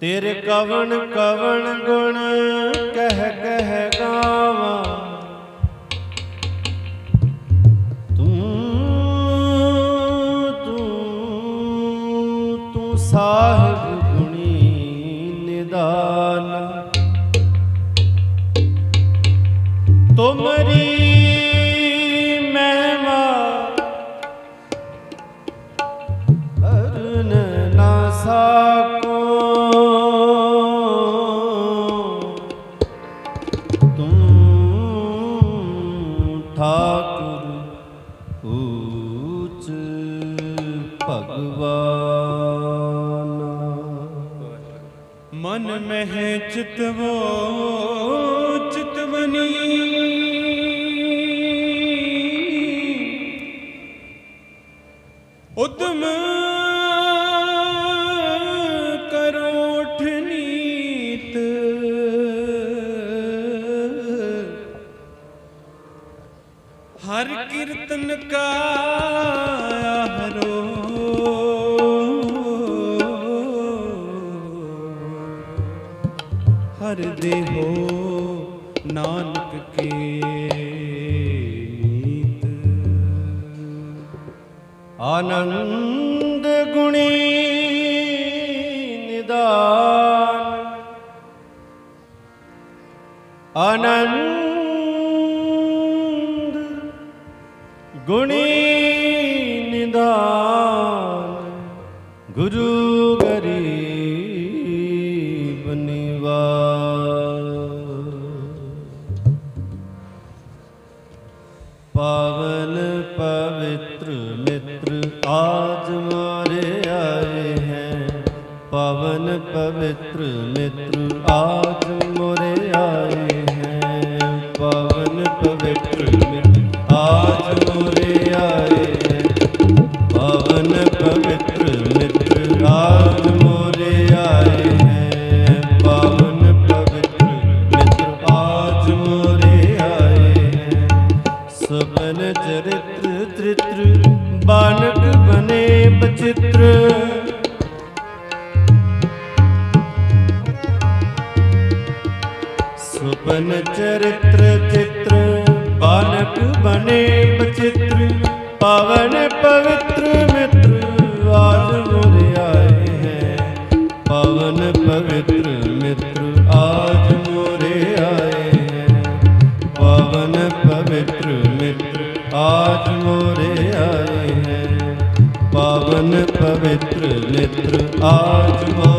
ਤੇਰੇ ਕਵਣ ਕਵਣ ਗੁਣ ਕਹਿ ਕਹਿ ਗਾਵਾਂ। चित्तवो ਮਿੱਤਰ ਆਜਮੋ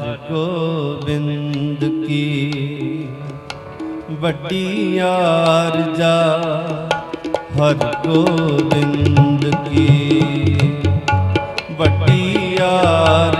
ਗੋਬਿੰਦ ਕੀ ਵੱਡੀ ਯਾਰ ਜਾ ਹਰ ਗੋਬਿੰਦ ਕੀ ਵੱਡੀ ਯਾਰ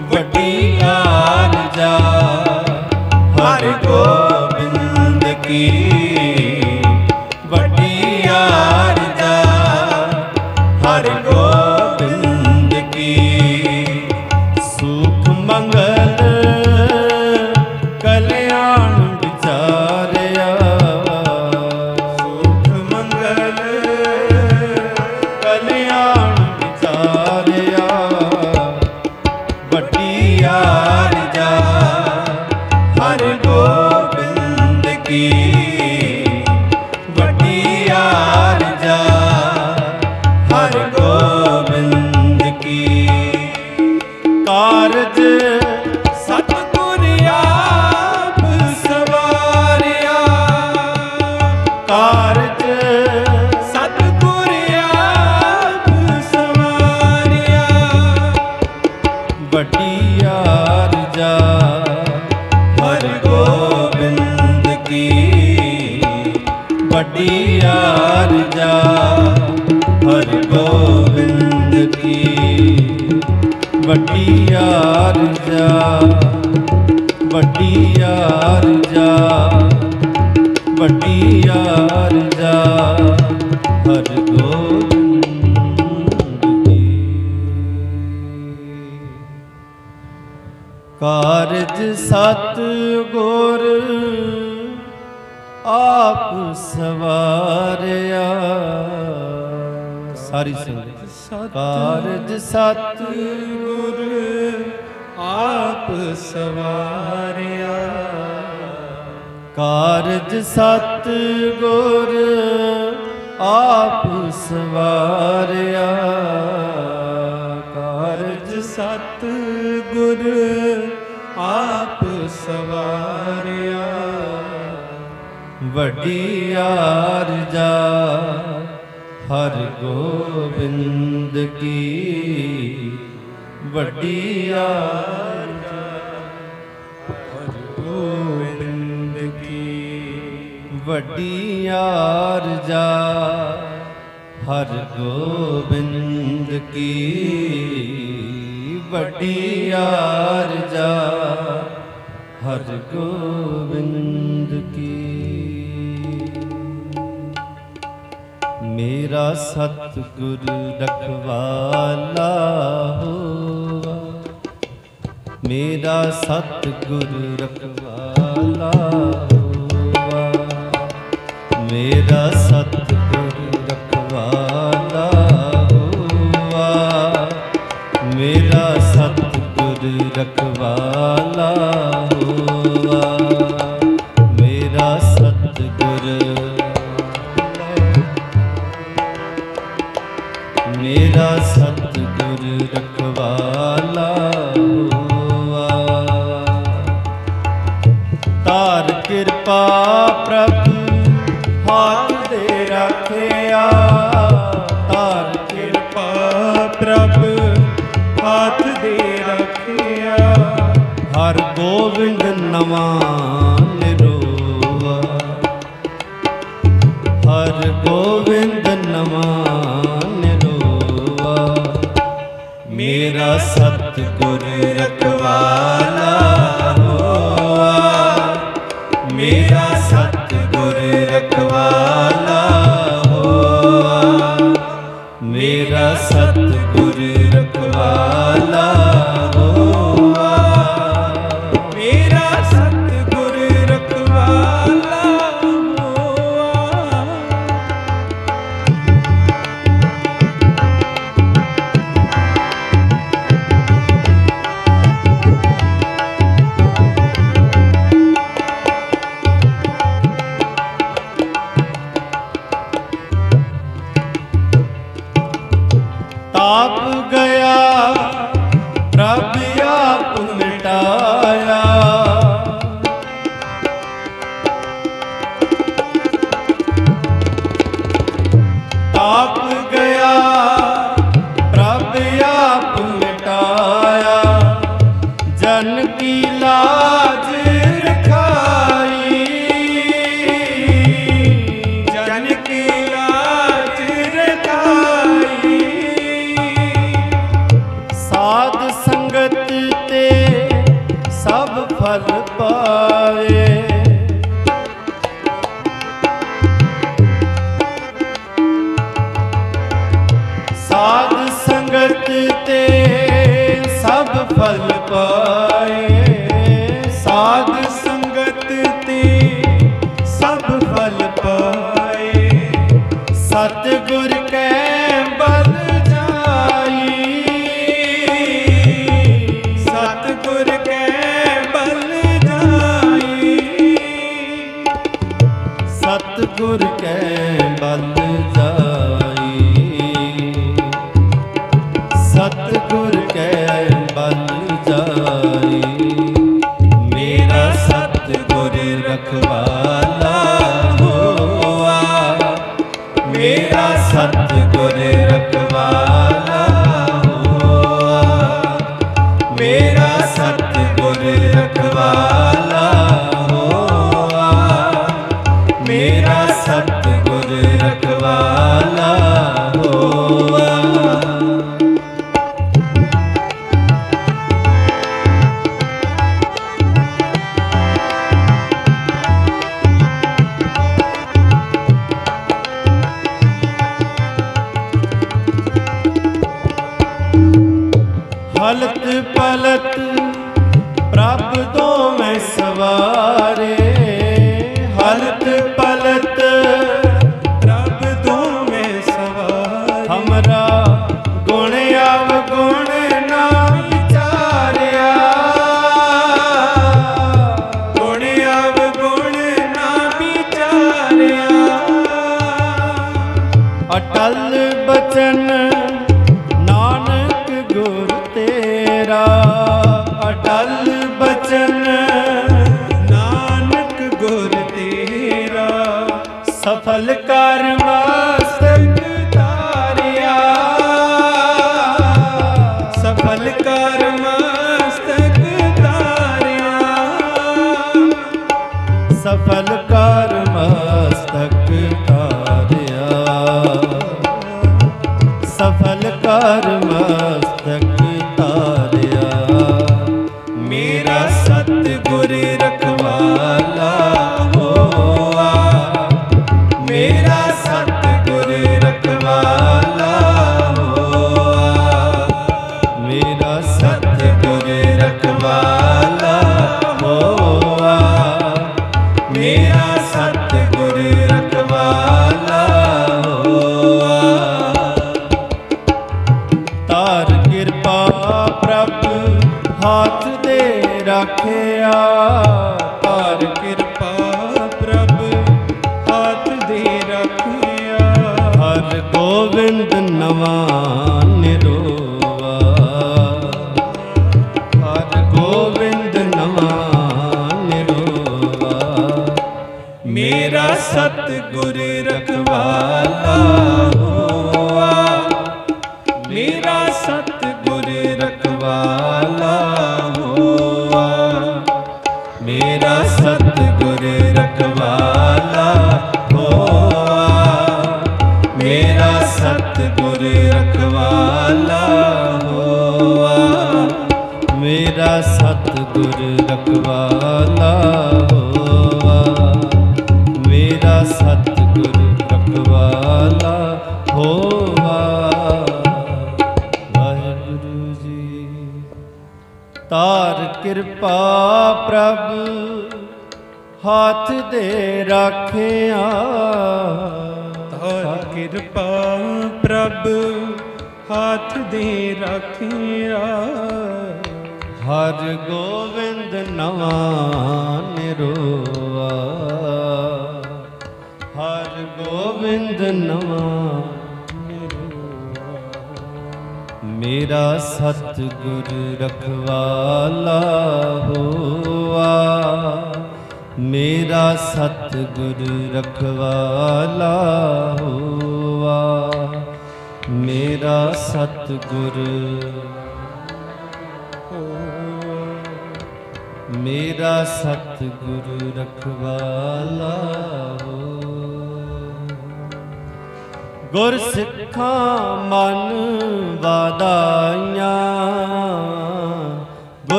ਵੱਡੀ ਆਨ ਜਾ। ਹਰ ਗੋਬਿੰਦ ਕੀ। ਵੱਡੀ ਜਾ। ਹਰ ਗੋਬਿੰਦ ਕੀ। ਮੰਗਲ ਕਾਰਜ ਸਤ ਗੁਰ ਆਪ ਸਵਾਰਿਆ। ਸਾਰੀ ਸੰਗਤ। ਕਾਰਜ ਸਤ ਗੁਰ ਆਪ ਸਵਾਰਿਆ। ਕਾਰਜ ਸਤ ਸਤਿਗੁਰ ਰੰਗ ਨਵਾਂ ਨਿਰੋਵਾ ਹਰ ਗੋਵਿੰਦ ਨਵਾਂ ਨਿਰੋਵਾ ਮੇਰਾ ਸਤਿਗੁਰ ਰਖਵਾਲਾ।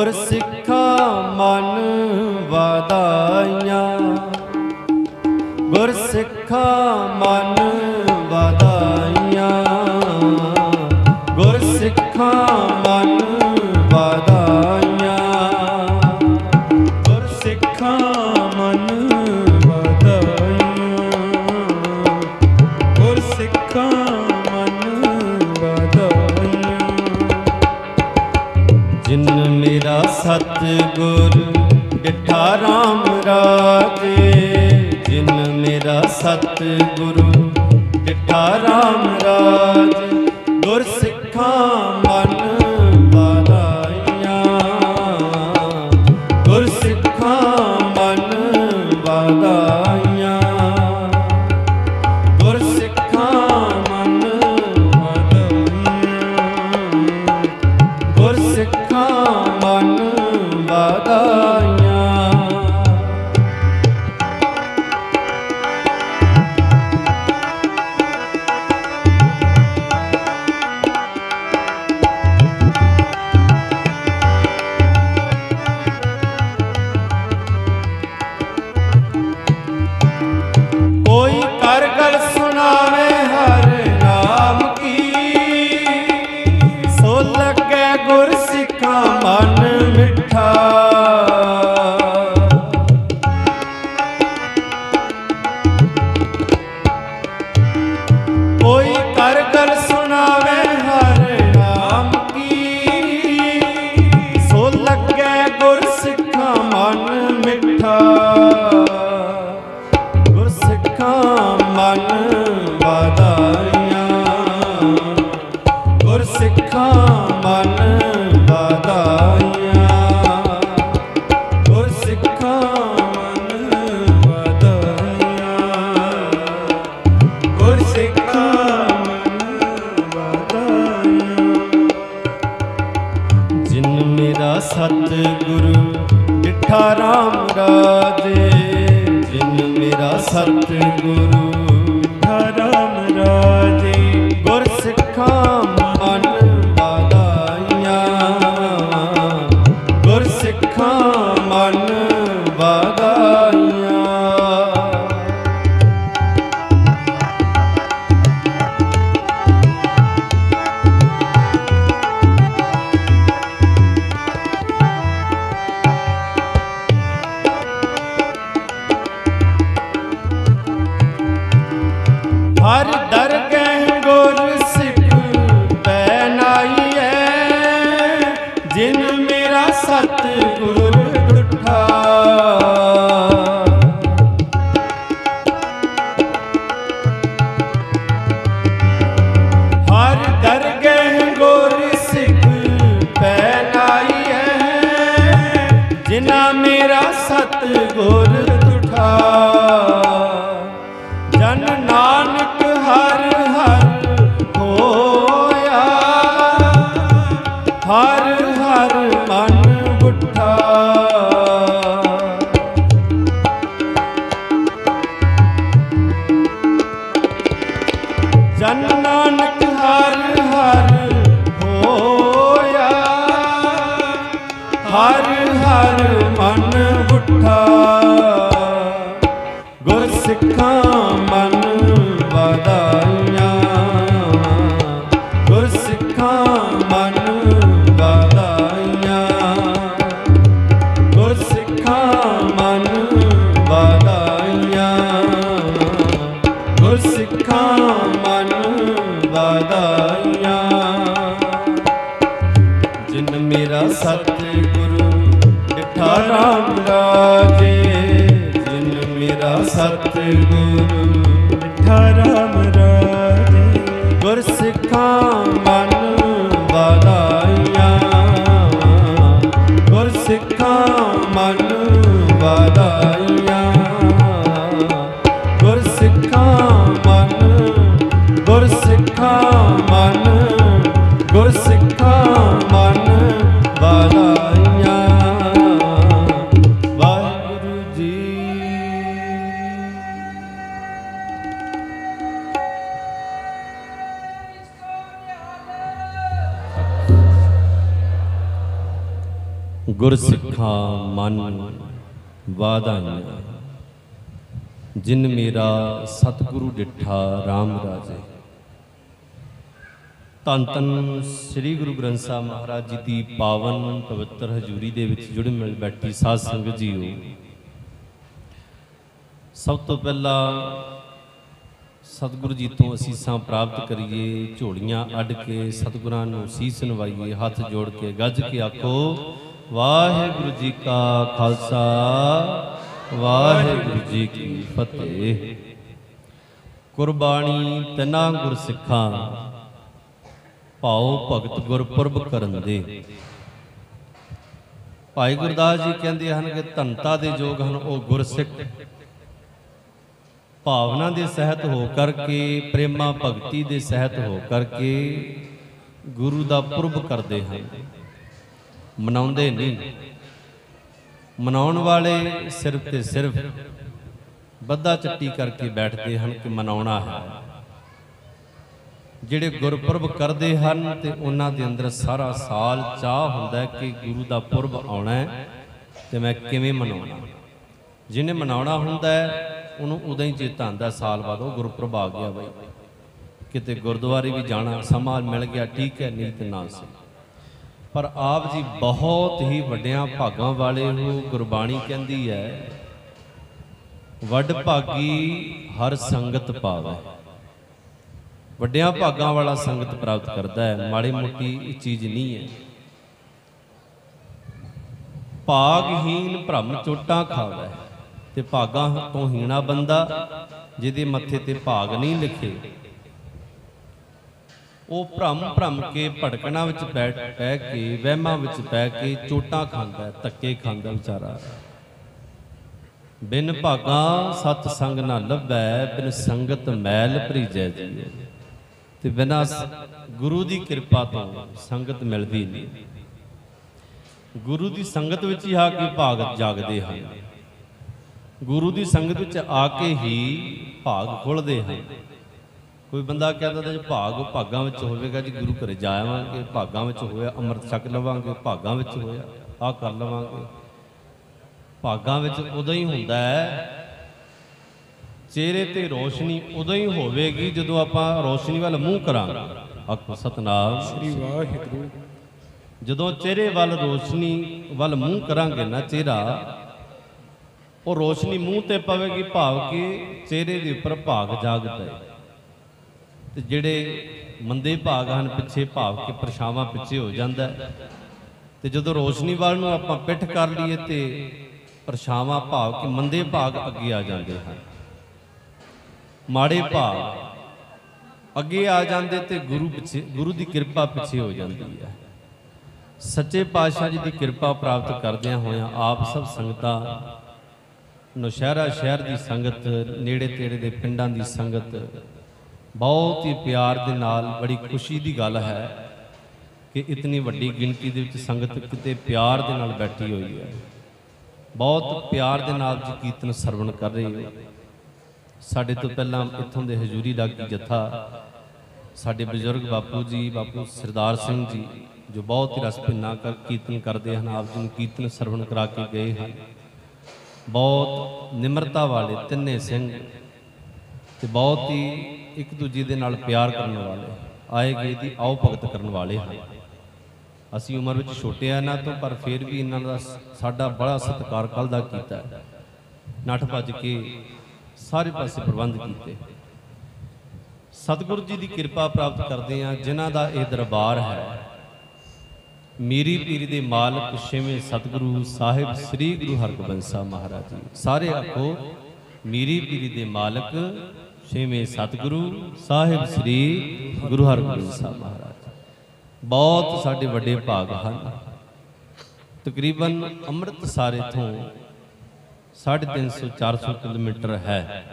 ਗੁਰ ਸਿੱਖਾਂ ਸਤਿਗੁਰੂ ਗੁਰੂ ਰਾਮ ਰਾ ਮੇਰਾ ਸਤ ਤੁਠਾ ਸਤਿਗੁਰੂ ਡਿਠਾ ਰਾਮ ਰਾਜੇ। ਤਨ ਤਨ ਸ੍ਰੀ ਗੁਰੂ ਗ੍ਰੰਥ ਸਾਹਿਬ ਮਹਾਰਾਜ ਜੀ ਦੀ ਪਾਵਨ ਪਵਿੱਤਰ ਹਜ਼ੂਰੀ ਦੇ ਵਿੱਚ ਜੁੜ ਮਿਲ ਬੈਠੀ ਸਾਧ ਸੰਗਤ ਜੀਓ। ਸਭ ਤੋਂ ਪਹਿਲਾਂ ਸਤਿਗੁਰੂ ਜੀ ਤੋਂ ਅਸੀਸਾਂ ਪ੍ਰਾਪਤ ਕਰੀਏ ਝੋਲੀਆਂ ਅੱਡ ਕੇ, ਸਤਿਗੁਰਾਂ ਨੂੰ ਸੀਸ ਨਵਾਈਏ, ਹੱਥ ਜੋੜ ਕੇ, ਗੱਜ ਕੇ ਆਖੋ, ਵਾਹਿਗੁਰੂ ਜੀ ਕਾ ਖਾਲਸਾ, ਵਾਹਿਗੁਰੂ ਜੀ ਕੀ ਫਤਿਹ। ਗੁਰਬਾਣੀ ਤਨਾ ਗੁਰਸਿੱਖਾਂ ਭਾਉ ਭਗਤ ਗੁਰਪੁਰਬ ਕਰਨ ਦੇ। ਭਾਈ ਗੁਰਦਾਸ ਜੀ ਕਹਿੰਦੇ ਹਨ ਕਿ ਧੰਤਾ ਦੇ ਯੋਗ ਹਨ ਉਹ ਗੁਰਸਿੱਖ। ਭਾਵਨਾ ਦੇ ਸਹਿਤ ਹੋ ਕਰਕੇ, ਪ੍ਰੇਮਾ ਭਗਤੀ ਦੇ ਸਹਿਤ ਹੋ ਕਰਕੇ ਗੁਰੂ ਦਾ ਪੁਰਬ ਕਰਦੇ ਹਨ। ਮਨਾਉਂਦੇ ਨਹੀਂ। ਮਨਾਉਣ ਵਾਲੇ ਸਿਰਫ ਤੇ ਸਿਰਫ ਬੱਧਾ ਚੱਟੀ ਕਰਕੇ ਬੈਠਦੇ ਹਨ ਕਿ ਮਨਾਉਣਾ ਹੈ। ਜਿਹੜੇ ਗੁਰਪੁਰਬ ਕਰਦੇ ਹਨ ਤੇ ਉਹਨਾਂ ਦੇ ਅੰਦਰ ਸਾਰਾ ਸਾਲ ਚਾਹ ਹੁੰਦਾ ਕਿ ਗੁਰੂ ਦਾ ਪੁਰਬ ਆਉਣਾ ਹੈ ਤੇ ਮੈਂ ਕਿਵੇਂ ਮਨਾਉਣਾ। ਜਿਹਨੇ ਮਨਾਉਣਾ ਹੁੰਦਾ ਹੈ, ਉਹਨੂੰ ਉਦੋਂ ਹੀ ਚੇਤਾ ਆਉਂਦਾ ਸਾਲ ਬਾਅਦ ਉਹ ਗੁਰਪੁਰਬ ਆ ਗਿਆ ਬਈ। ਕਿਤੇ ਗੁਰਦੁਆਰੇ ਵੀ ਜਾਣਾ, ਸਮਾਂ ਮਿਲ ਗਿਆ, ਠੀਕ ਹੈ, ਨਹੀਂ ਤੇ ਨਾ ਸੀ ਪਰ ਆਪ ਜੀ ਬਹੁਤ ਹੀ ਵੱਡਿਆਂ ਭਾਗਾਂ ਵਾਲੇ ਨੂੰ ਗੁਰਬਾਣੀ ਕਹਿੰਦੀ ਹੈ ਵੱਡ ਭਾਗੀ ਹਰ ਸੰਗਤ ਪਾਵੇ। ਵੱਡਿਆਂ ਭਾਗਾਂ ਵਾਲਾ ਸੰਗਤ ਪ੍ਰਾਪਤ ਕਰਦਾ ਹੈ, ਮਾੜੀ ਮੋਟੀ ਚੀਜ਼ ਨਹੀਂ ਹੈ। ਭਾਗਹੀਨ ਭ੍ਰਮ ਚੋਟਾਂ ਖਾਵੇ ਤੇ ਭਾਗਾਂ ਤੋਂ ਹੀਣਾ ਬੰਦਾ, ਜਿਹਦੇ ਮੱਥੇ ਤੇ ਭਾਗ ਨਹੀਂ ਲਿਖੇ। ਉਹ ਭ੍ਰਮ ਭ੍ਰਮ ਕੇ ਭਟਕਣਾ ਵਿੱਚ ਬੈਠ ਪੈ ਕੇ, ਵਹਿਮਾਂ ਵਿੱਚ ਪੈ ਕੇ ਚੋਟਾਂ ਖਾਂਦਾ ਧੱਕੇ ਖਾਂਦਾ ਵਿਚਾਰਾ। ਬਿਨ ਭਾਗਾ ਸਤ ਸੰਗ ਨਾ ਲੱਭੈ, ਬਿਨ ਸੰਗਤ ਮੈਲ ਭਰੀਜੈ ਜੀ ਤੇ ਬਿਨਾ ਗੁਰੂ ਦੀ ਕਿਰਪਾ ਤੋਂ ਸੰਗਤ ਮਿਲਦੀ ਨਹੀਂ। ਗੁਰੂ ਦੀ ਸੰਗਤ ਵਿੱਚ ਹੀ ਆ ਕੇ ਭਾਗ ਜਾਗਦੇ ਹਨ। ਗੁਰੂ ਦੀ ਸੰਗਤ ਵਿੱਚ ਆ ਕੇ ਹੀ ਭਾਗ ਖੁੱਲਦੇ ਹਨ। ਕੋਈ ਬੰਦਾ ਕਹਿੰਦਾ ਤਾਂ ਜੇ ਭਾਗ ਭਾਗਾਂ ਵਿੱਚ ਹੋਵੇਗਾ ਜੀ, ਗੁਰੂ ਘਰ ਜਾਵਾਂਗੇ ਭਾਗਾਂ ਵਿੱਚ ਹੋਇਆ, ਅੰਮ੍ਰਿਤ ਛਕ ਲਵਾਂਗੇ, ਭਾਗਾਂ ਵਿੱਚ ਹੋਇਆ ਆ ਕਰ ਲਵਾਂਗੇ। ਭਾਗਾਂ ਵਿੱਚ ਉਦੋਂ ਹੀ ਹੁੰਦਾ ਹੈ। ਚਿਹਰੇ ਤੇ ਰੋਸ਼ਨੀ ਉਦੋਂ ਹੀ ਹੋਵੇਗੀ ਜਦੋਂ ਆਪਾਂ ਰੋਸ਼ਨੀ ਵੱਲ ਮੂੰਹ ਕਰਾਂਗੇ। ਆਖੋ ਸਤਨਾਮ। ਸ੍ਰੀ ਵਾਹਿਗੁਰੂ। ਜਦੋਂ ਚਿਹਰੇ ਵੱਲ ਰੋਸ਼ਨੀ ਵੱਲ ਮੂੰਹ ਕਰਾਂਗੇ ਨਾ ਚਿਹਰਾ ਉਹ ਰੋਸ਼ਨੀ ਮੂੰਹ ਤੇ ਪਵੇਗੀ ਭਾਵ ਕਿ ਚਿਹਰੇ ਦੇ ਉੱਪਰ ਭਾਗ ਜਾਗਦਾ ਹੈ। ਤੇ ਜਿਹੜੇ ਮੰਦੇ ਭਾਗ ਹਨ ਪਿੱਛੇ ਭਾਵ ਕਿ ਪਰਛਾਵਾਂ ਪਿੱਛੇ ਹੋ ਜਾਂਦਾ ਤੇ ਜਦੋਂ ਰੋਸ਼ਨੀ ਵੱਲ ਨੂੰ ਆਪਾਂ ਪਿੱਠ ਕਰ ਲਈਏ ਤੇ ਪਰਛਾਵਾਂ ਭਾਵ ਕਿ ਮੰਦੇ ਭਾਗ ਅੱਗੇ ਆ ਜਾਂਦੇ ਹਨ। ਮਾੜੇ ਭਾਗ ਅੱਗੇ ਆ ਜਾਂਦੇ ਤੇ ਗੁਰੂ ਪਿੱਛੇ, ਗੁਰੂ ਦੀ ਕਿਰਪਾ ਪਿੱਛੇ ਹੋ ਜਾਂਦੀ ਹੈ। ਸੱਚੇ ਪਾਤਸ਼ਾਹ ਜੀ ਦੀ ਕਿਰਪਾ ਪ੍ਰਾਪਤ ਕਰਦਿਆਂ ਹੋਇਆਂ ਆਪ ਸਭ ਸੰਗਤਾਂ ਨੌਸ਼ਹਿਰਾ ਸ਼ਹਿਰ ਦੀ ਸੰਗਤ, ਨੇੜੇ ਤੇੜੇ ਦੇ ਪਿੰਡਾਂ ਦੀ ਸੰਗਤ, ਬਹੁਤ ਹੀ ਪਿਆਰ ਦੇ ਨਾਲ ਬੜੀ ਖੁਸ਼ੀ ਦੀ ਗੱਲ ਹੈ ਕਿ ਇਤਨੀ ਵੱਡੀ ਗਿਣਤੀ ਦੇ ਵਿੱਚ ਸੰਗਤ ਕਿਤੇ ਪਿਆਰ ਦੇ ਨਾਲ ਬੈਠੀ ਹੋਈ ਹੈ। ਬਹੁਤ ਪਿਆਰ ਦੇ ਨਾਲ ਜੀ ਕੀਰਤਨ ਸਰਵਣ ਕਰ ਰਹੇ ਹੈ। ਸਾਡੇ ਤੋਂ ਪਹਿਲਾਂ ਇੱਥੋਂ ਦੇ ਹਜੂਰੀ ਲਾਗੀ ਜਥਾ, ਸਾਡੇ ਬਜ਼ੁਰਗ ਬਾਪੂ ਜੀ, ਬਾਪੂ ਸਰਦਾਰ ਸਿੰਘ ਜੀ, ਜੋ ਬਹੁਤ ਹੀ ਰਸ ਭਿੰਨਾ ਕਰ ਕੀਰਤਨ ਕਰਦੇ ਹਨ, ਆਪ ਜੀ ਨੂੰ ਕੀਰਤਨ ਸਰਵਣ ਕਰਾ ਕੇ ਗਏ ਹਨ। ਬਹੁਤ ਨਿਮਰਤਾ ਵਾਲੇ ਤਿੰਨੇ ਸਿੰਘ ਤੇ ਬਹੁਤ ਹੀ ਇੱਕ ਦੂਜੇ ਦੇ ਨਾਲ ਪਿਆਰ ਕਰਨ ਵਾਲੇ, ਆਏ ਗਏ ਦੀ ਆਓ ਭਗਤ ਕਰਨ ਵਾਲੇ ਹਨ। ਅਸੀਂ ਉਮਰ ਵਿੱਚ ਛੋਟੇ ਆ ਇਹਨਾਂ ਤੋਂ, ਪਰ ਫਿਰ ਵੀ ਇਹਨਾਂ ਦਾ ਸਾਡਾ ਬੜਾ ਸਤਿਕਾਰ ਕੱਲ ਦਾ ਕੀਤਾ। ਨੱਠ ਭੱਜ ਕੇ ਸਾਰੇ ਪਾਸੇ ਪ੍ਰਬੰਧ ਕੀਤੇ। ਸਤਿਗੁਰੂ ਜੀ ਦੀ ਕਿਰਪਾ ਪ੍ਰਾਪਤ ਕਰਦੇ ਆ ਜਿਨ੍ਹਾਂ ਦਾ ਇਹ ਦਰਬਾਰ ਹੈ। ਮੀਰੀ ਪੀਰੀ ਦੇ ਮਾਲਕ ਛੇਵੇਂ ਸਤਿਗੁਰੂ ਸਾਹਿਬ ਸ੍ਰੀ ਗੁਰੂ ਹਰਗੋਬਿੰਦ ਸਾਹਿਬ ਮਹਾਰਾਜ ਜੀ। ਸਾਰੇ ਆਖੋ ਮੀਰੀ ਪੀਰੀ ਦੇ ਮਾਲਕ, ਛੇਵੇਂ ਸਤਿਗੁਰੂ ਸਾਹਿਬ ਸ੍ਰੀ ਗੁਰੂ ਹਰਗੋਬਿੰਦ ਸਾਹਿਬ ਮਹਾਰਾਜ ਬਹੁਤ ਸਾਡੇ ਵੱਡੇ ਭਾਗ ਹਨ। ਤਕਰੀਬਨ ਅੰਮ੍ਰਿਤਸਰ ਇਥੋਂ 350 400 ਕਿਲੋਮੀਟਰ ਹੈ,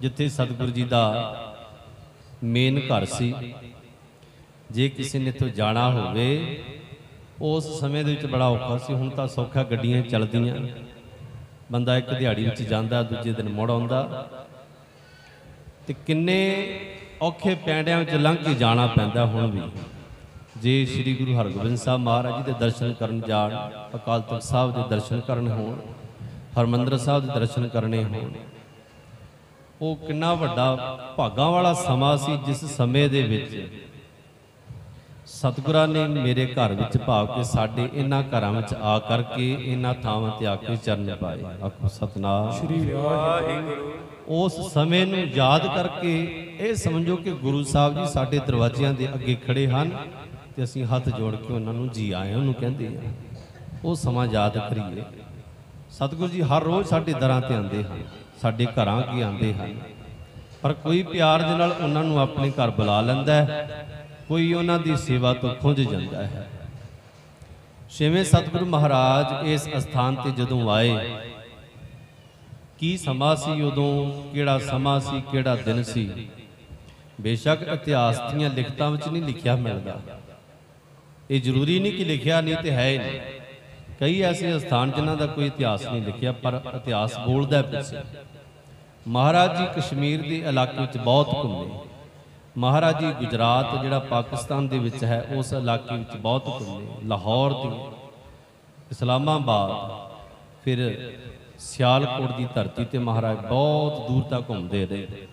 ਜਿੱਥੇ ਸਤਿਗੁਰੂ ਜੀ ਦਾ ਮੇਨ ਘਰ ਸੀ। ਜੇ ਕਿਸੇ ਨੇ ਇੱਥੋਂ ਜਾਣਾ ਹੋਵੇ, ਉਸ ਸਮੇਂ ਦੇ ਵਿੱਚ ਬੜਾ ਔਖਾ ਸੀ। ਹੁਣ ਤਾਂ ਸੌਖਾ ਗੱਡੀਆਂ ਚੱਲਦੀਆਂ। ਬੰਦਾ ਇੱਕ ਦਿਹਾੜੀ ਵਿੱਚ ਜਾਂਦਾ, ਦੂਜੇ ਦਿਨ ਮੁੜ ਆਉਂਦਾ। ਤੇ ਕਿੰਨੇ ਔਖੇ ਪੈਂਡਿਆਂ ਵਿੱਚ ਲੰਘ ਕੇ ਜਾਣਾ ਪੈਂਦਾ ਹੁਣ ਵੀ। ਜੇ ਸ੍ਰੀ ਗੁਰੂ ਹਰਗੋਬਿੰਦ ਸਾਹਿਬ ਮਹਾਰਾਜ ਜੀ ਦੇ ਦਰਸ਼ਨ ਕਰਨ ਜਾਣ ਅਕਾਲ ਤਖਤ ਸਾਹਿਬ ਦੇ ਦਰਸ਼ਨ ਕਰਨ ਹੋਣ ਹਰਮੰਦਰ ਸਾਹਿਬ ਦੇ ਦਰਸ਼ਨ ਕਰਨੇ ਹੋਣ ਉਹ ਕਿੰਨਾ ਵੱਡਾ ਭਾਗਾਂ ਵਾਲਾ ਸਮਾਂ ਸੀ ਜਿਸ ਸਮੇਂ ਦੇ ਵਿੱਚ ਸਤਿਗੁਰਾਂ ਨੇ ਮੇਰੇ ਘਰ ਵਿੱਚ ਭਾਵ ਕੇ ਸਾਡੇ ਇਹਨਾਂ ਘਰਾਂ ਵਿੱਚ ਆ ਕਰਕੇ ਇਹਨਾਂ ਥਾਵਾਂ ਤੇ ਆ ਕੇ ਚਰਨ ਪਾਏ। ਆਖੋ ਸਤਨਾਮ। ਸ੍ਰੀ ਵਾਹਿਗੁਰੂ। ਉਸ ਸਮੇਂ ਨੂੰ ਯਾਦ ਕਰਕੇ ਇਹ ਸਮਝੋ ਕਿ ਗੁਰੂ ਸਾਹਿਬ ਜੀ ਸਾਡੇ ਦਰਵਾਜ਼ਿਆਂ ਦੇ ਅੱਗੇ ਖੜੇ ਹਨ ਤੇ ਅਸੀਂ ਹੱਥ ਜੋੜ ਕੇ ਉਹਨਾਂ ਨੂੰ ਜੀ ਆਏ ਉਹਨੂੰ ਕਹਿੰਦੇ ਹਾਂ ਉਹ ਸਮਾਂ ਯਾਦ ਕਰੀਏ। ਸਤਿਗੁਰੂ ਜੀ ਹਰ ਰੋਜ਼ ਸਾਡੇ ਦਰਾਂ ਤੇ ਆਉਂਦੇ ਹਨ, ਸਾਡੇ ਘਰਾਂ ਕੀ ਆਉਂਦੇ ਹਨ। ਪਰ ਕੋਈ ਪਿਆਰ ਦੇ ਨਾਲ ਉਹਨਾਂ ਨੂੰ ਆਪਣੇ ਘਰ ਬੁਲਾ ਲੈਂਦਾ ਹੈ, ਕੋਈ ਉਹਨਾਂ ਦੀ ਸੇਵਾ ਤੋਂ ਖੁੰਝ ਜਾਂਦਾ ਹੈ। ਛੇਵੇਂ ਸਤਿਗੁਰੂ ਮਹਾਰਾਜ ਇਸ ਅਸਥਾਨ ਤੇ ਜਦੋਂ ਆਏ, ਕੀ ਸਮਾਂ ਸੀ ਉਦੋਂ, ਕਿਹੜਾ ਸਮਾਂ ਸੀ, ਕਿਹੜਾ ਦਿਨ ਸੀ? ਬੇਸ਼ੱਕ ਇਤਿਹਾਸ ਦੀਆਂ ਲਿਖਤਾਂ ਵਿੱਚ ਨਹੀਂ ਲਿਖਿਆ ਮਿਲਦਾ। ਇਹ ਜ਼ਰੂਰੀ ਨਹੀਂ ਕਿ ਲਿਖਿਆ ਨਹੀਂ ਤੇ ਹੈ ਹੀ ਨਹੀਂ। ਕਈ ਐਸੇ ਸਥਾਨ ਜਿਨ੍ਹਾਂ ਦਾ ਕੋਈ ਇਤਿਹਾਸ ਨਹੀਂ ਲਿਖਿਆ, ਪਰ ਇਤਿਹਾਸ ਬੋਲਦਾ ਪਿੱਛੇ। ਮਹਾਰਾਜ ਜੀ ਕਸ਼ਮੀਰ ਦੇ ਇਲਾਕੇ ਵਿੱਚ ਬਹੁਤ ਘੁੰਮੇ। ਮਹਾਰਾਜ ਜੀ ਗੁਜਰਾਤ, ਜਿਹੜਾ ਪਾਕਿਸਤਾਨ ਦੇ ਵਿੱਚ ਹੈ, ਉਸ ਇਲਾਕੇ ਵਿੱਚ ਬਹੁਤ ਘੁੰਮੇ। ਲਾਹੌਰ ਦੀ, ਇਸਲਾਮਾਬਾਦ, ਫਿਰ ਸਿਆਲਕੋਟ ਦੀ ਧਰਤੀ ਤੇ ਮਹਾਰਾਜ ਬਹੁਤ ਦੂਰ ਤੱਕ ਘੁੰਮਦੇ ਰਹੇ।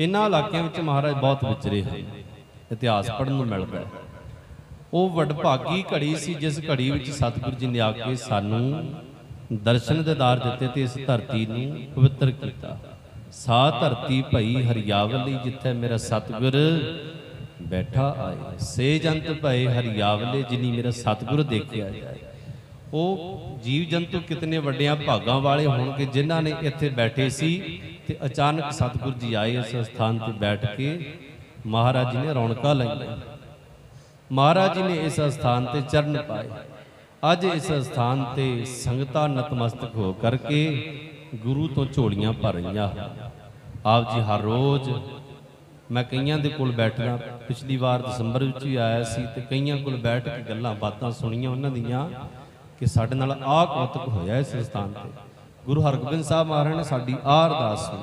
ਇਹਨਾਂ ਇਲਾਕਿਆਂ ਵਿੱਚ ਮਹਾਰਾਜ ਬਹੁਤ ਵਿਚਰੇ ਹਨ। ਇਤਿਹਾਸ ਪੜ੍ਹਨ ਨੂੰ ਮਿਲਦਾ ਹੈ ਉਹ ਵਡਭਾਗੀ ਘੜੀ ਸੀ, ਜਿਸ ਘੜੀ ਵਿੱਚ ਸਤਿਗੁਰੂ ਜੀ ਨੇ ਆ ਕੇ ਸਾਨੂੰ ਦਰਸ਼ਨ ਦਿਦਾਰ ਦਿੱਤੇ ਤੇ ਇਸ ਧਰਤੀ ਨੂੰ ਪਵਿੱਤਰ ਕੀਤਾ। ਸਾ ਧਰਤੀ ਭਈ ਹਰਿਆਵਲੀ ਜਿੱਥੇ ਮੇਰਾ ਸਤਿਗੁਰ ਬੈਠਾ ਆਏ। ਸੇ ਜੰਤ ਭਏ ਹਰਿਆਵਲੇ ਜਿਨੀ ਮੇਰਾ ਸਤਿਗੁਰ ਦੇਖਿਆ ਜਾਏ। ਉਹ ਜੀਵ ਜੰਤੂ ਕਿਤਨੇ ਵੱਡਿਆਂ ਭਾਗਾਂ ਵਾਲੇ ਹੋਣਗੇ, ਜਿਨ੍ਹਾਂ ਨੇ ਇੱਥੇ ਬੈਠੇ ਸੀ ਤੇ ਅਚਾਨਕ ਸਤਿਗੁਰ ਜੀ ਆਏ ਇਸ ਸਥਾਨ ਤੇ ਬੈਠ ਕੇ ਮਹਾਰਾਜ ਜੀ ਨੇ ਰੌਣਕਾਂ ਲਾਈਆਂ। ਮਹਾਰਾਜ ਜੀ ਨੇ ਇਸ ਸਥਾਨ ਤੇ ਚਰਨ ਪਾਏ। ਅੱਜ ਇਸ ਸਥਾਨ ਤੇ ਸੰਗਤਾਂ ਨਤਮਸਤਕ ਹੋ ਕਰਕੇ ਗੁਰੂ ਤੋਂ ਝੋਲੀਆਂ ਭਰ ਰਹੀਆਂ। ਆਪ ਜੀ ਹਰ ਰੋਜ਼ ਮੈਂ ਕਈਆਂ ਦੇ ਕੋਲ ਬੈਠਣਾ ਪਿਛਲੀ ਵਾਰ ਦਸੰਬਰ ਵਿੱਚ ਵੀ ਆਇਆ ਸੀ ਤੇ ਕਈਆਂ ਕੋਲ ਬੈਠ ਕੇ ਗੱਲਾਂ ਬਾਤਾਂ ਸੁਣੀਆਂ, ਉਹਨਾਂ ਦੀਆਂ ਕਿ ਸਾਡੇ ਨਾਲ ਆਹ ਕੌਤਕ ਹੋਇਆ ਇਸ ਸਥਾਨ ਤੇ। ਗੁਰੂ ਹਰਗੋਬਿੰਦ ਸਾਹਿਬ ਮਹਾਰਾਜ ਨੇ ਸਾਡੀ ਆਹ ਅਰਦਾਸ ਸੁਣੀ।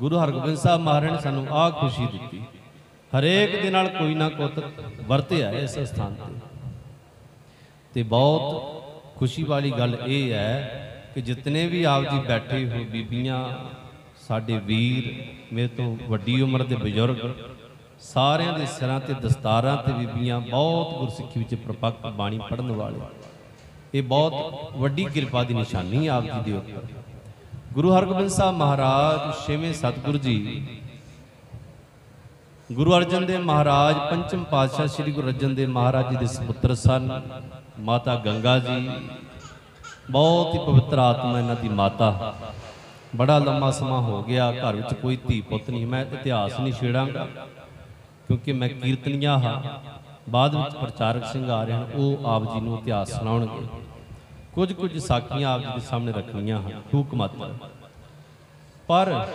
ਗੁਰੂ ਹਰਗੋਬਿੰਦ ਸਾਹਿਬ ਮਹਾਰਾਜ ਨੇ ਸਾਨੂੰ ਆਹ ਖੁਸ਼ੀ ਦਿੱਤੀ। ਹਰੇਕ ਦੇ ਨਾਲ ਕੋਈ ਨਾ ਕੌਤਕ ਵਰਤਿਆ ਇਸ ਸਥਾਨ ਤੇ। ਤੇ ਬਹੁਤ ਖੁਸ਼ੀ ਵਾਲੀ ਗੱਲ ਇਹ ਹੈ ਕਿ ਜਿਤਨੇ ਵੀ ਆਪ ਜੀ ਬੈਠੇ ਹੋ, ਬੀਬੀਆਂ, ਸਾਡੇ ਵੀਰ, ਮੇਰੇ ਤੋਂ ਵੱਡੀ ਉਮਰ ਦੇ ਬਜ਼ੁਰਗ, ਸਾਰਿਆਂ ਦੇ ਸਿਰਾਂ ਤੇ ਦਸਤਾਰਾਂ ਤੇ ਬੀਬੀਆਂ, ਬਹੁਤ ਗੁਰਸਿੱਖੀ ਵਿੱਚ ਪ੍ਰਪੱਕ ਬਾਣੀ ਪੜਨ ਵਾਲੇ। ਇਹ ਬਹੁਤ ਵੱਡੀ ਕਿਰਪਾ ਦੀ ਨਿਸ਼ਾਨੀ ਆਪ ਜੀ ਦੇ ਉੱਪਰ ਗੁਰੂ ਹਰਗੋਬਿੰਦ ਸਾਹਿਬ ਮਹਾਰਾਜ, ਛੇਵੇਂ ਸਤਿਗੁਰੂ ਜੀ। ਗੁਰੂ ਅਰਜਨ ਦੇਵ ਮਹਾਰਾਜ, ਪੰਚਮ ਪਾਤਸ਼ਾਹ ਸ੍ਰੀ ਗੁਰੂ ਅਰਜਨ ਦੇਵ ਮਹਾਰਾਜ ਜੀ ਦੇ ਸੁਪੁੱਤਰ ਸਨ। ਮਾਤਾ ਗੰਗਾ ਜੀ। ਬਹੁਤ ਹੀ ਪਵਿੱਤਰ ਆਤਮਾ ਇਹਨਾਂ ਦੀ ਮਾਤਾ। ਬੜਾ ਲੰਮਾ ਸਮਾਂ ਹੋ ਗਿਆ, ਘਰ ਵਿੱਚ ਕੋਈ ਧੀ ਪੁੱਤ ਨਹੀਂ। ਮੈਂ ਇਤਿਹਾਸ ਨਹੀਂ ਛੇੜਾਂਗਾ, ਕਿਉਂਕਿ ਮੈਂ ਕੀਰਤਨੀਆ ਹਾਂ। ਬਾਅਦ ਵਿੱਚ ਪ੍ਰਚਾਰਕ ਸਿੰਘ ਆ ਰਹੇ ਹਨ, ਉਹ ਆਪ ਜੀ ਨੂੰ ਇਤਿਹਾਸ ਸੁਣਾਉਣਗੇ। ਕੁਝ ਕੁਝ ਸਾਖੀਆਂ ਆਪ ਜੀ ਦੇ ਸਾਹਮਣੇ ਰੱਖਣੀਆਂ ਹਨ ਠੂਕ ਮਾਤਰ ਪਰ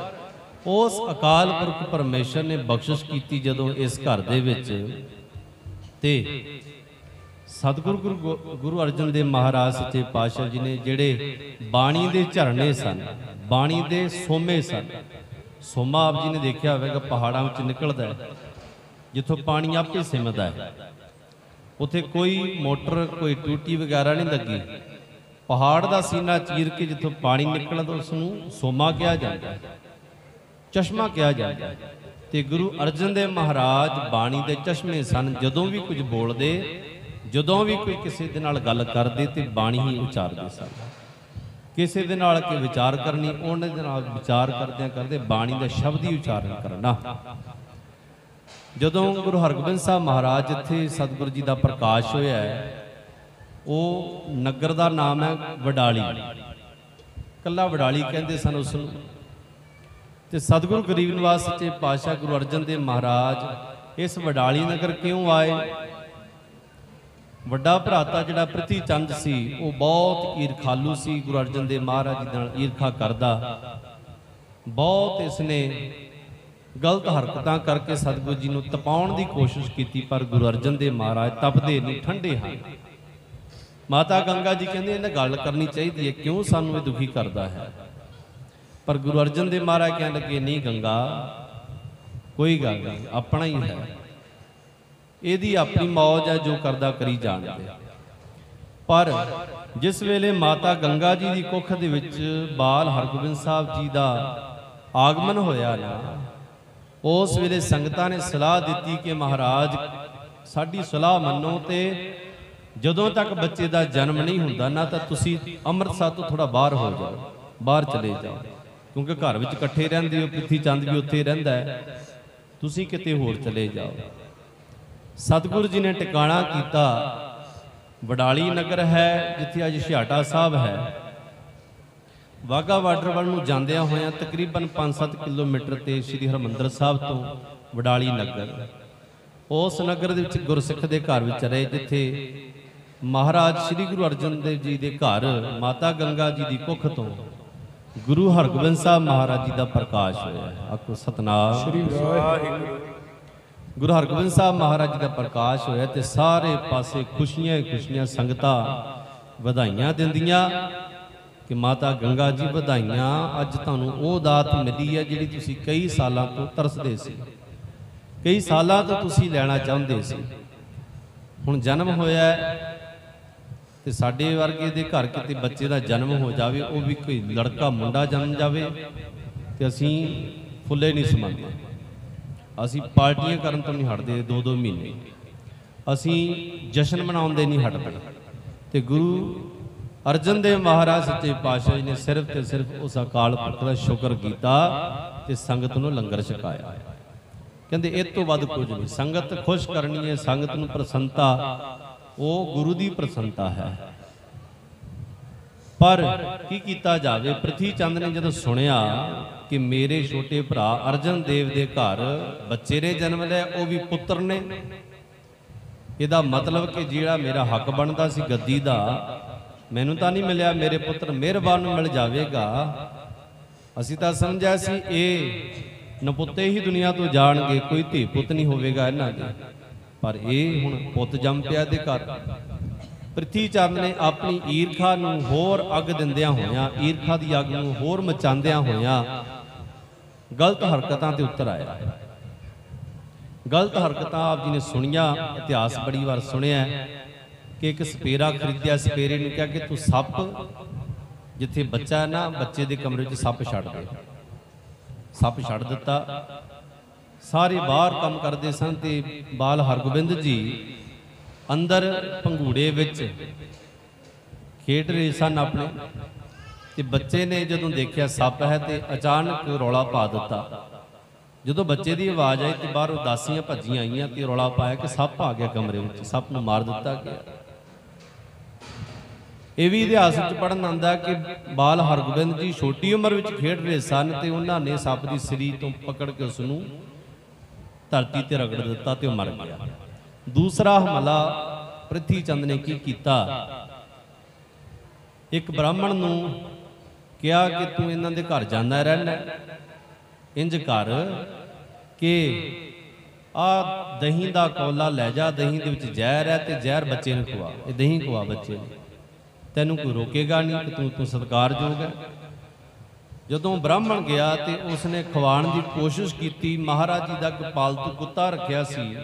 ਉਸ ਅਕਾਲ ਪੁਰਖ ਪਰਮੇਸ਼ਰ ਨੇ ਬਖਸ਼ਿਸ਼ ਕੀਤੀ ਜਦੋਂ ਇਸ ਘਰ ਦੇ ਵਿੱਚ ਤੇ ਸਤਿਗੁਰੂ ਗੁਰੂ ਗੋ- ਗੁਰੂ ਅਰਜਨ ਦੇਵ ਮਹਾਰਾਜ ਸੱਚੇ ਪਾਤਸ਼ਾਹ ਜੀ ਨੇ ਜਿਹੜੇ ਬਾਣੀ ਦੇ ਝਰਨੇ ਸਨ, ਬਾਣੀ ਦੇ ਸੋਮੇ ਸਨ, ਸੋਮਾ ਆਪ ਜੀ ਨੇ ਦੇਖਿਆ ਹੋਵੇਗਾ, ਪਹਾੜਾਂ ਵਿੱਚ ਨਿਕਲਦਾ ਹੈ। ਜਿੱਥੋਂ ਪਾਣੀ ਆਪੇ ਸਿਮਦਾ ਹੈ। ਉੱਥੇ ਕੋਈ ਮੋਟਰ, ਕੋਈ ਟੂਟੀ ਵਗੈਰਾ ਨਹੀਂ ਲੱਗੀ। ਪਹਾੜ ਦਾ ਸੀਨਾ ਚੀਰ ਕੇ ਜਿੱਥੋਂ ਪਾਣੀ ਨਿਕਲਦਾ ਉਸ ਨੂੰ ਸੋਮਾ ਕਿਹਾ ਜਾਂਦਾ ਹੈ। ਚਸ਼ਮਾ ਕਿਹਾ ਜਾਂਦਾ ਹੈ। ਤੇ ਗੁਰੂ ਅਰਜਨ ਦੇਵ ਮਹਾਰਾਜ ਬਾਣੀ ਦੇ ਚਸ਼ਮੇ ਸਨ। ਜਦੋਂ ਵੀ ਕੁਝ ਬੋਲਦੇ, ਜਦੋਂ ਵੀ ਕੋਈ ਕਿਸੇ ਦੇ ਨਾਲ ਗੱਲ ਕਰਦੇ, ਤੇ ਬਾਣੀ ਹੀ ਉਚਾਰਦੇ ਸਨ। ਕਿਸੇ ਦੇ ਨਾਲ ਕਿ ਵਿਚਾਰ ਕਰਨੀ, ਉਹਨਾਂ ਦੇ ਨਾਲ ਵਿਚਾਰ ਕਰਦਿਆਂ ਕਰਦੇ ਬਾਣੀ ਦਾ ਸ਼ਬਦ ਹੀ ਉਚਾਰਨ ਕਰਨਾ। ਜਦੋਂ ਗੁਰੂ ਹਰਗੋਬਿੰਦ ਸਾਹਿਬ ਮਹਾਰਾਜ ਜਿੱਥੇ ਸਤਿਗੁਰੂ ਜੀ ਦਾ ਪ੍ਰਕਾਸ਼ ਹੋਇਆ ਹੈ, ਉਹ ਨਗਰ ਦਾ ਨਾਮ ਹੈ ਵਡਾਲੀ। ਕੱਲਾ ਵਡਾਲੀ ਕਹਿੰਦੇ ਸਨ ਉਸ ਨੂੰ। ਤੇ ਸਤਿਗੁਰੂ ਗਰੀਬ ਨਿਵਾਸ ਸੱਚੇ ਪਾਤਸ਼ਾਹ ਗੁਰੂ ਅਰਜਨ ਦੇਵ ਮਹਾਰਾਜ ਇਸ ਵਡਾਲੀ ਨਗਰ ਕਿਉਂ ਆਏ? ਵੱਡਾ ਭਰਾਤਾ ਜਿਹੜਾ ਪ੍ਰਿਥੀ ਚੰਦ ਸੀ, ਉਹ ਬਹੁਤ ਈਰਖਾਲੂ ਸੀ, ਗੁਰੂ ਅਰਜਨ ਦੇਵ ਮਹਾਰਾਜ ਜੀ ਨਾਲ ਈਰਖਾ ਕਰਦਾ। ਬਹੁਤ ਇਸਨੇ ਗਲਤ ਹਰਕਤਾਂ ਕਰਕੇ ਸਤਿਗੁਰੂ ਜੀ ਨੂੰ ਤਪਾਉਣ ਦੀ ਕੋਸ਼ਿਸ਼ ਕੀਤੀ, ਪਰ ਗੁਰੂ ਅਰਜਨ ਦੇਵ ਮਹਾਰਾਜ ਤਪਦੇ ਨਹੀਂ ਠੰਡੇ ਹਨ। ਮਾਤਾ ਗੰਗਾ ਜੀ ਕਹਿੰਦੇ, ਇਹਨਾਂ ਗੱਲ ਕਰਨੀ ਚਾਹੀਦੀ ਹੈ, ਕਿਉਂ ਸਾਨੂੰ ਇਹ ਦੁਖੀ ਕਰਦਾ ਹੈ? ਪਰ ਗੁਰੂ ਅਰਜਨ ਦੇਵ ਮਹਾਰਾਜ ਕਹਿਣ ਲੱਗੇ, ਨਹੀਂ ਗੰਗਾ, ਕੋਈ ਗੱਲ ਨਹੀਂ, ਆਪਣਾ ਹੀ ਹੈ। ਇਹਦੀ ਆਪਣੀ ਮੌਜ ਹੈ, ਜੋ ਕਰਦਾ ਕਰੀ ਜਾਣਦੇ ਪਰ ਜਿਸ ਵੇਲੇ ਮਾਤਾ ਗੰਗਾ ਜੀ ਦੀ ਕੁੱਖ ਦੇ ਵਿੱਚ ਬਾਲ ਹਰਗੋਬਿੰਦ ਸਾਹਿਬ ਜੀ ਦਾ ਆਗਮਨ ਹੋਇਆ ਨਾ ਉਸ ਵੇਲੇ ਸੰਗਤਾਂ ਨੇ ਸਲਾਹ ਦਿੱਤੀ ਕਿ ਮਹਾਰਾਜ, ਸਾਡੀ ਸਲਾਹ ਮੰਨੋ ਤੇ ਜਦੋਂ ਤੱਕ ਬੱਚੇ ਦਾ ਜਨਮ ਨਹੀਂ ਹੁੰਦਾ ਨਾ, ਤਾਂ ਤੁਸੀਂ ਅੰਮ੍ਰਿਤਸਰ ਤੋਂ ਥੋੜਾ ਬਾਹਰ ਹੋ ਜਾਓ, ਬਾਹਰ ਚਲੇ ਜਾਓ। ਕਿਉਂਕਿ ਘਰ ਵਿੱਚ ਇਕੱਠੇ ਰਹਿੰਦੇ ਹੋ ਪ੍ਰਿਥੀ ਚੰਦ ਵੀ ਉੱਥੇ ਰਹਿੰਦਾ ਹੈ। ਤੁਸੀਂ ਕਿਤੇ ਹੋਰ ਚਲੇ ਜਾਓ। ਸਤਿਗੁਰੂ ਜੀ ਨੇ ਟਿਕਾਣਾ ਕੀਤਾ, ਵਡਾਲੀ ਨਗਰ ਹੈ, ਜਿੱਥੇ ਅੱਜ ਛਿਆਟਾ ਸਾਹਿਬ ਹੈ। ਵਾਗਾ ਬਾਰਡਰ ਵੱਲ ਨੂੰ ਜਾਂਦਿਆਂ ਹੋਇਆਂ ਤਕਰੀਬਨ 5-7 ਕਿਲੋਮੀਟਰ ਤੇ ਸ੍ਰੀ ਹਰਮੰਦਰ ਸਾਹਿਬ ਤੋਂ ਵਡਾਲੀ ਨਗਰ। ਉਸ ਨਗਰ ਦੇ ਵਿੱਚ ਗੁਰਸਿੱਖ ਦੇ ਘਰ ਵਿੱਚ ਰਹੇ ਜਿੱਥੇ ਮਹਾਰਾਜ ਸ੍ਰੀ ਗੁਰੂ ਅਰਜਨ ਦੇਵ ਜੀ ਦੇ ਘਰ ਮਾਤਾ ਗੰਗਾ ਜੀ ਦੀ ਕੁੱਖ ਤੋਂ ਗੁਰੂ ਹਰਗੋਬਿੰਦ ਸਾਹਿਬ ਮਹਾਰਾਜ ਜੀ ਦਾ ਪ੍ਰਕਾਸ਼ ਹੋਇਆ। ਆਖੋ ਸਤਨਾਮ। ਸ੍ਰੀ ਵਾਹਿਗੁਰੂ। ਗੁਰੂ ਹਰਗੋਬਿੰਦ ਸਾਹਿਬ ਮਹਾਰਾਜ ਜੀ ਦਾ ਪ੍ਰਕਾਸ਼ ਹੋਇਆ ਤੇ ਸਾਰੇ ਪਾਸੇ ਖੁਸ਼ੀਆਂ ਖੁਸ਼ੀਆਂ ਸੰਗਤਾਂ ਵਧਾਈਆਂ ਦਿੰਦੀਆਂ। ਕਿ ਮਾਤਾ ਗੰਗਾ ਜੀ ਵਧਾਈਆਂ। ਅੱਜ ਤੁਹਾਨੂੰ ਉਹ ਦਾਤ ਮਿਲੀ ਹੈ ਜਿਹੜੀ ਤੁਸੀਂ ਕਈ ਸਾਲਾਂ ਤੋਂ ਤਰਸਦੇ ਸੀ। ਕਈ ਸਾਲਾਂ ਤੋਂ ਤੁਸੀਂ ਲੈਣਾ ਚਾਹੁੰਦੇ ਸੀ। ਹੁਣ ਜਨਮ ਹੋਇਆ ਹੈ ਤੇ ਸਾਡੇ ਵਰਗੇ ਦੇ ਘਰ ਕਿਤੇ ਬੱਚੇ ਦਾ ਜਨਮ ਹੋ ਜਾਵੇ, ਉਹ ਵੀ ਕੋਈ ਲੜਕਾ ਮੁੰਡਾ ਜਨਮ ਜਾਵੇ ਤੇ ਅਸੀਂ ਫੁੱਲੇ ਨਹੀਂ ਸਮਾਉਂਦੇ ਅਸੀਂ ਪਾਰਟੀਆਂ ਕਰਨ ਤੋਂ ਨਹੀਂ ਹਟਦੇ ਦੋ ਦੋ ਮਹੀਨੇ। ਅਸੀਂ ਜਸ਼ਨ ਮਨਾਉਂਦੇ ਨਹੀਂ ਹਟਦੇ। ਤੇ ਗੁਰੂ ਅਰਜਨ ਦੇਵ ਮਹਾਰਾਜ ਸੱਚੇ ਪਾਤਸ਼ਾਹ ਜੀ ਨੇ ਸਿਰਫ ਤੇ ਸਿਰਫ ਉਸ ਅਕਾਲ ਪੁਰਖ ਦਾ ਸ਼ੁਕਰ ਕੀਤਾ ਤੇ ਸੰਗਤ ਨੂੰ ਲੰਗਰ ਛਕਾਇਆ। ਕਹਿੰਦੇ, ਇਹ ਤੋਂ ਵੱਧ ਕੁਝ ਨਹੀਂ। ਸੰਗਤ ਖੁਸ਼ ਕਰਨੀ ਹੈ, ਸੰਗਤ ਨੂੰ ਪ੍ਰਸੰਨਤਾ, ਉਹ ਗੁਰੂ ਦੀ ਪ੍ਰਸੰਨਤਾ ਹੈ। ਪਰ ਕੀ ਕੀਤਾ ਜਾਵੇ? ਪ੍ਰਥੀ ਚੰਦ ਨੇ ਜਦੋਂ ਸੁਣਿਆ ਕਿ ਮੇਰੇ ਛੋਟੇ ਭਰਾ ਅਰਜਨ ਦੇਵ ਦੇ ਘਰ ਬੱਚੇ ਨੇ ਜਨਮ ਲਿਆ, ਉਹ ਵੀ ਪੁੱਤਰ ਨੇ। ਇਹਦਾ ਮਤਲਬ ਕਿ ਜਿਹੜਾ ਮੇਰਾ ਹੱਕ ਬਣਦਾ ਸੀ ਗੱਦੀ ਦਾ ਮੈਨੂੰ ਤਾਂ ਨਹੀਂ ਮਿਲਿਆ, ਮੇਰੇ ਪੁੱਤਰ ਮਿਹਰਬਾਨ ਨੂੰ ਮਿਲ ਜਾਵੇਗਾ। ਅਸੀਂ ਤਾਂ ਸਮਝਿਆ ਸੀ, ਇਹ ਨਪੁੱਤੇ ਹੀ ਦੁਨੀਆ ਤੋਂ ਜਾਣਗੇ, ਕੋਈ ਧੀ ਪੁੱਤ ਨਹੀਂ ਹੋਵੇਗਾ ਇਹਨਾਂ ਦੇ। ਪਰ ਇਹ ਹੁਣ ਪੁੱਤ ਜੰਮ ਪਿਆ ਦੇ ਘਰ। ਪ੍ਰਿਥੀ ਚੰਦ ਨੇ ਆਪਣੀ ਈਰਖਾ ਨੂੰ ਹੋਰ ਅੱਗ ਦਿੰਦਿਆਂ ਹੋਇਆਂ, ਈਰਖਾ ਦੀ ਅੱਗ ਨੂੰ ਹੋਰ ਮਚਾਉਂਦਿਆਂ ਹੋਇਆਂ ਗਲਤ ਹਰਕਤਾਂ ਤੇ ਉਤਰ ਆਇਆ। ਗਲਤ ਹਰਕਤਾਂ ਆਪ ਜੀ ਨੇ ਸੁਣੀਆਂ, ਇਤਿਹਾਸ ਬੜੀ ਵਾਰ ਸੁਣਿਆ। ਕਿ ਇੱਕ ਸਪੇਰਾ ਖਰੀਦਿਆ, ਸਪੇਰੇ ਨੂੰ ਕਿਹਾ ਕਿ ਤੂੰ ਸੱਪ ਜਿੱਥੇ ਬੱਚਾ ਹੈ ਨਾ, ਬੱਚੇ ਦੇ ਕਮਰੇ 'ਚ ਸੱਪ ਛੱਡ ਦੇ। ਸੱਪ ਛੱਡ ਦਿੱਤਾ। ਸਾਰੇ ਬਾਹਰ ਕੰਮ ਕਰਦੇ ਸਨ ਤੇ ਬਾਲ ਹਰਗੋਬਿੰਦ ਜੀ ਅੰਦਰ ਪੰਘੂੜੇ ਵਿੱਚ ਖੇਡ ਰਹੇ ਸਨ ਆਪਣੇ ਤੇ ਬੱਚੇ ਨੇ ਜਦੋਂ ਦੇਖਿਆ ਸੱਪ ਹੈ ਤੇ ਅਚਾਨਕ ਰੌਲਾ ਪਾ ਦਿੱਤਾ। ਜਦੋਂ ਬੱਚੇ ਦੀ ਆਵਾਜ਼ ਆਈ ਤੇ ਬਾਹਰ ਉਦਾਸੀਆਂ ਭੱਜੀਆਂ ਆਈਆਂ ਤੇ ਰੌਲਾ ਪਾਇਆ ਕਿ ਸੱਪ ਆ ਗਿਆ ਕਮਰੇ ਵਿੱਚ, ਸੱਪ ਨੂੰ ਮਾਰ ਦਿੱਤਾ ਗਿਆ। ਇਹ ਵੀ ਇਤਿਹਾਸ ਵਿੱਚ ਪੜਨ ਆਉਂਦਾ ਕਿ ਬਾਲ ਹਰਗੋਬਿੰਦ ਜੀ ਛੋਟੀ ਉਮਰ ਵਿੱਚ ਖੇਡ ਰਹੇ ਸਨ ਤੇ ਉਹਨਾਂ ਨੇ ਸੱਪ ਦੀ ਸਰੀ ਤੋਂ ਪਕੜ ਕੇ ਉਸ ਨੂੰ ਧਰਤੀ ਤੇ ਰਗੜ ਦਿੱਤਾ ਤੇ ਉਹ ਮਰ ਗਿਆ। ਦੂਸਰਾ ਹਮਲਾ ਪ੍ਰਿਥੀ ਚੰਦ ਨੇ ਕੀ ਕੀਤਾ? ਇੱਕ ਬ੍ਰਾਹਮਣ ਨੂੰ ਕਿਹਾ ਕਿ ਤੂੰ ਇਹਨਾਂ ਦੇ ਘਰ ਜਾਂਦਾ ਰਹਿਣਾ ਇੰਜ ਕਰ ਕਿ ਆ ਦਹੀਂ ਦਾ ਕੋਲਾ ਲੈ ਜਾ, ਦਹੀਂ ਦੇ ਵਿੱਚ ਜ਼ਹਿਰ ਹੈ ਤੇ ਜ਼ਹਿਰ ਬੱਚੇ ਨੂੰ ਖਵਾ, ਇਹ ਦਹੀਂ ਖਵਾ ਬੱਚੇ ਨੂੰ। ਤੈਨੂੰ ਕੋਈ ਰੋਕੇਗਾ ਨਹੀਂ ਕਿ ਤੂੰ ਤੂੰ ਸਤਿਕਾਰਯੋਗ ਹੈ। ਜਦੋਂ ਬ੍ਰਾਹਮਣ ਗਿਆ ਤੇ ਉਸਨੇ ਖਵਾਉਣ ਦੀ ਕੋਸ਼ਿਸ਼ ਕੀਤੀ, ਮਹਾਰਾਜ ਜੀ ਦਾ ਇੱਕ ਪਾਲਤੂ ਕੁੱਤਾ ਰੱਖਿਆ ਸੀ।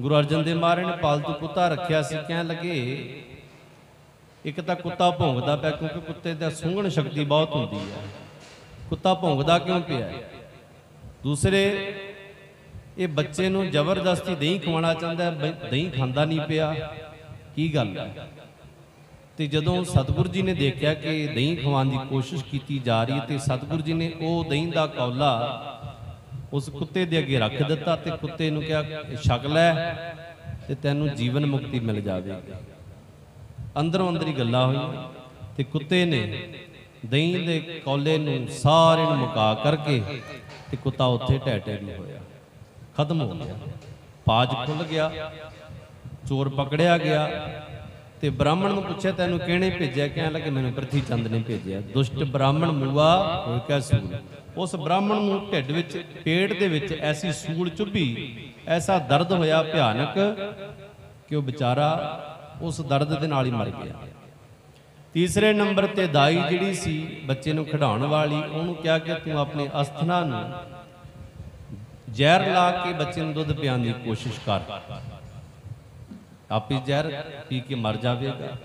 ਗੁਰੂ ਅਰਜਨ ਦੇਵ ਮਹਾਰਾਜ ਨੇ ਪਾਲਤੂ ਕੁੱਤਾ ਰੱਖਿਆ ਸੀ। ਕਹਿਣ ਲੱਗੇ, ਇੱਕ ਤਾਂ ਕੁੱਤਾ ਭੌਂਕਦਾ ਪਿਆ ਕਿਉਂਕਿ ਕੁੱਤੇ ਦਾ ਸੁੰਘਣ ਸ਼ਕਤੀ ਬਹੁਤ ਹੁੰਦੀ ਹੈ। ਕੁੱਤਾ ਭੌਂਕਦਾ ਕਿਉਂ ਪਿਆ? ਦੂਸਰੇ, ਇਹ ਬੱਚੇ ਨੂੰ ਜ਼ਬਰਦਸਤੀ ਦਹੀਂ ਖਵਾਉਣਾ ਚਾਹੁੰਦਾ ਦਹੀਂ ਖਾਂਦਾ ਨਹੀਂ ਪਿਆ। ਕੀ ਗੱਲ ਹੈ? ਤੇ ਜਦੋਂ ਸਤਿਗੁਰੂ ਜੀ ਨੇ ਦੇਖਿਆ ਕਿ ਦਹੀਂ ਖਵਾਉਣ ਦੀ ਕੋਸ਼ਿਸ਼ ਕੀਤੀ ਜਾ ਰਹੀ ਹੈ ਤੇ ਸਤਿਗੁਰੂ ਜੀ ਨੇ ਉਹ ਦਹੀਂ ਦਾ ਕੌਲਾ ਉਸ ਕੁੱਤੇ ਦੇ ਅੱਗੇ ਰੱਖ ਦਿੱਤਾ ਤੇ ਕੁੱਤੇ ਨੂੰ ਕਿਹਾ "ਇਹ ਛਕ ਲੈ ਤੇ ਤੈਨੂੰ ਜੀਵਨ ਮੁਕਤੀ ਮਿਲ ਜਾਵੇਗੀ। ਅੰਦਰੋਂ ਅੰਦਰ ਹੀ ਗੱਲਾਂ ਹੋਈਆਂ ਤੇ ਕੁੱਤੇ ਨੇ ਦਹੀਂ ਦੇ ਕੌਲੇ ਨੂੰ ਸਾਰੇ ਨੂੰ ਮੁਕਾ ਕਰਕੇ ਤੇ ਕੁੱਤਾ ਉੱਥੇ ਢਹਿ ਨਹੀਂ ਹੋਇਆ। ਖਤਮ ਹੋ ਗਿਆ। ਪਾਜ ਖੁੱਲ ਗਿਆ। ਚੋਰ ਪਕੜਿਆ ਗਿਆ। ਤੇ ਬ੍ਰਾਹਮਣ ਨੂੰ ਪੁੱਛਿਆ, ਤੈਨੂੰ ਕਿਹਨੇ ਭੇਜਿਆ? ਕਹਿਣ ਲੱਗੇ, ਮੈਨੂੰ ਪ੍ਰਥੀ ਚੰਦ ਨੇ ਭੇਜਿਆ। ਦੁਸ਼ਟ ਬ੍ਰਾਹਮਣ ਮੂਆ ਹੋਇ ਕੈ ਸੂਲ? ਉਸ ਬ੍ਰਾਹਮਣ ਨੂੰ ਢਿੱਡ ਵਿੱਚ, ਪੇਟ ਦੇ ਵਿੱਚ ਐਸੀ ਸੂਲ ਚੁੱਭੀ, ਐਸਾ ਦਰਦ ਹੋਇਆ ਭਿਆਨਕ ਕਿ ਉਹ ਵਿਚਾਰਾ ਉਸ ਦਰਦ ਦੇ ਨਾਲ ਹੀ ਮਰ ਗਿਆ। ਤੀਸਰੇ ਨੰਬਰ ਤੇ ਦਾਈ ਜਿਹੜੀ ਸੀ, ਬੱਚੇ ਨੂੰ ਖਿਡਾਉਣ ਵਾਲੀ, ਉਹਨੂੰ ਕਿਹਾ ਕਿ ਤੂੰ ਆਪਣੇ ਅਸਥਨਾ ਨੂੰ ਜ਼ਹਿਰ ਲਾ ਕੇ ਬੱਚੇ ਨੂੰ ਦੁੱਧ ਪਿਆਉਣ ਦੀ ਕੋਸ਼ਿਸ਼ ਕਰ। ਆਪੇ ਜ਼ਹਿਰ ਪੀ ਕੇ ਮਰ ਜਾਵੇਗਾ।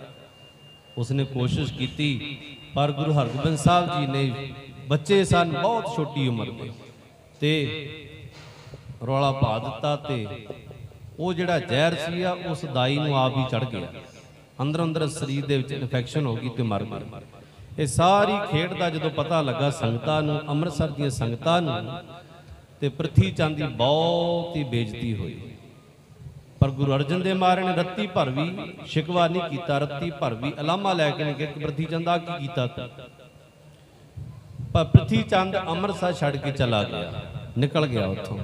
ਉਸਨੇ ਕੋਸ਼ਿਸ਼ ਕੀਤੀ, ਪਰ ਗੁਰੂ ਹਰਗੋਬਿੰਦ ਸਾਹਿਬ ਜੀ ਨੇ ਬੱਚੇ ਸਨ, ਬਹੁਤ ਛੋਟੀ ਉਮਰ ਦੇ। ਤੇ ਰੌਲਾ ਪਾ ਦਿੱਤਾ ਤੇ ਉਹ ਜਿਹੜਾ ਜ਼ਹਿਰ ਸੀ ਆ, ਉਸ ਦਾਈ ਨੂੰ ਆਪ ਹੀ ਚੜ ਗਿਆ। ਅੰਦਰ ਅੰਦਰ ਸਰੀਰ ਦੇ ਵਿੱਚ ਇਨਫੈਕਸ਼ਨ ਹੋ ਗਈ ਤੇ ਮਰ ਗਈ ਇਹ ਸਾਰੀ ਖੇਡ ਦਾ ਜਦੋਂ ਪਤਾ ਲੱਗਾ ਸੰਗਤਾਂ ਨੂੰ, ਅੰਮ੍ਰਿਤਸਰ ਦੀਆਂ ਸੰਗਤਾਂ ਨੂੰ, ਤੇ ਪ੍ਰਿਥੀ ਚੰਦ ਦੀ ਬਹੁਤ ਹੀ ਬੇਇੱਜ਼ਤੀ ਹੋਈ। ਪਰ ਗੁਰੂ ਅਰਜਨ ਦੇ ਮਹਾਰਾਜ ਨੇ ਰੱਤੀ ਭਰ ਵੀ ਸ਼ਿਕਵਾ ਨਹੀਂ ਕੀਤਾ, ਰੱਤੀ ਭਰ ਵੀ ਅਲਾਮਾ ਲੈ ਕੇ ਨਹੀਂ ਕਿ ਪ੍ਰਥੀ ਚੰਦਾ ਕੀ ਕੀਤਾ ਤੂੰ? ਪਰ ਪ੍ਰਥੀ ਚੰਦ ਅੰਮ੍ਰਿਤਸਰ ਛੱਡ ਕੇ ਚਲਾ ਗਿਆ, ਨਿਕਲ ਗਿਆ ਉੱਥੋਂ।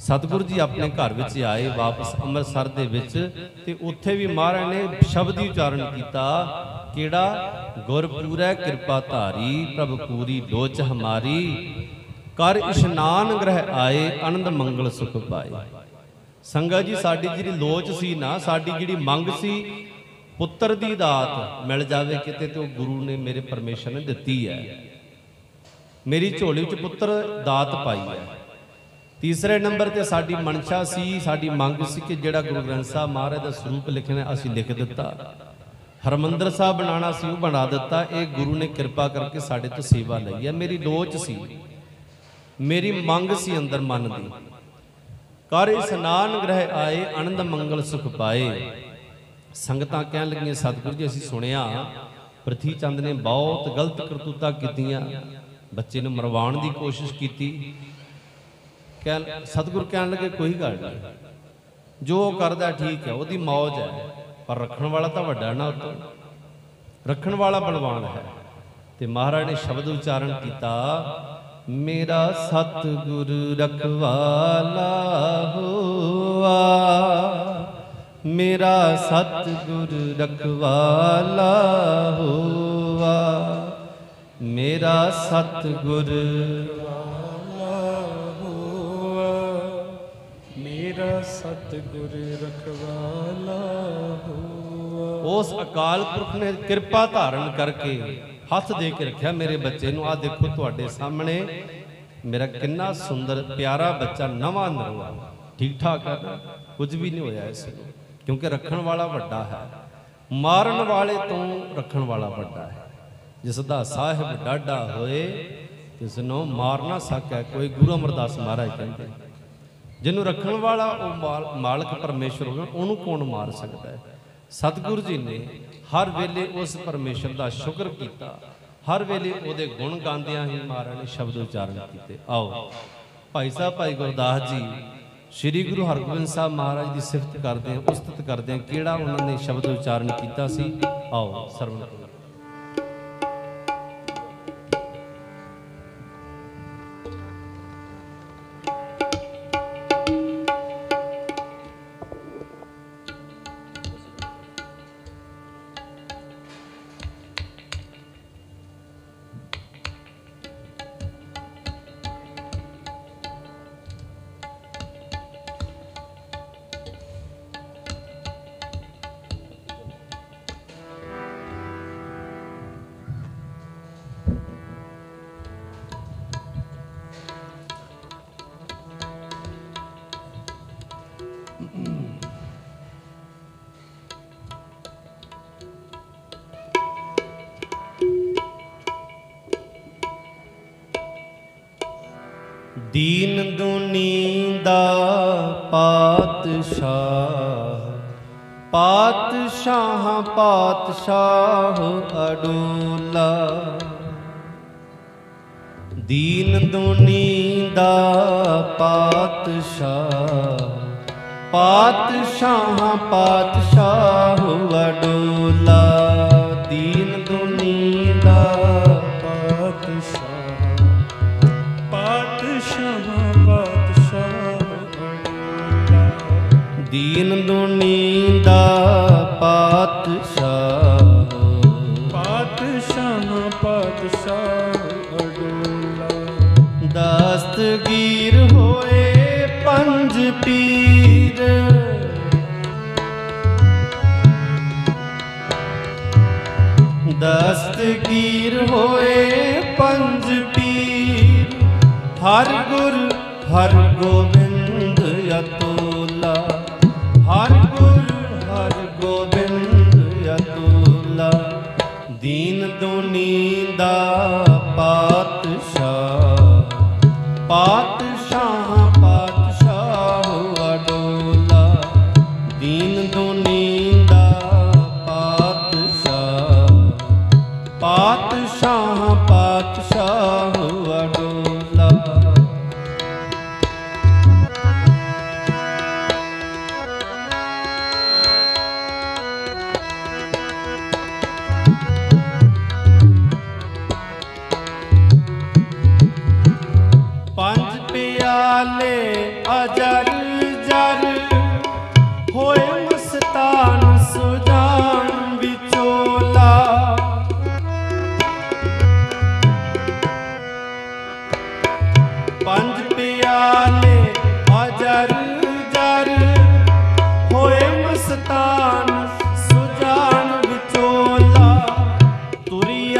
ਸਤਿਗੁਰੂ ਜੀ ਆਪਣੇ ਘਰ ਵਿੱਚ ਆਏ, ਵਾਪਸ ਅੰਮ੍ਰਿਤਸਰ ਦੇ ਵਿੱਚ ਤੇ ਉੱਥੇ ਵੀ ਮਹਾਰਾਜ ਨੇ ਸ਼ਬਦੀ ਉਚਾਰਨ ਕੀਤਾ, ਕਿਹੜਾ? ਗੁਰਪੂਰੈ ਕਿਰਪਾ ਧਾਰੀ, ਪ੍ਰਭ ਪੂਰੀ ਲੋਚ ਹਮਾਰੀ, ਕਰ ਇਸ਼ਨਾਨ ਗ੍ਰਹਿ ਆਏ ਆਨੰਦ ਮੰਗਲ ਸੁਖ ਪਾਏ। ਸੰਗਤ ਜੀ, ਸਾਡੀ ਜਿਹੜੀ ਲੋਚ ਸੀ ਨਾ, ਸਾਡੀ ਜਿਹੜੀ ਮੰਗ ਸੀ, ਪੁੱਤਰ ਦੀ ਦਾਤ ਮਿਲ ਜਾਵੇ ਕਿਤੇ ਤੇ ਉਹ ਗੁਰੂ ਨੇ ਮੇਰੇ ਪਰਮੇਸ਼ਰ ਨੇ ਦਿੱਤੀ ਹੈ। ਮੇਰੀ ਝੋਲੀ ਵਿੱਚ ਪੁੱਤਰ ਦਾਤ ਪਾਈ ਹੈ। ਤੀਸਰੇ ਨੰਬਰ ਤੇ ਸਾਡੀ ਮਨਸ਼ਾ ਸੀ, ਸਾਡੀ ਮੰਗ ਸੀ ਕਿ ਜਿਹੜਾ ਗੁਰੂ ਗ੍ਰੰਥ ਸਾਹਿਬ ਮਹਾਰਾਜ ਦਾ ਸਰੂਪ ਲਿਖਣਾ ਅਸੀਂ ਲਿਖ ਦਿੱਤਾ। ਹਰਮੰਦਰ ਸਾਹਿਬ ਬਣਾਉਣਾ ਸੀ, ਉਹ ਬਣਾ ਦਿੱਤਾ। ਇਹ ਗੁਰੂ ਨੇ ਕਿਰਪਾ ਕਰਕੇ ਸਾਡੇ ਤੋਂ ਸੇਵਾ ਲਈ ਹੈ। ਮੇਰੀ ਲੋਚ ਸੀ। ਮੇਰੀ ਮੰਗ ਸੀ ਅੰਦਰ ਮਨ ਦੀ। ਕਰ ਇਸਨਾਨ ਗ੍ਰਹਿ ਆਏ, ਆਨੰਦ ਮੰਗਲ ਸੁਖ ਪਾਏ। ਸੰਗਤਾਂ ਕਹਿਣ ਲੱਗੀਆਂ, ਸਤਿਗੁਰੂ ਜੀ, ਅਸੀਂ ਸੁਣਿਆ, ਪ੍ਰਥੀ ਚੰਦ ਨੇ ਬਹੁਤ ਗਲਤ ਕਰਤੂਤਾਂ ਕੀਤੀਆਂ। ਬੱਚੇ ਨੂੰ ਮਰਵਾਉਣ ਦੀ ਕੋਸ਼ਿਸ਼ ਕੀਤੀ। ਕਹਿ ਸਤਿਗੁਰ ਕਹਿਣ ਲੱਗੇ, ਕੋਈ ਗੱਲ ਨਹੀਂ। ਜੋ ਉਹ ਕਰਦਾ, ਠੀਕ ਹੈ, ਉਹਦੀ ਮੌਜ ਹੈ। ਪਰ ਰੱਖਣ ਵਾਲਾ ਤਾਂ ਵੱਡਾ ਨਾ ਉਤੋਂ ਰੱਖਣ ਵਾਲਾ ਬਲਵਾਨ ਹੈ। ਤੇ ਮਹਾਰਾਜ ਨੇ ਸ਼ਬਦ ਉਚਾਰਨ ਕੀਤਾ ਮੇਰਾ ਸਤਿਗੁਰ ਰਖਵਾਲਾ ਹੋਆ। ਮੇਰਾ ਸਤਿਗੁਰ ਰਖਵਾਲਾ ਹੋਆ। ਮੇਰਾ ਸਤਿਗੁਰ ਮੇਰਾ ਸਤਿਗੁਰ ਰਖਵਾਲਾ ਹੋਆ। ਉਸ ਅਕਾਲ ਪੁਰਖ ਨੇ ਕਿਰਪਾ ਧਾਰਨ ਕਰਕੇ ਹੱਥ ਦੇ ਕੇ ਰੱਖਿਆ ਮੇਰੇ ਬੱਚੇ ਨੂੰ ਆ ਦੇਖੋ ਤੁਹਾਡੇ ਸਾਹਮਣੇ। ਮੇਰਾ ਕਿੰਨਾ ਸੁੰਦਰ, ਪਿਆਰਾ ਬੱਚਾ, ਨਵਾਂ ਨਰਵਾ ਠੀਕ ਠਾਕ ਹੈ ਕੁਝ ਵੀ ਨਹੀਂ ਹੋਇਆ ਇਸ ਨੂੰ, ਕਿਉਂਕਿ ਰੱਖਣ ਵਾਲਾ ਵੱਡਾ ਹੈ। ਮਾਰਨ ਵਾਲੇ ਤੋਂ ਰੱਖਣ ਵਾਲਾ ਵੱਡਾ ਹੈ। ਜਿਸ ਦਾ ਸਾਹਿਬ ਡਾਢਾ ਹੋਏ ਤਿਸ ਨੂੰ ਮਾਰ ਨਾ ਸਕੈ, ਕੋਈ ਗੁਰੂ ਅਮਰਦਾਸ ਮਹਾਰਾਜ ਕਹਿੰਦੇ। ਜਿਹਨੂੰ ਰੱਖਣ ਵਾਲਾ ਉਹ ਮਾਲ- ਮਾਲਕ ਪਰਮੇਸ਼ਰ ਹੋਵੇ, ਉਹਨੂੰ ਕੌਣ ਮਾਰ ਸਕਦਾ ਹੈ? ਸਤਿਗੁਰੂ ਜੀ ਨੇ ਹਰ ਵੇਲੇ ਉਸ ਪਰਮੇਸ਼ਰ ਦਾ ਸ਼ੁਕਰ ਕੀਤਾ। ਹਰ ਵੇਲੇ ਉਹਦੇ ਗੁਣ ਗਾਉਂਦਿਆਂ ਹੀ ਮਹਾਰਾਜ ਨੇ ਸ਼ਬਦ ਉਚਾਰਨ ਕੀਤੇ। ਆਓ, ਭਾਈ ਸਾਹਿਬ, ਭਾਈ ਗੁਰਦਾਸ ਜੀ, ਸ੍ਰੀ ਗੁਰੂ ਹਰਗੋਬਿੰਦ ਸਾਹਿਬ ਮਹਾਰਾਜ ਦੀ ਸਿਫਤ ਕਰਦੇ ਆ ਉਸਤਤ ਕਰਦੇ ਆ ਕਿਹੜਾ ਉਹਨਾਂ ਨੇ ਸ਼ਬਦ ਉਚਾਰਨ ਕੀਤਾ ਸੀ? ਆਓ, ਸਰਵਣ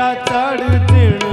ચડ ચીણ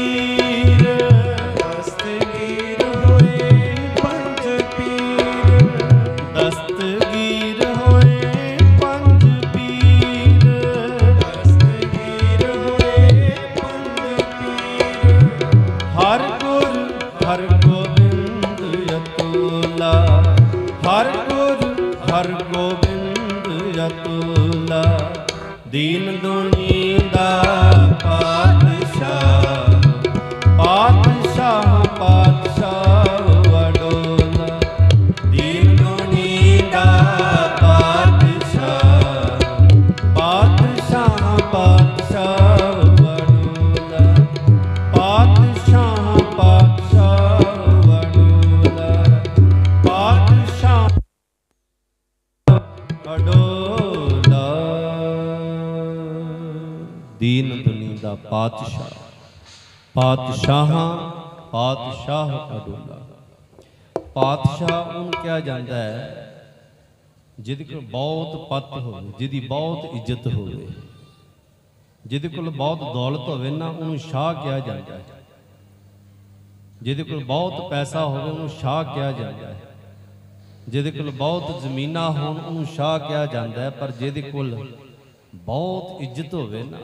वीर ਪਾਤਸ਼ਾਹ। ਪਾਤਸ਼ਾਹ ਪਾਤਸ਼ਾਹ ਕਾ ਪਾਤਸ਼ਾਹ ਉਹਨ ਕਿਹਾ ਜਾਂਦਾ ਹੈ, ਜਿਹਦੇ ਕੋਲ ਬਹੁਤ ਪਤ ਹੋਵੇ, ਜਿਹਦੀ ਬਹੁਤ ਇੱਜ਼ਤ ਹੋਵੇ, ਜਿਹਦੇ ਕੋਲ ਬਹੁਤ ਦੌਲਤ ਹੋਵੇ ਨਾ, ਉਹਨੂੰ ਸ਼ਾਹ ਕਿਹਾ ਜਾਂਦਾ ਹੈ। ਜਿਹਦੇ ਕੋਲ ਬਹੁਤ ਪੈਸਾ ਹੋਵੇ, ਉਹਨੂੰ ਸ਼ਾਹ ਕਿਹਾ ਜਾਂਦਾ ਹੈ। ਜਿਹਦੇ ਕੋਲ ਬਹੁਤ ਜ਼ਮੀਨਾਂ ਹੋਣ, ਉਹਨੂੰ ਸ਼ਾਹ ਕਿਹਾ ਜਾਂਦਾ ਹੈ, ਪਰ ਜਿਹਦੇ ਕੋਲ ਬਹੁਤ ਇੱਜ਼ਤ ਹੋਵੇ ਨਾ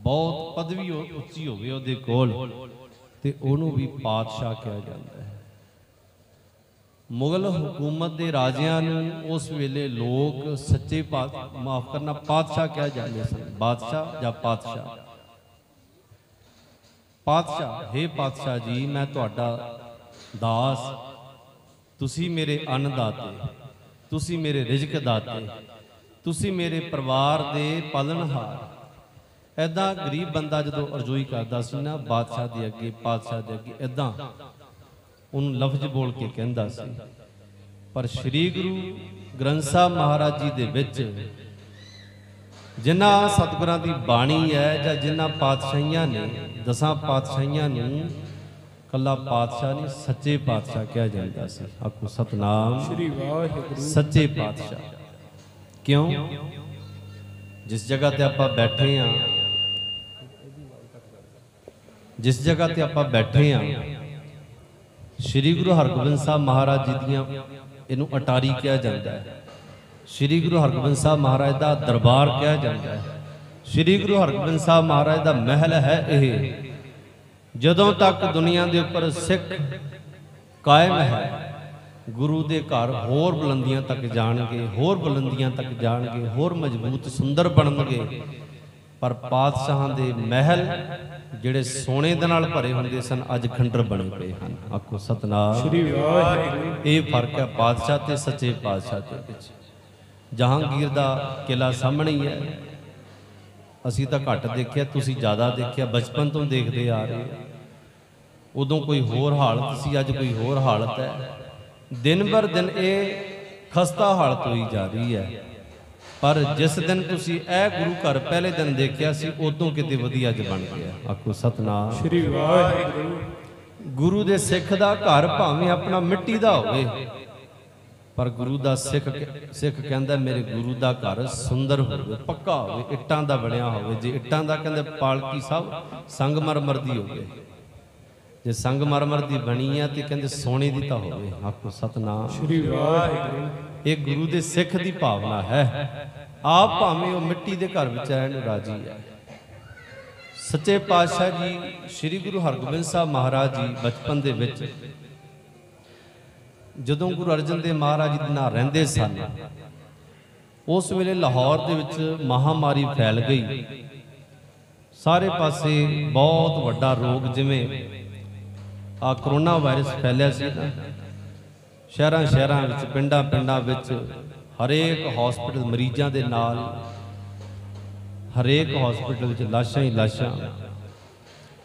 ਬਹੁਤ ਪਦਵੀ ਉ- ਉੱਚੀ ਹੋਵੇ ਉਹਦੇ ਕੋਲ, ਤੇ ਉਹਨੂੰ ਵੀ ਪਾਤਸ਼ਾਹ ਕਿਹਾ ਜਾਂਦਾ ਹੈ। ਮੁਗਲ ਹਕੂਮਤ ਦੇ ਰਾਜਿਆਂ ਨੂੰ ਉਸ ਵੇਲੇ ਲੋਕ ਸੱਚੇ ਮਾਫ ਕਰਨਾ ਪਾਤਸ਼ਾਹ ਕਿਹਾ ਜਾਂਦੇ ਸਨ। ਬਾਦਸ਼ਾਹ ਜਾਂ ਪਾਤਸ਼ਾਹ? ਪਾਤਸ਼ਾਹ हे ਪਾਤਸ਼ਾਹ ਜੀ, ਮੈਂ ਤੁਹਾਡਾ ਦਾਸ, ਤੁਸੀਂ ਮੇਰੇ ਅੰਨ ਦਾਤੇ ਤੁਸੀਂ ਮੇਰੇ ਰਿਜ਼ਕ ਦਾਤੇ, ਤੁਸੀਂ ਮੇਰੇ ਪਰਿਵਾਰ ਦੇ ਪਾਲਣਹਾਰ ਐਦਾਂ ਗਰੀਬ ਬੰਦਾ ਜਦੋਂ ਅਰਜ਼ੋਈ ਕਰਦਾ ਸੀ ਨਾ ਬਾਦਸ਼ਾਹ ਦੇ ਅੱਗੇ ਪਾਤਸ਼ਾਹ ਦੇ ਅੱਗੇ ਐਦਾਂ ਉਹਨੂੰ ਲਫ਼ਜ਼ ਬੋਲ ਕੇ ਕਹਿੰਦਾ ਸੀ ਪਰ ਸ੍ਰੀ ਗੁਰੂ ਗ੍ਰੰਥ ਸਾਹਿਬ ਮਹਾਰਾਜ ਜੀ ਦੇ ਵਿੱਚ ਜਿਨ੍ਹਾਂ ਸਤਿਗੁਰਾਂ ਦੀ ਬਾਣੀ ਹੈ ਜਾਂ ਜਿਨ੍ਹਾਂ ਪਾਤਸ਼ਾਹੀਆਂ ਨੇ ਦਸਾਂ ਪਾਤਸ਼ਾਹੀਆਂ ਨੂੰ ਕੱਲਾ ਪਾਤਸ਼ਾਹ ਨਹੀਂ ਸੱਚੇ ਪਾਤਸ਼ਾਹ ਕਿਹਾ ਜਾਂਦਾ ਸੀ। ਆਖੋ ਸਤਨਾਮ ਸ੍ਰੀ ਵਾਹਿਗੁਰੂ ਸੱਚੇ ਪਾਤਸ਼ਾਹ। ਕਿਉਂ? ਜਿਸ ਜਗ੍ਹਾ ਤੇ ਆਪਾਂ ਬੈਠੇ ਆ ਜਿਸ ਜਗ੍ਹਾ ਤੇ ਆਪਾਂ ਬੈਠੇ ਆ, ਸ੍ਰੀ ਗੁਰੂ ਹਰਗੋਬਿੰਦ ਸਾਹਿਬ ਮਹਾਰਾਜ ਜੀ ਦੀਆਂ ਇਹਨੂੰ ਅਟਾਰੀ ਕਿਹਾ ਜਾਂਦਾ ਹੈ। ਸ੍ਰੀ ਗੁਰੂ ਹਰਗੋਬਿੰਦ ਸਾਹਿਬ ਮਹਾਰਾਜ ਦਾ ਦਰਬਾਰ ਕਿਹਾ ਜਾਂਦਾ ਹੈ। ਸ੍ਰੀ ਗੁਰੂ ਹਰਗੋਬਿੰਦ ਸਾਹਿਬ ਮਹਾਰਾਜ ਦਾ ਮਹਿਲ ਹੈ ਇਹ। ਜਦੋਂ ਤੱਕ ਦੁਨੀਆ ਦੇ ਉੱਪਰ ਸਿੱਖ ਕਾਇਮ ਹੈ, ਗੁਰੂ ਦੇ ਘਰ ਹੋਰ ਬੁਲੰਦੀਆਂ ਤੱਕ ਜਾਣਗੇ, ਹੋਰ ਬੁਲੰਦੀਆਂ ਤੱਕ ਜਾਣਗੇ, ਹੋਰ ਮਜ਼ਬੂਤ ਸੁੰਦਰ ਬਣਨਗੇ। ਪਰ ਪਾਤਸ਼ਾਹਾਂ ਦੇ ਮਹਿਲ ਜਿਹੜੇ ਸੋਨੇ ਦੇ ਨਾਲ ਭਰੇ ਹੁੰਦੇ ਸਨ ਅੱਜ ਖੰਡਰ ਬਣੇ ਪਏ ਹਨ। ਆਖੋ ਸਤਨਾਮ। ਸ੍ਰੀ ਵਾਹਿਗੁਰੂ। ਇਹ ਫ਼ਰਕ ਹੈ ਪਾਤਸ਼ਾਹ ਤੇ ਸੱਚੇ ਪਾਤਸ਼ਾਹ ਦੇ ਵਿੱਚ। ਜਹਾਂਗੀਰ ਦਾ ਕਿਲਾ ਸਾਹਮਣੇ ਹੀ ਹੈ। ਅਸੀਂ ਤਾਂ ਘੱਟ ਦੇਖਿਆ ਤੁਸੀਂ ਜ਼ਿਆਦਾ ਦੇਖਿਆ ਬਚਪਨ ਤੋਂ ਦੇਖਦੇ ਆ ਰਹੇ ਉਦੋਂ ਕੋਈ ਹੋਰ ਹਾਲਤ ਸੀ ਅੱਜ ਕੋਈ ਹੋਰ ਹਾਲਤ ਹੈ। ਦਿਨ ਬਰ ਦਿਨ ਇਹ ਖਸਤਾ ਹਾਲਤ ਹੋਈ ਜਾ ਰਹੀ ਹੈ। ਪਰ ਜਿਸ ਦਿਨ ਤੁਸੀਂ ਇਹ ਗੁਰੂ ਘਰ ਪਹਿਲੇ ਦਿਨ ਦੇਖਿਆ ਸੀ ਉਦੋਂ ਕਿਤੇ ਵਧੀਆ ਜ ਬਣ ਗਿਆ। ਆਖੋ ਸਤਨਾਮ। ਸ੍ਰੀ ਵਾਹਿਗੁਰੂ। ਗੁਰੂ ਦੇ ਸਿੱਖ ਦਾ ਘਰ ਭਾਵੇਂ ਆਪਣਾ ਮਿੱਟੀ ਦਾ ਹੋਵੇ ਪਰ ਗੁਰੂ ਦਾ ਸਿੱਖ ਸਿੱਖ ਕਹਿੰਦਾ ਮੇਰੇ ਗੁਰੂ ਦਾ ਘਰ ਸੁੰਦਰ ਹੋਵੇ ਪੱਕਾ ਹੋਵੇ ਇੱਟਾਂ ਦਾ ਬਣਿਆ ਹੋਵੇ। ਜੇ ਇੱਟਾਂ ਦਾ ਕਹਿੰਦੇ ਪਾਲਕੀ ਸਭ ਸੰਗਮਰਮਰ ਦੀ ਹੋਵੇ। ਜੇ ਸੰਗਮਰਮਰ ਦੀ ਬਣੀ ਆ ਤੇ ਕਹਿੰਦੇ ਸੋਨੇ ਦੀ ਤਾਂ ਹੋਵੇ। ਆਖੋ ਸਤਨਾਮ। ਸ੍ਰੀ ਵਾਹਿਗੁਰੂ। ਇਹ ਗੁਰੂ ਦੇ ਸਿੱਖ ਦੀ ਭਾਵਨਾ ਹੈ। ਆਪ ਭਾਵੇਂ ਉਹ ਮਿੱਟੀ ਦੇ ਘਰ ਵਿੱਚ ਰਹਿਣ ਰਾਜੀ ਹੈ। ਸੱਚੇ ਪਾਤਸ਼ਾਹ ਜੀ, ਸ੍ਰੀ ਗੁਰੂ ਹਰਗੋਬਿੰਦ ਸਾਹਿਬ ਮਹਾਰਾਜ ਜੀ ਬਚਪਨ ਦੇ ਵਿੱਚ ਜਦੋਂ ਗੁਰੂ ਅਰਜਨ ਦੇਵ ਮਹਾਰਾਜ ਜੀ ਦੇ ਨਾਲ ਰਹਿੰਦੇ ਸਨ, ਉਸ ਵੇਲੇ ਲਾਹੌਰ ਦੇ ਵਿੱਚ ਮਹਾਮਾਰੀ ਫੈਲ ਗਈ। ਸਾਰੇ ਪਾਸੇ ਬਹੁਤ ਵੱਡਾ ਰੋਗ ਜਿਵੇਂ ਆ ਕਰੋਨਾ ਵਾਇਰਸ ਫੈਲਿਆ ਸੀ ਨਾ। ਸ਼ਹਿਰਾਂ ਸ਼ਹਿਰਾਂ ਵਿੱਚ, ਪਿੰਡਾਂ ਪਿੰਡਾਂ ਵਿੱਚ ਹਰੇਕ ਹਸਪੀਟਲ ਮਰੀਜ਼ਾਂ ਦੇ ਨਾਲ, ਹਰੇਕ ਹਸਪੀਟਲ ਵਿੱਚ ਲਾਸ਼ਾਂ ਹੀ ਲਾਸ਼ਾਂ।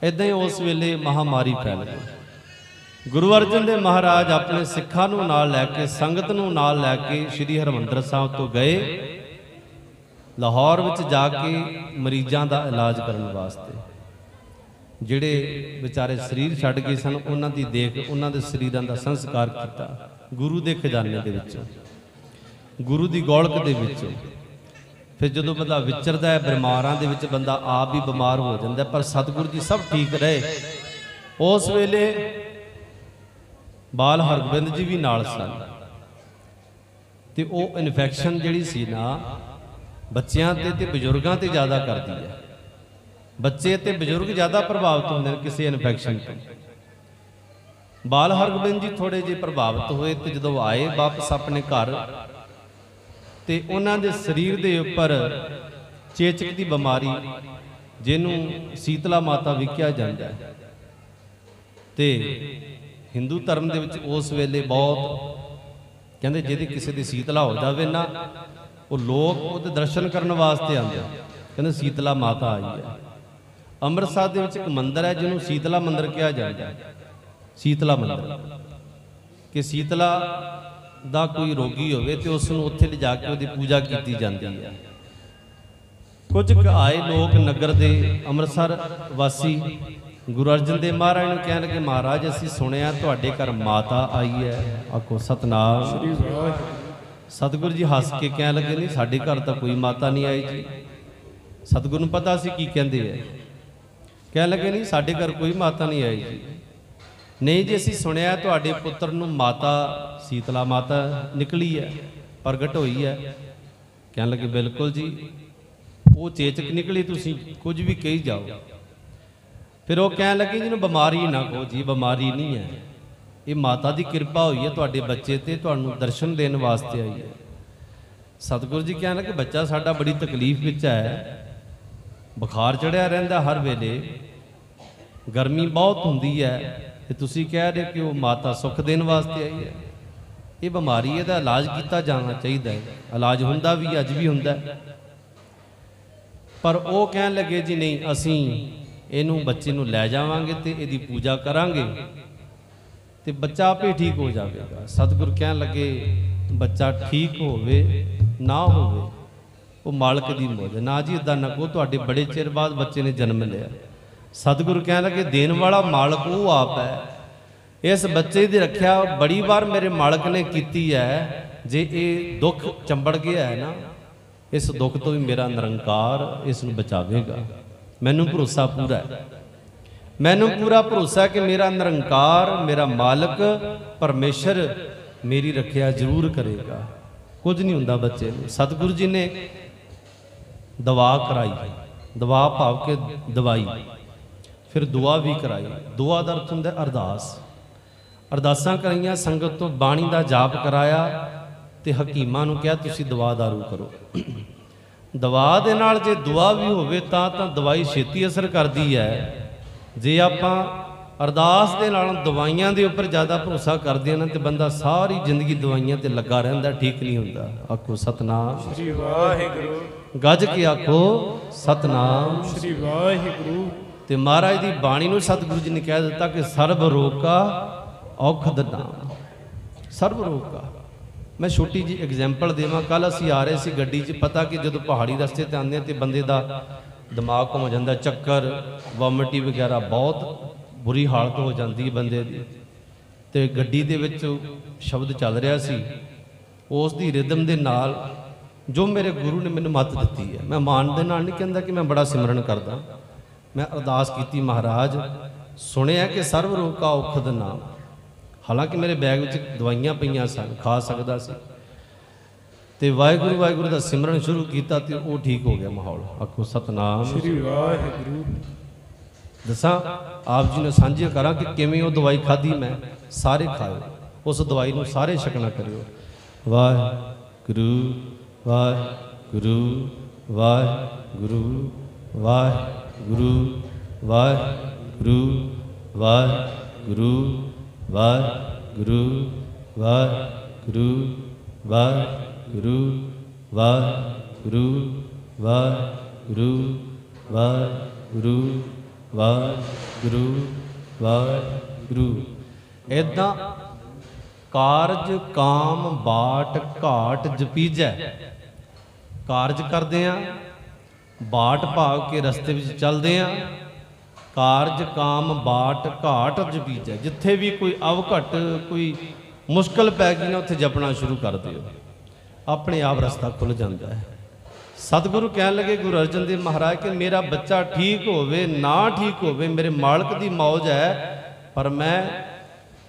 ਇਦਾਂ ਹੀ ਉਸ ਵੇਲੇ ਮਹਾਮਾਰੀ ਫੈਲ ਗਈ। ਗੁਰੂ ਅਰਜਨ ਦੇਵ ਮਹਾਰਾਜ ਆਪਣੇ ਸਿੱਖਾਂ ਨੂੰ ਨਾਲ ਲੈ ਕੇ, ਸੰਗਤ ਨੂੰ ਨਾਲ ਲੈ ਕੇ ਸ੍ਰੀ ਹਰਮੰਦਰ ਸਾਹਿਬ ਤੋਂ ਗਏ। ਲਾਹੌਰ ਵਿੱਚ ਜਾ ਕੇ ਮਰੀਜ਼ਾਂ ਦਾ ਇਲਾਜ ਕਰਨ ਵਾਸਤੇ। ਜਿਹੜੇ ਵਿਚਾਰੇ ਸਰੀਰ ਛੱਡ ਗਏ ਸਨ, ਉਹਨਾਂ ਦੀ ਦੇਖ, ਉਹਨਾਂ ਦੇ ਸਰੀਰਾਂ ਦਾ ਸੰਸਕਾਰ ਕੀਤਾ ਗੁਰੂ ਦੇ ਖਜ਼ਾਨੇ ਦੇ ਵਿੱਚ, ਗੁਰੂ ਦੀ ਗੋਲਕ ਦੇ ਵਿੱਚ। ਫਿਰ ਜਦੋਂ ਬੰਦਾ ਵਿਚਰਦਾ ਹੈ, ਬਿਮਾਰਾਂ ਦੇ ਵਿੱਚ ਬੰਦਾ ਆਪ ਵੀ ਬਿਮਾਰ ਹੋ ਜਾਂਦਾ, ਪਰ ਸਤਿਗੁਰੂ ਜੀ ਸਭ ਠੀਕ ਰਹੇ। ਉਸ ਵੇਲੇ ਬਾਲ ਹਰਗੋਬਿੰਦ ਜੀ ਵੀ ਨਾਲ ਸਨ। ਤੇ ਉਹ ਇਨਫੈਕਸ਼ਨ ਜਿਹੜੀ ਸੀ ਨਾ, ਬੱਚਿਆਂ ਤੇ ਤੇ ਬਜ਼ੁਰਗਾਂ ਤੇ ਜ਼ਿਆਦਾ ਕਰਦੀ ਹੈ। ਬੱਚੇ ਤੇ ਬਜ਼ੁਰਗ ਜ਼ਿਆਦਾ ਪ੍ਰਭਾਵਿਤ ਹੁੰਦੇ ਨੇ ਕਿਸੇ ਇਨਫੈਕਸ਼ਨ ਤੋਂ। ਬਾਲ ਹਰਗੋਬਿੰਦ ਜੀ ਥੋੜੇ ਜਿਹੇ ਪ੍ਰਭਾਵਿਤ ਹੋਏ ਤੇ ਜਦੋਂ ਆਏ ਵਾਪਸ ਆਪਣੇ ਘਰ ਤੇ ਉਹਨਾਂ ਦੇ ਸਰੀਰ ਦੇ ਉੱਪਰ ਚੇਚਕ ਦੀ ਬਿਮਾਰੀ ਜਿਹਨੂੰ ਸੀਤਲਾ ਮਾਤਾ ਵੀ ਕਿਹਾ ਜਾਂਦਾ ਹੈ। ਤੇ ਹਿੰਦੂ ਧਰਮ ਦੇ ਵਿੱਚ ਉਸ ਵੇਲੇ ਬਹੁਤ ਕਹਿੰਦੇ ਜਿਹਦੇ ਕਿਸੇ ਦੀ ਸੀਤਲਾ ਹੋ ਜਾਵੇ ਨਾ ਉਹ ਲੋਕ ਉਹਦੇ ਦਰਸ਼ਨ ਕਰਨ ਵਾਸਤੇ ਆਉਂਦੇ। ਕਹਿੰਦੇ ਸੀਤਲਾ ਮਾਤਾ ਆਈ ਹੈ। ਅੰਮ੍ਰਿਤਸਰ ਦੇ ਵਿੱਚ ਇੱਕ ਮੰਦਿਰ ਹੈ ਜਿਹਨੂੰ ਸੀਤਲਾ ਮੰਦਿਰ ਕਿਹਾ ਜਾਂਦਾ ਹੈ। ਸੀਤਲਾ ਮੰਦਿਰ। ਕਿ ਸੀਤਲਾ ਦਾ ਕੋਈ ਰੋਗੀ ਹੋਵੇ ਤੇ ਉਸ ਨੂੰ ਉੱਥੇ ਲਿਜਾ ਕੇ ਉਹਦੀ ਪੂਜਾ ਕੀਤੀ ਜਾਂਦੀ ਹੈ। ਕੁਝ ਕੁ ਆਏ ਲੋਕ ਨਗਰ ਦੇ ਅੰਮ੍ਰਿਤਸਰ ਵਾਸੀ ਗੁਰੂ ਅਰਜਨ ਦੇਵ ਮਹਾਰਾਜ ਨੂੰ ਕਹਿਣ ਲੱਗੇ ਮਹਾਰਾਜ ਅਸੀਂ ਸੁਣਿਆ ਤੁਹਾਡੇ ਘਰ ਮਾਤਾ ਆਈ ਹੈ। ਆਖੋ ਸਤਨਾਮ। ਸ੍ਰੀ ਵਾਹਿਗੁਰੂ। ਸਤਿਗੁਰੂ ਜੀ ਹੱਸ ਕੇ ਕਹਿਣ ਲੱਗੇ ਨਹੀਂ ਸਾਡੇ ਘਰ ਤਾਂ ਕੋਈ ਮਾਤਾ ਨਹੀਂ ਆਈ ਜੀ। ਸਤਿਗੁਰੂ ਨੂੰ ਪਤਾ ਸੀ ਕੀ ਕਹਿੰਦੇ ਐ ਕਹਿਣ ਲੱਗੇ ਨਹੀਂ, ਸਾਡੇ ਘਰ ਕੋਈ ਮਾਤਾ ਨਹੀਂ ਆਈ। ਜੀ ਨਹੀਂ ਜੀ, ਅਸੀਂ ਸੁਣਿਆ ਤੁਹਾਡੇ ਪੁੱਤਰ ਨੂੰ ਮਾਤਾ, ਸੀਤਲਾ ਮਾਤਾ ਨਿਕਲੀ ਹੈ, ਪ੍ਰਗਟ ਹੋਈ ਹੈ। ਕਹਿਣ ਲੱਗੇ, ਬਿਲਕੁਲ ਜੀ। ਉਹ ਚੇਚਕ ਨਿਕਲੀ, ਤੁਸੀਂ ਕੁਝ ਵੀ ਕਹੀ ਜਾਓ। ਫਿਰ ਉਹ ਕਹਿਣ ਲੱਗੇ ਜਿਹਨੂੰ ਬਿਮਾਰੀ ਨਾ ਕਹੋ ਜੀ, ਬਿਮਾਰੀ ਨਹੀਂ ਹੈ। ਇਹ ਮਾਤਾ ਦੀ ਕਿਰਪਾ ਹੋਈ ਹੈ ਤੁਹਾਡੇ ਬੱਚੇ ਤੇ, ਤੁਹਾਨੂੰ ਦਰਸ਼ਨ ਦੇਣ ਵਾਸਤੇ ਆਈ ਹੈ। ਸਤਿਗੁਰੂ ਜੀ ਕਹਿਣ ਲੱਗੇ, ਬੱਚਾ ਸਾਡਾ ਬੜੀ ਤਕਲੀਫ ਵਿੱਚ ਹੈ। ਬੁਖਾਰ ਚੜਿਆ ਰਹਿੰਦਾ ਹਰ ਵੇਲੇ। ਗਰਮੀ ਬਹੁਤ ਹੁੰਦੀ ਹੈ ਤੇ ਤੁਸੀਂ ਕਹਿ ਰਹੇ ਕਿ ਉਹ ਮਾਤਾ ਸੁੱਖ ਦੇਣ ਵਾਸਤੇ ਆਈ ਹੈ। ਇਹ ਬਿਮਾਰੀ ਇਹਦਾ ਇਲਾਜ ਕੀਤਾ ਜਾਣਾ ਚਾਹੀਦਾ ਹੈ। ਇਲਾਜ ਹੁੰਦਾ ਵੀ, ਅੱਜ ਵੀ ਹੁੰਦਾ ਪਰ ਉਹ ਕਹਿਣ ਲੱਗੇ, ਜੀ ਨਹੀਂ, ਅਸੀਂ ਇਹਨੂੰ, ਬੱਚੇ ਨੂੰ ਲੈ ਜਾਵਾਂਗੇ ਤੇ ਇਹਦੀ ਪੂਜਾ ਕਰਾਂਗੇ ਤੇ ਬੱਚਾ ਆਪੇ ਠੀਕ ਹੋ ਜਾਵੇਗਾ। ਸਤਿਗੁਰ ਕਹਿਣ ਲੱਗੇ, ਬੱਚਾ ਠੀਕ ਹੋਵੇ, ਨਾ ਹੋਵੇ ਉਹ ਮਾਲਕ ਦੀ ਮੋਜ ਨਾ ਜੀ ਇਦਾਂ ਨਾ ਕੋ ਤੁਹਾਡੇ ਬੜੇ ਚਿਰ ਬਾਅਦ ਬੱਚੇ ਨੇ ਜਨਮ ਲਿਆ। ਸਤਿਗੁਰ ਕਹਿਣ ਲੱਗੇ, ਦੇਣ ਵਾਲਾ ਮਾਲਕ ਉਹ ਆਪ ਹੈ। ਇਸ ਬੱਚੇ ਦੀ ਰੱਖਿਆ ਬੜੀ ਵਾਰ ਮੇਰੇ ਮਾਲਕ ਨੇ ਕੀਤੀ ਹੈ। ਜੇ ਇਹ ਦੁੱਖ ਚੰਬੜ ਗਿਆ ਹੈ ਨਾ, ਇਸ ਦੁੱਖ ਤੋਂ ਵੀ ਮੇਰਾ ਨਿਰੰਕਾਰ ਇਸ ਨੂੰ ਬਚਾਵੇਗਾ। ਮੈਨੂੰ ਭਰੋਸਾ ਪੂਰਾ ਹੈ। ਮੈਨੂੰ ਪੂਰਾ ਭਰੋਸਾ ਕਿ ਮੇਰਾ ਨਿਰੰਕਾਰ, ਮੇਰਾ ਮਾਲਕ ਪਰਮੇਸ਼ਰ ਮੇਰੀ ਰੱਖਿਆ ਜ਼ਰੂਰ ਕਰੇਗਾ। ਕੁਝ ਨਹੀਂ ਹੁੰਦਾ ਬੱਚੇ ਨੂੰ। ਸਤਿਗੁਰੂ ਜੀ ਨੇ ਦਵਾ ਕਰਾਈ, ਦਵਾ ਭਾਵ ਕੇ ਦਵਾਈ। ਫਿਰ ਦੁਆ ਵੀ ਕਰਾਈ। ਦੁਆ ਦਾ ਅਰਥ ਹੁੰਦਾ? ਅਰਦਾਸ। ਅਰਦਾਸਾਂ ਕਰਾਈਆਂ, ਸੰਗਤ ਤੋਂ ਬਾਣੀ ਦਾ ਜਾਪ ਕਰਾਇਆ ਤੇ ਹਕੀਮਾਂ ਨੂੰ ਕਿਹਾ, ਤੁਸੀਂ ਦਵਾ ਦਾਰੂ ਕਰੋ। ਦਵਾ ਦੇ ਨਾਲ ਜੇ ਦੁਆ ਵੀ ਹੋਵੇ, ਤਾਂ ਤਾਂ ਦਵਾਈ ਛੇਤੀ ਅਸਰ ਕਰਦੀ ਹੈ। ਜੇ ਆਪਾਂ ਅਰਦਾਸ ਦੇ ਨਾਲ ਦਵਾਈਆਂ ਦੇ ਉੱਪਰ ਜ਼ਿਆਦਾ ਭਰੋਸਾ ਕਰਦੇ ਨਾ ਤੇ ਬੰਦਾ ਸਾਰੀ ਜ਼ਿੰਦਗੀ ਦਵਾਈਆਂ ਤੇ ਲੱਗਾ ਰਹਿੰਦਾ ਠੀਕ ਨਹੀਂ ਹੁੰਦਾ। ਆਖੋ ਸਤਨਾਮ। ਸ੍ਰੀ ਵਾਹਿਗੁਰੂ। ਗੱਜ ਕੇ ਆਖੋ ਸਤਨਾਮ। ਸ੍ਰੀ ਵਾਹਿਗੁਰੂ। ਤੇ ਮਹਾਰਾਜ ਦੀ ਬਾਣੀ ਨੂੰ ਸਤਿਗੁਰੂ ਜੀ ਨੇ ਕਹਿ ਦਿੱਤਾ ਕਿ ਸਰਬ ਰੋਗ ਔਖਦ ਨਾਮ। ਸਰਬ ਰੋਗ ਕਾ ਮੈਂ ਛੋਟੀ ਜੀ ਐਗਜ਼ਾਮਪਲ ਦੇਵਾਂ। ਕੱਲ ਅਸੀਂ ਆ ਰਹੇ ਸੀ ਗੱਡੀ 'ਚ। ਪਤਾ ਕਿ ਜਦੋਂ ਪਹਾੜੀ ਰਸਤੇ ਤੇ ਆਉਂਦੇ ਤੇ ਬੰਦੇ ਦਾ ਦਿਮਾਗ ਘੁੰਮ ਜਾਂਦਾ ਚੱਕਰ ਵੋਮਿਟੀ ਵਗੈਰਾ ਬਹੁਤ ਬੁਰੀ ਹਾਲਤ ਹੋ ਜਾਂਦੀ ਬੰਦੇ ਦੀ। ਤੇ ਗੱਡੀ ਦੇ ਵਿੱਚ ਸ਼ਬਦ ਚੱਲ ਰਿਹਾ ਸੀ। ਉਸ ਦੀ ਰਿਦਮ ਦੇ ਨਾਲ ਜੋ ਮੇਰੇ ਗੁਰੂ ਨੇ ਮੈਨੂੰ ਮੱਤ ਦਿੱਤੀ ਹੈ। ਮੈਂ ਮਾਨ ਦੇ ਨਾਲ ਨਹੀਂ ਕਹਿੰਦਾ ਕਿ ਮੈਂ ਬੜਾ ਸਿਮਰਨ ਕਰਦਾ। ਮੈਂ ਅਰਦਾਸ ਕੀਤੀ, ਮਹਾਰਾਜ, ਸੁਣਿਆ ਕਿ ਸਰਵ ਰੋਗ ਕਾ ਔਖਦ ਨਾਮ। ਹਾਲਾਂਕਿ ਮੇਰੇ ਬੈਗ ਵਿੱਚ ਦਵਾਈਆਂ ਪਈਆਂ ਸਨ, ਖਾ ਸਕਦਾ ਸੀ। ਤੇ ਵਾਹਿਗੁਰੂ ਵਾਹਿਗੁਰੂ ਦਾ ਸਿਮਰਨ ਸ਼ੁਰੂ ਕੀਤਾ ਤੇ ਉਹ ਠੀਕ ਹੋ ਗਿਆ ਮਾਹੌਲ। ਆਖੋ, ਸਤਨਾਮ। ਸ੍ਰੀ ਵਾਹਿਗੁਰੂ। ਦੱਸਾਂ ਆਪ ਜੀ ਨੂੰ ਸਾਂਝੀ ਕਰਾਂ ਕਿ ਕਿਵੇਂ ਉਹ ਦਵਾਈ ਖਾਧੀ ਮੈਂ ਸਾਰੇ ਖਾਓ ਉਸ ਦਵਾਈ ਨੂੰ ਸਾਰੇ ਛਕਣਾ ਕਰਿਓ ਵਾਹਿਗੁਰੂ ਵਾਹਿਗੁਰੂ ਵਾਹਿਗੁਰੂ ਵਾਹਿਗੁਰੂ ਵਾਹਿਗੁਰੂ ਵਾਹਿਗੁਰੂ ਵਾਹਿਗੁਰੂ ਵਾਹਿਗੁਰੂ ਵਾਹਿਗੁਰੂ ਵਾਹਿਗੁਰੂ ਵਾਹਿਗੁਰੂ ਵਾਹਿਗੁਰੂ ਵਾਹਿਗੁਰੂ ਵਾਹਿਗੁਰੂ। ਇਦਾਂ ਕਾਰਜ, ਕਾਮ, ਬਾਟ, ਘਾਟ ਜਪੀਜੈ। ਕਾਰਜ ਕਰਦੇ ਆ, ਬਾਟ ਭਾਗ ਕੇ ਰਸਤੇ ਵਿੱਚ ਚੱਲਦੇ ਆ। ਕਾਰਜ, ਕਾਮ, ਬਾਟ, ਘਾਟ ਜਪੀਜੈ। ਜਿੱਥੇ ਵੀ ਕੋਈ ਅਵਘਟ, ਕੋਈ ਮੁਸ਼ਕਲ ਪੈ ਗਈ ਨਾ, ਉੱਥੇ ਜਪਣਾ ਸ਼ੁਰੂ ਕਰ ਦਿਓ। ਆਪਣੇ ਆਪ ਰਸਤਾ ਖੁੱਲ ਜਾਂਦਾ ਹੈ। ਸਤਿਗੁਰੂ ਕਹਿਣ ਲੱਗੇ, ਗੁਰੂ ਅਰਜਨ ਦੇਵ ਮਹਾਰਾਜ, ਕਿ ਮੇਰਾ ਬੱਚਾ ਠੀਕ ਹੋਵੇ, ਨਾ ਠੀਕ ਹੋਵੇ, ਮੇਰੇ ਮਾਲਕ ਦੀ ਮੌਜ ਹੈ, ਪਰ ਮੈਂ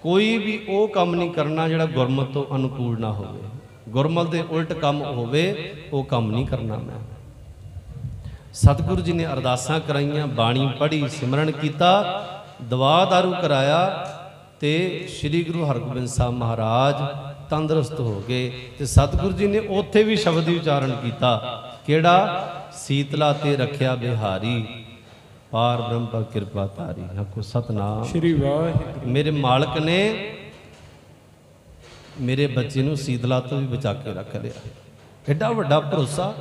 ਕੋਈ ਵੀ ਉਹ ਕੰਮ ਨਹੀਂ ਕਰਨਾ ਜਿਹੜਾ ਗੁਰਮਤ ਤੋਂ ਅਨੁਕੂਲ ਨਾ ਹੋਵੇ। ਗੁਰਮਤ ਦੇ ਉਲਟ ਕੰਮ ਹੋਵੇ, ਉਹ ਕੰਮ ਨਹੀਂ ਕਰਨਾ ਮੈਂ। ਸਤਿਗੁਰੂ ਜੀ ਨੇ ਅਰਦਾਸਾਂ ਕਰਾਈਆਂ, ਬਾਣੀ ਪੜ੍ਹੀ, ਸਿਮਰਨ ਕੀਤਾ, ਦਵਾ ਦਾਰੂ ਕਰਾਇਆ ਤੇ ਸ੍ਰੀ ਗੁਰੂ ਹਰਗੋਬਿੰਦ ਸਾਹਿਬ ਮਹਾਰਾਜ ਤੰਦਰੁਸਤ ਹੋ ਗਏ ਤੇ ਸਤਿਗੁਰੂ ਜੀ ਨੇ ਉੱਥੇ ਵੀ ਸ਼ਬਦ ਹੀ ਉਚਾਰਨ ਕੀਤਾ। ਕਿਹੜਾ? ਸੀਤਲਾ ਤੇ ਰੱਖਿਆ ਬਿਹਾਰੀ। ਪਾਰ ਬ੍ਰਹਮ ਪਰ ਕਿਰਪਾ ਤਾਰੀ ਆਖੋ ਸਤਨਾਮ। ਸ੍ਰੀ ਵਾਹਿਗੁਰੂ। ਮੇਰੇ ਮਾਲਕ ਨੇ ਮੇਰੇ ਬੱਚੇ ਨੂੰ ਸੀਤਲਾ ਤੋਂ ਵੀ ਬਚਾ ਕੇ ਰੱਖ ਲਿਆ। ਐਡਾ ਵੱਡਾ ਭਰੋਸਾ।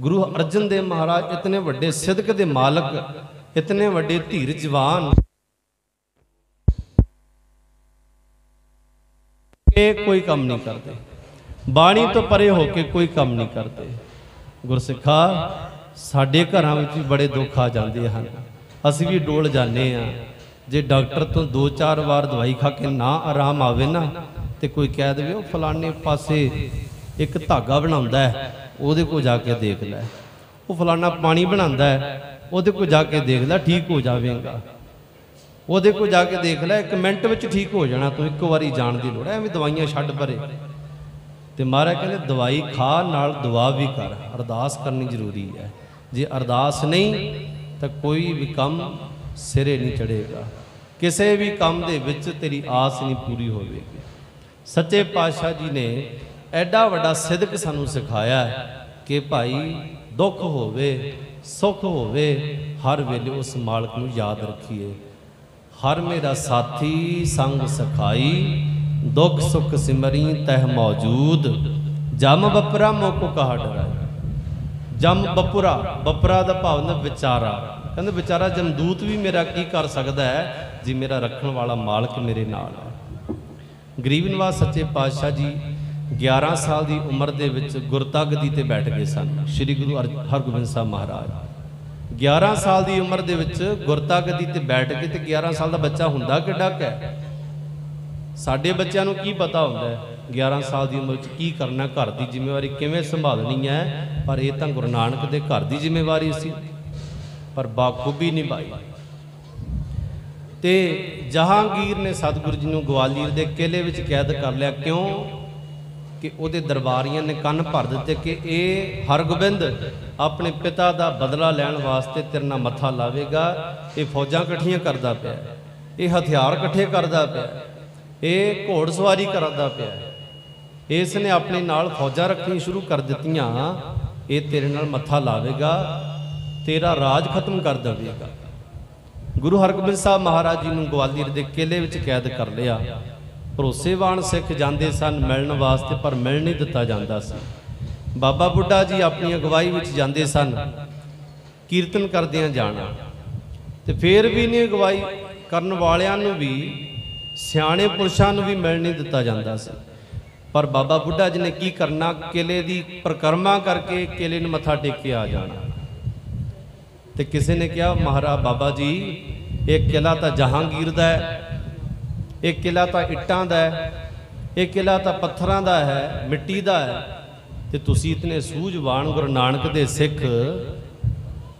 ਗੁਰੂ ਅਰਜਨ ਦੇਵ ਮਹਾਰਾਜ ਇਤਨੇ ਵੱਡੇ ਸਿਦਕ ਦੇ ਮਾਲਕ ਇਤਨੇ ਵੱਡੇ ਧੀਰਜਵਾਨ ਇਹ ਕੋਈ ਕੰਮ ਨਹੀਂ ਕਰਦੇ। ਬਾਣੀ ਤੋਂ ਪਰੇ ਹੋ ਕੇ ਕੋਈ ਕੰਮ ਨਹੀਂ ਕਰਦੇ। ਗੁਰਸਿੱਖਾ, ਸਾਡੇ ਘਰਾਂ ਵਿੱਚ ਵੀ ਬੜੇ ਦੁੱਖ ਆ ਜਾਂਦੇ ਹਨ। ਅਸੀਂ ਵੀ ਡੋਲ ਜਾਂਦੇ ਆ ਜੇ ਡਾਕਟਰ ਤੋਂ 2-4 ਵਾਰ ਦਵਾਈ ਖਾ ਕੇ ਨਾ ਆਰਾਮ ਆਵੇ ਨਾ, ਤੇ ਕੋਈ ਕਹਿ ਦੇਵੇ, ਉਹ ਫਲਾਣੇ ਪਾਸੇ ਇੱਕ ਧਾਗਾ ਬਣਾਉਂਦਾ ਹੈ, ਉਹਦੇ ਕੋਲ ਜਾ ਕੇ ਦੇਖ ਲੈ। ਉਹ ਫਲਾਣਾ ਪਾਣੀ ਬਣਾਉਂਦਾ ਹੈ, ਉਹਦੇ ਕੋਲ ਜਾ ਕੇ ਦੇਖ ਲੈ, ਠੀਕ ਹੋ ਜਾਵੇਗਾ। ਉਹਦੇ ਕੋਲ ਜਾ ਕੇ ਦੇਖ ਲੈ, ਇੱਕ ਮਿੰਟ ਵਿੱਚ ਠੀਕ ਹੋ ਜਾਣਾ, ਤੂੰ ਇੱਕ ਵਾਰੀ ਜਾਣ ਦੀ ਲੋੜ ਹੈ, ਐਵੇਂ ਦਵਾਈਆਂ ਛੱਡ ਪਰੇ। ਤੇ ਮਹਾਰਾਜ ਕਹਿੰਦੇ, ਦਵਾਈ ਖਾ, ਨਾਲ ਦੁਆ ਵੀ ਕਰ। ਅਰਦਾਸ ਕਰਨੀ ਜ਼ਰੂਰੀ ਹੈ। ਜੇ ਅਰਦਾਸ ਨਹੀਂ, ਤਾਂ ਕੋਈ ਵੀ ਕੰਮ ਸਿਰੇ ਨਹੀਂ ਚੜੇਗਾ ਕਿਸੇ ਵੀ ਕੰਮ ਦੇ ਵਿੱਚ ਤੇਰੀ ਆਸ ਨਹੀਂ ਪੂਰੀ ਹੋਵੇਗੀ। ਸੱਚੇ ਪਾਤਸ਼ਾਹ ਜੀ ਨੇ ਐਡਾ ਵੱਡਾ ਸਿਦਕ ਸਾਨੂੰ ਸਿਖਾਇਆ ਕਿ ਭਾਈ, ਦੁੱਖ ਹੋਵੇ, ਸੁੱਖ ਹੋਵੇ, ਹਰ ਵੇਲੇ ਉਸ ਮਾਲਕ ਨੂੰ ਯਾਦ ਰੱਖੀਏ। ਹਰ ਮੇਰਾ ਸਾਥੀ ਸੰਗ ਸਖਾਈ ਦੁੱਖ ਸੁਖ ਸਿਮਰੀ ਤਹਿ ਮੌਜੂਦ। ਜਮ ਬਪਰਾ ਮੋਕੋ ਕਹਾ ਡਰਾਏ। ਜਮ ਬਪੁਰਾ, ਬਪਰਾ ਦਾ ਭਾਵ ਨਾ ਵਿਚਾਰਾ। ਕਹਿੰਦੇ ਵਿਚਾਰਾ ਜਮਦੂਤ ਵੀ ਮੇਰਾ ਕੀ ਕਰ ਸਕਦਾ ਹੈ? ਜੇ ਮੇਰਾ ਰੱਖਣ ਵਾਲਾ ਮਾਲਕ ਮੇਰੇ ਨਾਲ ਹੈ। ਗਰੀਬ ਨਿਵਾਸ ਸੱਚੇ ਪਾਤਸ਼ਾਹ ਜੀ 11 ਸਾਲ ਦੀ ਉਮਰ ਦੇ ਵਿੱਚ ਗੁਰਤਗਦੀ ਤੇ ਬੈਠ ਗਏ ਸਨ, ਸ੍ਰੀ ਗੁਰੂ ਅਰ- ਹਰਗੋਬਿੰਦ ਸਾਹਿਬ ਮਹਾਰਾਜ। 11 ਸਾਲ ਦੀ ਉਮਰ ਦੇ ਵਿੱਚ ਗੁਰਤਗਦੀ ਤੇ ਬੈਠ ਕੇ ਤੇ 11 ਸਾਲ ਦਾ ਬੱਚਾ ਹੁੰਦਾ ਕਿੱਡਾ ਕੁ ਸਾਡੇ ਬੱਚਿਆਂ ਨੂੰ ਕੀ ਪਤਾ ਹੁੰਦਾ ਹੈ? 11 ਸਾਲ ਦੀ ਉਮਰ ਵਿੱਚ ਕੀ ਕਰਨਾ ਘਰ ਦੀ ਜ਼ਿੰਮੇਵਾਰੀ ਕਿਵੇਂ ਸੰਭਾਲਣੀ ਹੈ? ਪਰ ਇਹ ਤਾਂ ਗੁਰੂ ਨਾਨਕ ਦੇ ਘਰ ਦੀ ਜ਼ਿੰਮੇਵਾਰੀ ਸੀ। ਪਰ ਬਾਖੂਬੀ ਨਿਭਾਈ। ਤੇ ਜਹਾਂਗੀਰ ਨੇ ਸਤਿਗੁਰੂ ਜੀ ਨੂੰ ਗਵਾਲੀਅਰ ਦੇ ਕਿਲੇ ਵਿੱਚ ਕੈਦ ਕਰ ਲਿਆ। ਕਿਉਂ? ਕਿ ਉਹਦੇ ਦਰਬਾਰੀਆਂ ਨੇ ਕੰਨ ਭਰ ਦਿੱਤੇ ਕਿ ਇਹ ਹਰਗੋਬਿੰਦ ਆਪਣੇ ਪਿਤਾ ਦਾ ਬਦਲਾ ਲੈਣ ਵਾਸਤੇ ਤੇਰੇ ਨਾਲ ਮੱਥਾ ਲਾਵੇਗਾ। ਇਹ ਫੌਜਾਂ ਇਕੱਠੀਆਂ ਕਰਦਾ ਪਿਆ। ਇਹ ਹਥਿਆਰ ਇਕੱਠੇ ਕਰਦਾ ਪਿਆ। ਇਹ ਘੋੜਸਵਾਰੀ ਕਰਦਾ ਪਿਆ ਇਸ ਨੇ ਆਪਣੇ ਨਾਲ ਫੌਜਾਂ ਰੱਖਣੀ ਸ਼ੁਰੂ ਕਰ ਦਿੱਤੀਆਂ। ਇਹ ਤੇਰੇ ਨਾਲ ਮੱਥਾ ਲਾਵੇਗਾ, ਤੇਰਾ ਰਾਜ ਖਤਮ ਕਰ ਦੇਵੇਗਾ। ਗੁਰੂ ਹਰਗੋਬਿੰਦ ਸਾਹਿਬ ਮਹਾਰਾਜ ਜੀ ਨੂੰ ਗਵਾਲੀਅਰ ਦੇ ਕਿਲੇ ਵਿੱਚ ਕੈਦ ਕਰ ਲਿਆ। ਭਰੋਸੇਵਾਨ ਸਿੱਖ ਜਾਂਦੇ ਸਨ ਮਿਲਣ ਵਾਸਤੇ, ਪਰ ਮਿਲ ਨਹੀਂ ਦਿੱਤਾ ਜਾਂਦਾ ਸੀ। ਬਾਬਾ ਬੁੱਢਾ ਜੀ ਆਪਣੀ ਅਗਵਾਈ ਵਿੱਚ ਜਾਂਦੇ ਸਨ, ਕੀਰਤਨ ਕਰਦਿਆਂ ਜਾਣਾ। ਤੇ ਫੇਰ ਵੀ ਨਹੀਂ ਅਗਵਾਈ ਕਰਨ ਵਾਲਿਆਂ ਨੂੰ ਵੀ ਸਿਆਣੇ ਪੁਰਸ਼ਾਂ ਨੂੰ ਵੀ ਮਿਲ ਨਹੀਂ ਦਿੱਤਾ ਜਾਂਦਾ ਸੀ। ਪਰ ਬਾਬਾ ਬੁੱਢਾ ਜੀ ਨੇ ਕੀ ਕਰਨਾ? ਕਿਲੇ ਦੀ ਪ੍ਰਕਰਮਾ ਕਰਕੇ ਕਿਲੇ ਨੂੰ ਮੱਥਾ ਟੇਕ ਕੇ ਆ ਜਾਣਾ। ਤੇ ਕਿਸੇ ਨੇ ਕਿਹਾ, ਮਹਾਰਾਜ ਬਾਬਾ ਜੀ, ਇਹ ਕਿਲਾ ਤਾਂ ਜਹਾਂਗੀਰ ਦਾ ਹੈ। ਇਹ ਕਿਲਾ ਤਾਂ ਇੱਟਾਂ ਦਾ ਹੈ। ਇਹ ਕਿਲਾ ਤਾਂ ਪੱਥਰਾਂ ਦਾ ਹੈ, ਮਿੱਟੀ ਦਾ ਹੈ। ਤੇ ਤੁਸੀਂ ਇਤਨੇ ਸੂਝਵਾਨ ਗੁਰੂ ਨਾਨਕ ਦੇ ਸਿੱਖ,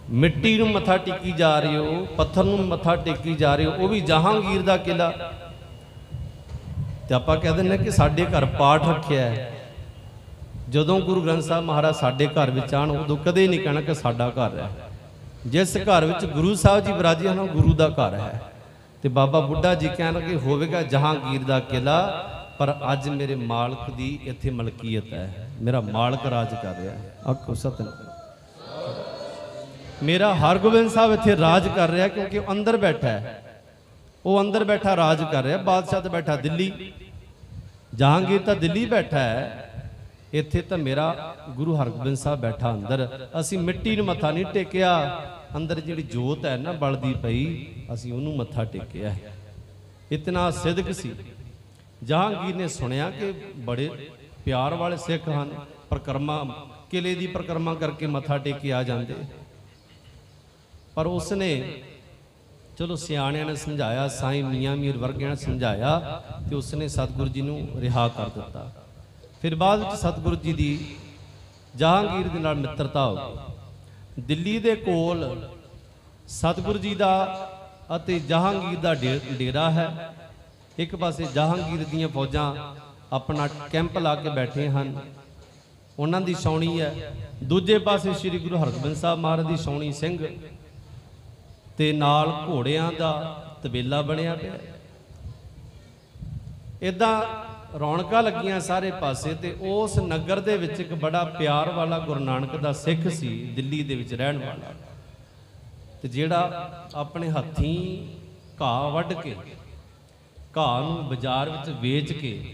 ਮਿੱਟੀ ਨੂੰ ਮੱਥਾ ਟੇਕੀ ਜਾ ਰਹੇ ਹੋ, ਪੱਥਰ ਨੂੰ ਮੱਥਾ ਟੇਕੀ ਜਾ ਰਹੇ ਹੋ, ਉਹ ਵੀ ਜਹਾਂਗੀਰ ਦਾ ਕਿਲਾ। ਤੇ ਆਪਾਂ ਕਹਿ ਦਿੰਦੇ ਹਾਂ ਕਿ ਸਾਡੇ ਘਰ ਪਾਠ ਰੱਖਿਆ ਹੈ। ਜਦੋਂ ਗੁਰੂ ਗ੍ਰੰਥ ਸਾਹਿਬ ਮਹਾਰਾਜ ਸਾਡੇ ਘਰ ਵਿੱਚ ਆਣ ਉਦੋਂ ਕਦੇ ਨਹੀਂ ਕਹਿਣਾ ਕਿ ਸਾਡਾ ਘਰ ਹੈ। ਜਿਸ ਘਰ ਵਿੱਚ ਗੁਰੂ ਸਾਹਿਬ ਜੀ ਵਿਰਾਜੇ ਹਨ, ਉਹ ਗੁਰੂ ਦਾ ਘਰ ਹੈ। ਤੇ ਬਾਬਾ ਬੁੱਢਾ ਜੀ ਕਹਿਣ ਲੱਗੇ, ਹੋਵੇਗਾ ਜਹਾਂਗੀਰ ਦਾ ਕਿਲਾ ਪਰ ਅੱਜ ਮੇਰੇ ਮਾਲਕ ਦੀ ਇੱਥੇ ਮਲਕੀਅਤ ਹੈ। ਮੇਰਾ ਮਾਲਕ ਰਾਜ ਕਰ ਰਿਹਾ ਹੈ। ਆਖੋ ਸਤਿਨਾਮ ਮੇਰਾ ਹਰਗੋਬਿੰਦ ਸਾਹਿਬ ਇੱਥੇ ਰਾਜ ਕਰ ਰਿਹਾ ਕਿਉਂਕਿ ਉਹ ਅੰਦਰ ਬੈਠਾ ਹੈ। ਉਹ ਅੰਦਰ ਬੈਠਾ ਰਾਜ ਕਰ ਰਿਹਾ, ਬਾਦਸ਼ਾਹ ਤੇ ਬੈਠਾ ਦਿੱਲੀ। ਜਹਾਂਗੀਰ ਤਾਂ ਦਿੱਲੀ ਬੈਠਾ ਹੈ, ਇੱਥੇ ਤਾਂ ਮੇਰਾ ਗੁਰੂ ਹਰਗੋਬਿੰਦ ਸਾਹਿਬ ਬੈਠਾ ਅੰਦਰ। ਅਸੀਂ ਮਿੱਟੀ ਨੂੰ ਮੱਥਾ ਨਹੀਂ ਟੇਕਿਆ, ਅੰਦਰ ਜਿਹੜੀ ਜੋਤ ਹੈ ਨਾ ਬਲਦੀ ਪਈ, ਅਸੀਂ ਉਹਨੂੰ ਮੱਥਾ ਟੇਕਿਆ ਇਤਨਾ ਸਿਦਕ ਸੀ। ਜਹਾਂਗੀਰ ਨੇ ਸੁਣਿਆ ਕਿ ਬੜੇ ਪਿਆਰ ਵਾਲੇ ਸਿੱਖ ਹਨ, ਪ੍ਰਕਰਮਾ, ਕਿਲੇ ਦੀ ਪ੍ਰਕਰਮਾ ਕਰਕੇ ਮੱਥਾ ਟੇਕ ਕੇ ਆ ਜਾਂਦੇ। ਪਰ ਉਸਨੇ ਚਲੋ ਸਿਆਣਿਆਂ ਨੇ ਸਮਝਾਇਆ, ਸਾਈਂ ਮੀਆਂ ਮੀਰ ਵਰਗਿਆਂ ਨੇ ਸਮਝਾਇਆ ਤੇ ਉਸਨੇ ਸਤਿਗੁਰੂ ਜੀ ਨੂੰ ਰਿਹਾ ਕਰ ਦਿੱਤਾ। ਫਿਰ ਬਾਅਦ ਵਿੱਚ ਸਤਿਗੁਰੂ ਜੀ ਦੀ ਜਹਾਂਗੀਰ ਦੇ ਨਾਲ ਮਿੱਤਰਤਾ ਹੋ ਗਈ। ਦਿੱਲੀ ਦੇ ਕੋਲ ਸਤਿਗੁਰੂ ਜੀ ਦਾ ਅਤੇ ਜਹਾਂਗੀਰ ਦਾ ਡੇ- ਡੇਰਾ ਹੈ। ਇੱਕ ਪਾਸੇ ਜਹਾਂਗੀਰ ਦੀਆਂ ਫੌਜਾਂ ਆਪਣਾ ਕੈਂਪ ਲਾ ਕੇ ਬੈਠੇ ਹਨ। ਉਹਨਾਂ ਦੀ ਛਾਉਣੀ ਹੈ। ਦੂਜੇ ਪਾਸੇ ਸ੍ਰੀ ਗੁਰੂ ਹਰਗੋਬਿੰਦ ਸਾਹਿਬ ਮਹਾਰਾਜ ਦੀ ਛਾਉਣੀ ਸਿੰਘ। ਤੇ ਨਾਲ ਘੋੜਿਆਂ ਦਾ ਤਬੇਲਾ ਬਣਿਆ ਪਿਆ। ਇਦਾਂ ਰੌਣਕਾਂ ਲੱਗੀਆਂ ਸਾਰੇ ਪਾਸੇ ਤੇ ਉਸ ਨਗਰ ਦੇ ਵਿੱਚ ਇੱਕ ਬੜਾ ਪਿਆਰ ਵਾਲਾ ਗੁਰੂ ਨਾਨਕ ਦਾ ਸਿੱਖ ਸੀ, ਦਿੱਲੀ ਦੇ ਵਿੱਚ ਰਹਿਣ ਵਾਲਾ। ਤੇ ਜਿਹੜਾ ਆਪਣੇ ਹੱਥੀਂ ਘਾਹ ਵੱਢ ਕੇ, ਘਾਹ ਨੂੰ ਬਾਜ਼ਾਰ ਵਿੱਚ ਵੇਚ ਕੇ,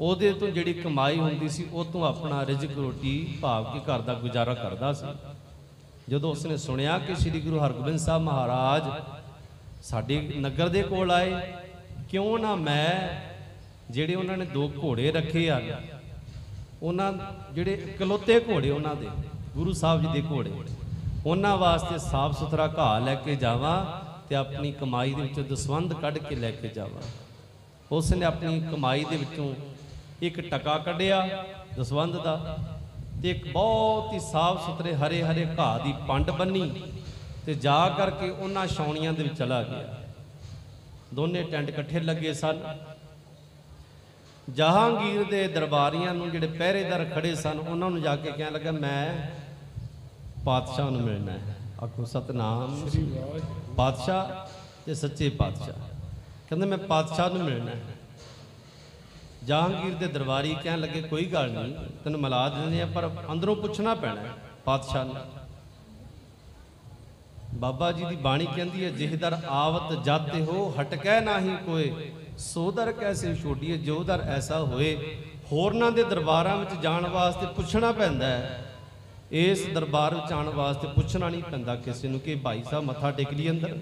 ਉਹਦੇ ਤੋਂ ਜਿਹੜੀ ਕਮਾਈ ਹੁੰਦੀ ਸੀ, ਉਹ ਤੋਂ ਆਪਣਾ ਰਿਜ਼ਕ ਰੋਟੀ ਭਾਵ ਕੇ ਘਰ ਦਾ ਗੁਜ਼ਾਰਾ ਕਰਦਾ ਸੀ। ਜਦੋਂ ਉਸਨੇ ਸੁਣਿਆ ਕਿ ਸ੍ਰੀ ਗੁਰੂ ਹਰਗੋਬਿੰਦ ਸਾਹਿਬ ਮਹਾਰਾਜ ਸਾਡੇ ਨਗਰ ਦੇ ਕੋਲ ਆਏ, ਕਿਉਂ ਨਾ ਮੈਂ ਜਿਹੜੇ ਉਹਨਾਂ ਨੇ ਦੋ ਘੋੜੇ ਰੱਖੇ ਆ ਉਹਨਾਂ ਜਿਹੜੇ ਇਕਲੌਤੇ ਘੋੜੇ ਉਹਨਾਂ ਦੇ, ਗੁਰੂ ਸਾਹਿਬ ਜੀ ਦੇ ਘੋੜੇ, ਉਹਨਾਂ ਵਾਸਤੇ ਸਾਫ਼ ਸੁਥਰਾ ਘਾਹ ਲੈ ਕੇ ਜਾਵਾਂ ਤੇ ਆਪਣੀ ਕਮਾਈ ਦੇ ਵਿੱਚੋਂ ਦਸਵੰਧ ਕੱਢ ਕੇ ਲੈ ਕੇ ਜਾਵਾਂ। ਉਸ ਨੇ ਆਪਣੀ ਕਮਾਈ ਦੇ ਵਿੱਚੋਂ ਇੱਕ ਟਕਾ ਕੱਢਿਆ ਦਸਵੰਧ ਦਾ ਤੇ ਇੱਕ ਬਹੁਤ ਹੀ ਸਾਫ਼ ਸੁਥਰੇ ਹਰੇ ਹਰੇ ਘਾਹ ਦੀ ਪੰਡ ਬੰਨੀ ਤੇ ਜਾ ਕਰਕੇ ਉਹਨਾਂ ਛਾਉਣੀਆਂ ਦੇ ਵਿੱਚ ਚਲਾ ਗਿਆ। ਦੋਨੇ ਟੈਂਟ ਇਕੱਠੇ ਲੱਗੇ ਸਨ। ਜਹਾਂਗੀਰ ਦੇ ਦਰਬਾਰੀਆਂ ਨੂੰ ਜਿਹੜੇ ਪਹਿਰੇਦਾਰ ਖੜੇ ਸਨ ਉਹਨਾਂ ਨੂੰ ਜਾ ਕੇ ਕਹਿਣ ਲੱਗਾ ਮੈਂ ਪਾਤਸ਼ਾਹ ਨੂੰ ਮਿਲਣਾ ਹੈ। ਆਖੋ ਸਤਨਾਮ ਸ੍ਰੀ ਵਾਹਿਗੁਰੂ। ਪਾਤਸ਼ਾਹ ਤੇ ਸੱਚੇ ਪਾਤਸ਼ਾਹ। ਕਹਿੰਦੇ ਮੈਂ ਪਾਤਸ਼ਾਹ ਨੂੰ ਮਿਲਣਾ ਹੈ। ਜਹਾਂਗੀਰ ਦੇ ਦਰਬਾਰੀ ਕਹਿਣ ਲੱਗੇ, ਕੋਈ ਗੱਲ ਨਹੀਂ, ਤੈਨੂੰ ਮਿਲਾ ਦਿੰਦੇ ਆ ਪਰ ਅੰਦਰੋਂ ਪੁੱਛਣਾ ਪੈਣਾ ਪਾਤਸ਼ਾਹ ਨੂੰ। ਬਾਬਾ ਜੀ ਦੀ ਬਾਣੀ ਕਹਿੰਦੀ ਹੈ ਜਿਹਦਰ ਆਵਤ ਜਾਤੇ ਹੋ, ਹਟਕੈ ਨਾਹੀ ਕੋਏ ਸੋਦਰ ਕੈਸੇ ਛੋਡੀਏ ਜੋ ਦਰ ਐਸਾ ਹੋਏ। ਹੋਰਨਾਂ ਦੇ ਦਰਬਾਰਾਂ ਵਿੱਚ ਜਾਣ ਵਾਸਤੇ ਪੁੱਛਣਾ ਪੈਂਦਾ ਹੈ। ਇਸ ਦਰਬਾਰ ਵਿੱਚ ਆਉਣ ਵਾਸਤੇ ਪੁੱਛਣਾ ਨਹੀਂ ਪੈਂਦਾ ਕਿਸੇ ਨੂੰ ਕਿ ਭਾਈ ਸਾਹਿਬ ਮੱਥਾ ਟੇਕ ਲਈ ਅੰਦਰ?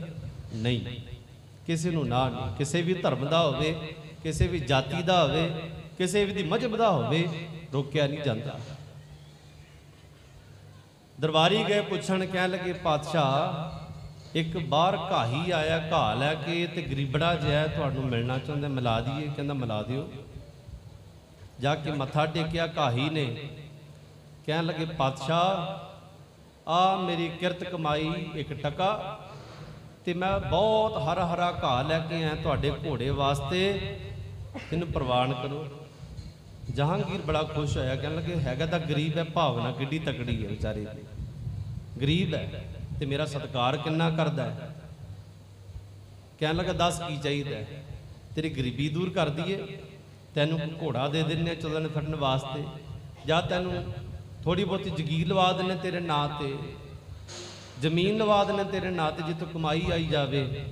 ਨਹੀਂ। ਕਿਸੇ ਨੂੰ ਨਾ ਨਹੀਂ ਕਿਸੇ ਵੀ ਧਰਮ ਦਾ ਹੋਵੇ ਕਿਸੇ ਵੀ ਜਾਤੀ ਦਾ ਹੋਵੇ, ਕਿਸੇ ਵੀ ਦੀ ਮਜ਼ਹਬ ਦਾ ਹੋਵੇ, ਰੋਕਿਆ ਨਹੀਂ ਜਾਂਦਾ। ਦਰਬਾਰੀ ਗਏ ਪੁੱਛਣ, ਕਹਿਣ ਲੱਗੇ, ਪਾਤਸ਼ਾਹ, ਇੱਕ ਬਾਹਰ ਘਾਹੀ ਆਇਆ, ਘਾਹ ਲੈ ਕੇ ਤੇ ਗਰੀਬੜਾ ਜਿਹਾ ਤੁਹਾਨੂੰ ਮਿਲਣਾ ਚਾਹੁੰਦਾ, ਮਿਲਾ ਦਈਏ। ਕਹਿੰਦਾ, ਮਿਲਾ ਦਿਓ। ਜਾ ਕੇ ਮੱਥਾ ਟੇਕਿਆ, ਘਾਹੀ ਨੇ। ਕਹਿਣ ਲੱਗੇ, ਪਾਤਸ਼ਾਹ, ਆ ਮੇਰੀ ਕਿਰਤ ਕਮਾਈ ਇੱਕ ਟਕਾ ਤੇ ਮੈਂ ਬਹੁਤ ਹਰਾ ਹਰਾ ਘਾਹ ਲੈ ਕੇ ਆਇਆ ਤੁਹਾਡੇ ਘੋੜੇ ਵਾਸਤੇ ਇਹਨੂੰ ਪ੍ਰਵਾਨ ਕਰੋ। ਜਹਾਂਗੀਰ ਬੜਾ ਖੁਸ਼ ਹੋਇਆ, ਕਹਿਣ ਲੱਗੇ, ਹੈਗਾ ਤਾਂ ਗਰੀਬ ਹੈ, ਭਾਵਨਾ ਕਿੱਡੀ ਤਕੜੀ ਹੈ ਵਿਚਾਰੇ ਦੀ। ਗਰੀਬ ਹੈ ਤੇ ਮੇਰਾ ਸਤਿਕਾਰ ਕਿੰਨਾ ਕਰਦਾ ਹੈ? ਕਹਿਣ ਲੱਗਾ, ਦੱਸ ਕੀ ਚਾਹੀਦਾ ਤੇਰੀ ਗਰੀਬੀ ਦੂਰ ਕਰ ਦਈਏ ਤੈਨੂੰ ਘੋੜਾ ਦੇ ਦਿੰਨੇ ਚੱਲਣ ਫਿਰਨ ਵਾਸਤੇ, ਜਾਂ ਤੈਨੂੰ ਥੋੜੀ ਬਹੁਤੀ ਜ਼ਗੀਰ ਲਵਾ ਦਿੰਨੇ ਤੇਰੇ ਨਾਂ ਤੇ, ਜ਼ਮੀਨ ਲਵਾ ਦਿੰਨੇ ਤੇਰੇ ਨਾਂ ਤੇ, ਜਿੱਥੋਂ ਕਮਾਈ ਆਈ ਜਾਵੇ।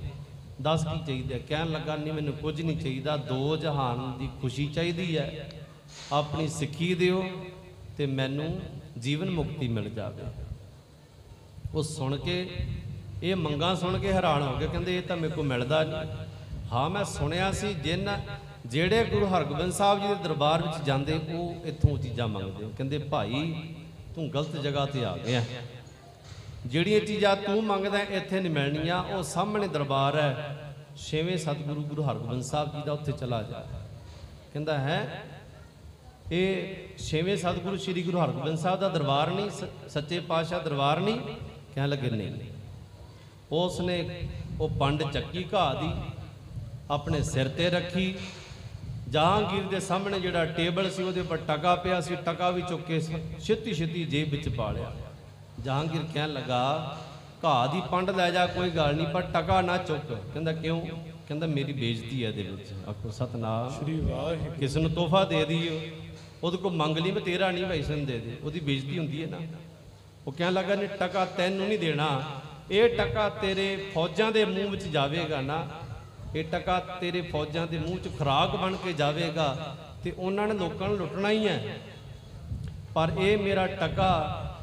ਦੱਸ ਕੀ ਚਾਹੀਦਾ? ਕਹਿਣ ਲੱਗਾ, ਨਹੀਂ, ਮੈਨੂੰ ਕੁਝ ਨਹੀਂ ਚਾਹੀਦਾ। ਦੋ ਜਹਾਨ ਦੀ ਖੁਸ਼ੀ ਚਾਹੀਦੀ ਹੈ। ਆਪਣੀ ਸਿੱਖੀ ਦਿਓ ਤੇ ਮੈਨੂੰ ਜੀਵਨ ਮੁਕਤੀ ਮਿਲ ਜਾਵੇ। ਉਹ ਸੁਣ ਕੇ, ਇਹ ਮੰਗਾਂ ਸੁਣ ਕੇ ਹੈਰਾਨ ਹੋ ਗਏ। ਕਹਿੰਦੇ, ਇਹ ਤਾਂ ਮੇਰੇ ਕੋਲ ਮਿਲਦਾ ਨਹੀਂ। ਹਾਂ, ਮੈਂ ਸੁਣਿਆ ਸੀ, ਜਿਨ ਜਿਹੜੇ ਗੁਰੂ ਹਰਗੋਬਿੰਦ ਸਾਹਿਬ ਜੀ ਦੇ ਦਰਬਾਰ ਵਿੱਚ ਜਾਂਦੇ, ਉਹ ਇੱਥੋਂ ਚੀਜ਼ਾਂ ਮੰਗਦੇ। ਕਹਿੰਦੇ, ਭਾਈ, ਤੂੰ ਗਲਤ ਜਗ੍ਹਾ ਤੇ ਆ ਗਿਆ। ਜਿਹੜੀਆਂ ਚੀਜ਼ਾਂ ਤੂੰ ਮੰਗਦਾ ਇੱਥੇ ਨਹੀਂ ਮਿਲਣੀਆਂ, ਉਹ ਸਾਹਮਣੇ ਦਰਬਾਰ ਹੈ। ਛੇਵੇਂ ਸਤਿਗੁਰੂ ਗੁਰੂ ਹਰਗੋਬਿੰਦ ਸਾਹਿਬ ਜੀ ਦਾ ਉੱਥੇ ਚਲਾ ਜਾ। ਕਹਿੰਦਾ ਹੈ, ਇਹ ਛੇਵੇਂ ਸਤਿਗੁਰੂ ਸ੍ਰੀ ਗੁਰੂ ਹਰਗੋਬਿੰਦ ਸਾਹਿਬ ਦਾ ਦਰਬਾਰ ਨਹੀਂ, ਸ- ਸੱਚੇ ਪਾਤਸ਼ਾਹ ਦਰਬਾਰ ਨਹੀਂ, ਕਹਿਣ ਲੱਗੇ ਨਹੀਂ। ਉਸ ਨੇ ਉਹ ਪੰਡ ਚੱਕੀ ਘਾਹ ਦੀ, ਆਪਣੇ ਸਿਰ ਤੇ ਰੱਖੀ। ਜਹਾਂਗੀਰ ਦੇ ਸਾਹਮਣੇ ਜਿਹੜਾ ਟੇਬਲ ਸੀ, ਉਹਦੇ ਉੱਪਰ ਟਕਾ ਪਿਆ ਸੀ, ਟਕਾ ਵੀ ਚੁੱਕ ਕੇ ਛੇਤੀ ਛੇਤੀ ਜੇਬ ਵਿੱਚ ਪਾ ਲਿਆ। ਜਹਾਂਗੀਰ ਕਹਿਣ ਲੱਗਾ ਘਾਹ ਦੀ ਪੰਡ ਲੈ ਜਾ ਕੋਈ ਗੱਲ ਨਹੀਂ ਪਰ ਟਕਾ ਨਾ ਚੁੱਕ। ਕਹਿੰਦਾ ਕਿਉਂ? ਕਹਿੰਦਾ ਮੇਰੀ ਬੇਇੱਜ਼ਤੀ ਹੈ ਇਹਦੇ ਵਿੱਚ ਆਖੋ ਸਤਨਾਮ। ਸ੍ਰੀ ਵਾਹਿਗੁਰੂ। ਕਿਸ ਨੂੰ ਤੋਹਫਾ ਦੇ ਦਿਓ ਉਹਦੇ ਕੋਲ ਮੰਗ ਲਈ ਮੈਂ ਤੇਰਾ ਨਹੀਂ ਭਾਈ ਸਨ ਦੇ ਦੇ ਉਹਦੀ ਬੇਇੱਜ਼ਤੀ ਹੁੰਦੀ ਹੈ ਨਾ। ਉਹ ਕਹਿਣ ਲੱਗਾ ਨੇ ਟਕਾ ਤੈਨੂੰ ਨਹੀਂ ਦੇਣਾ। ਇਹ ਟਕਾ ਤੇਰੇ ਫੌਜਾਂ ਦੇ ਮੂੰਹ ਵਿੱਚ ਜਾਵੇਗਾ ਨਾ। ਇਹ ਟਕਾ ਤੇਰੇ ਫੌਜਾਂ ਦੇ ਮੂੰਹ 'ਚ ਖੁਰਾਕ ਬਣ ਕੇ ਜਾਵੇਗਾ ਤੇ ਉਹਨਾਂ ਨੇ ਲੋਕਾਂ ਨੂੰ ਲੁੱਟਣਾ ਹੀ ਹੈ। ਪਰ ਇਹ ਮੇਰਾ ਟਕਾ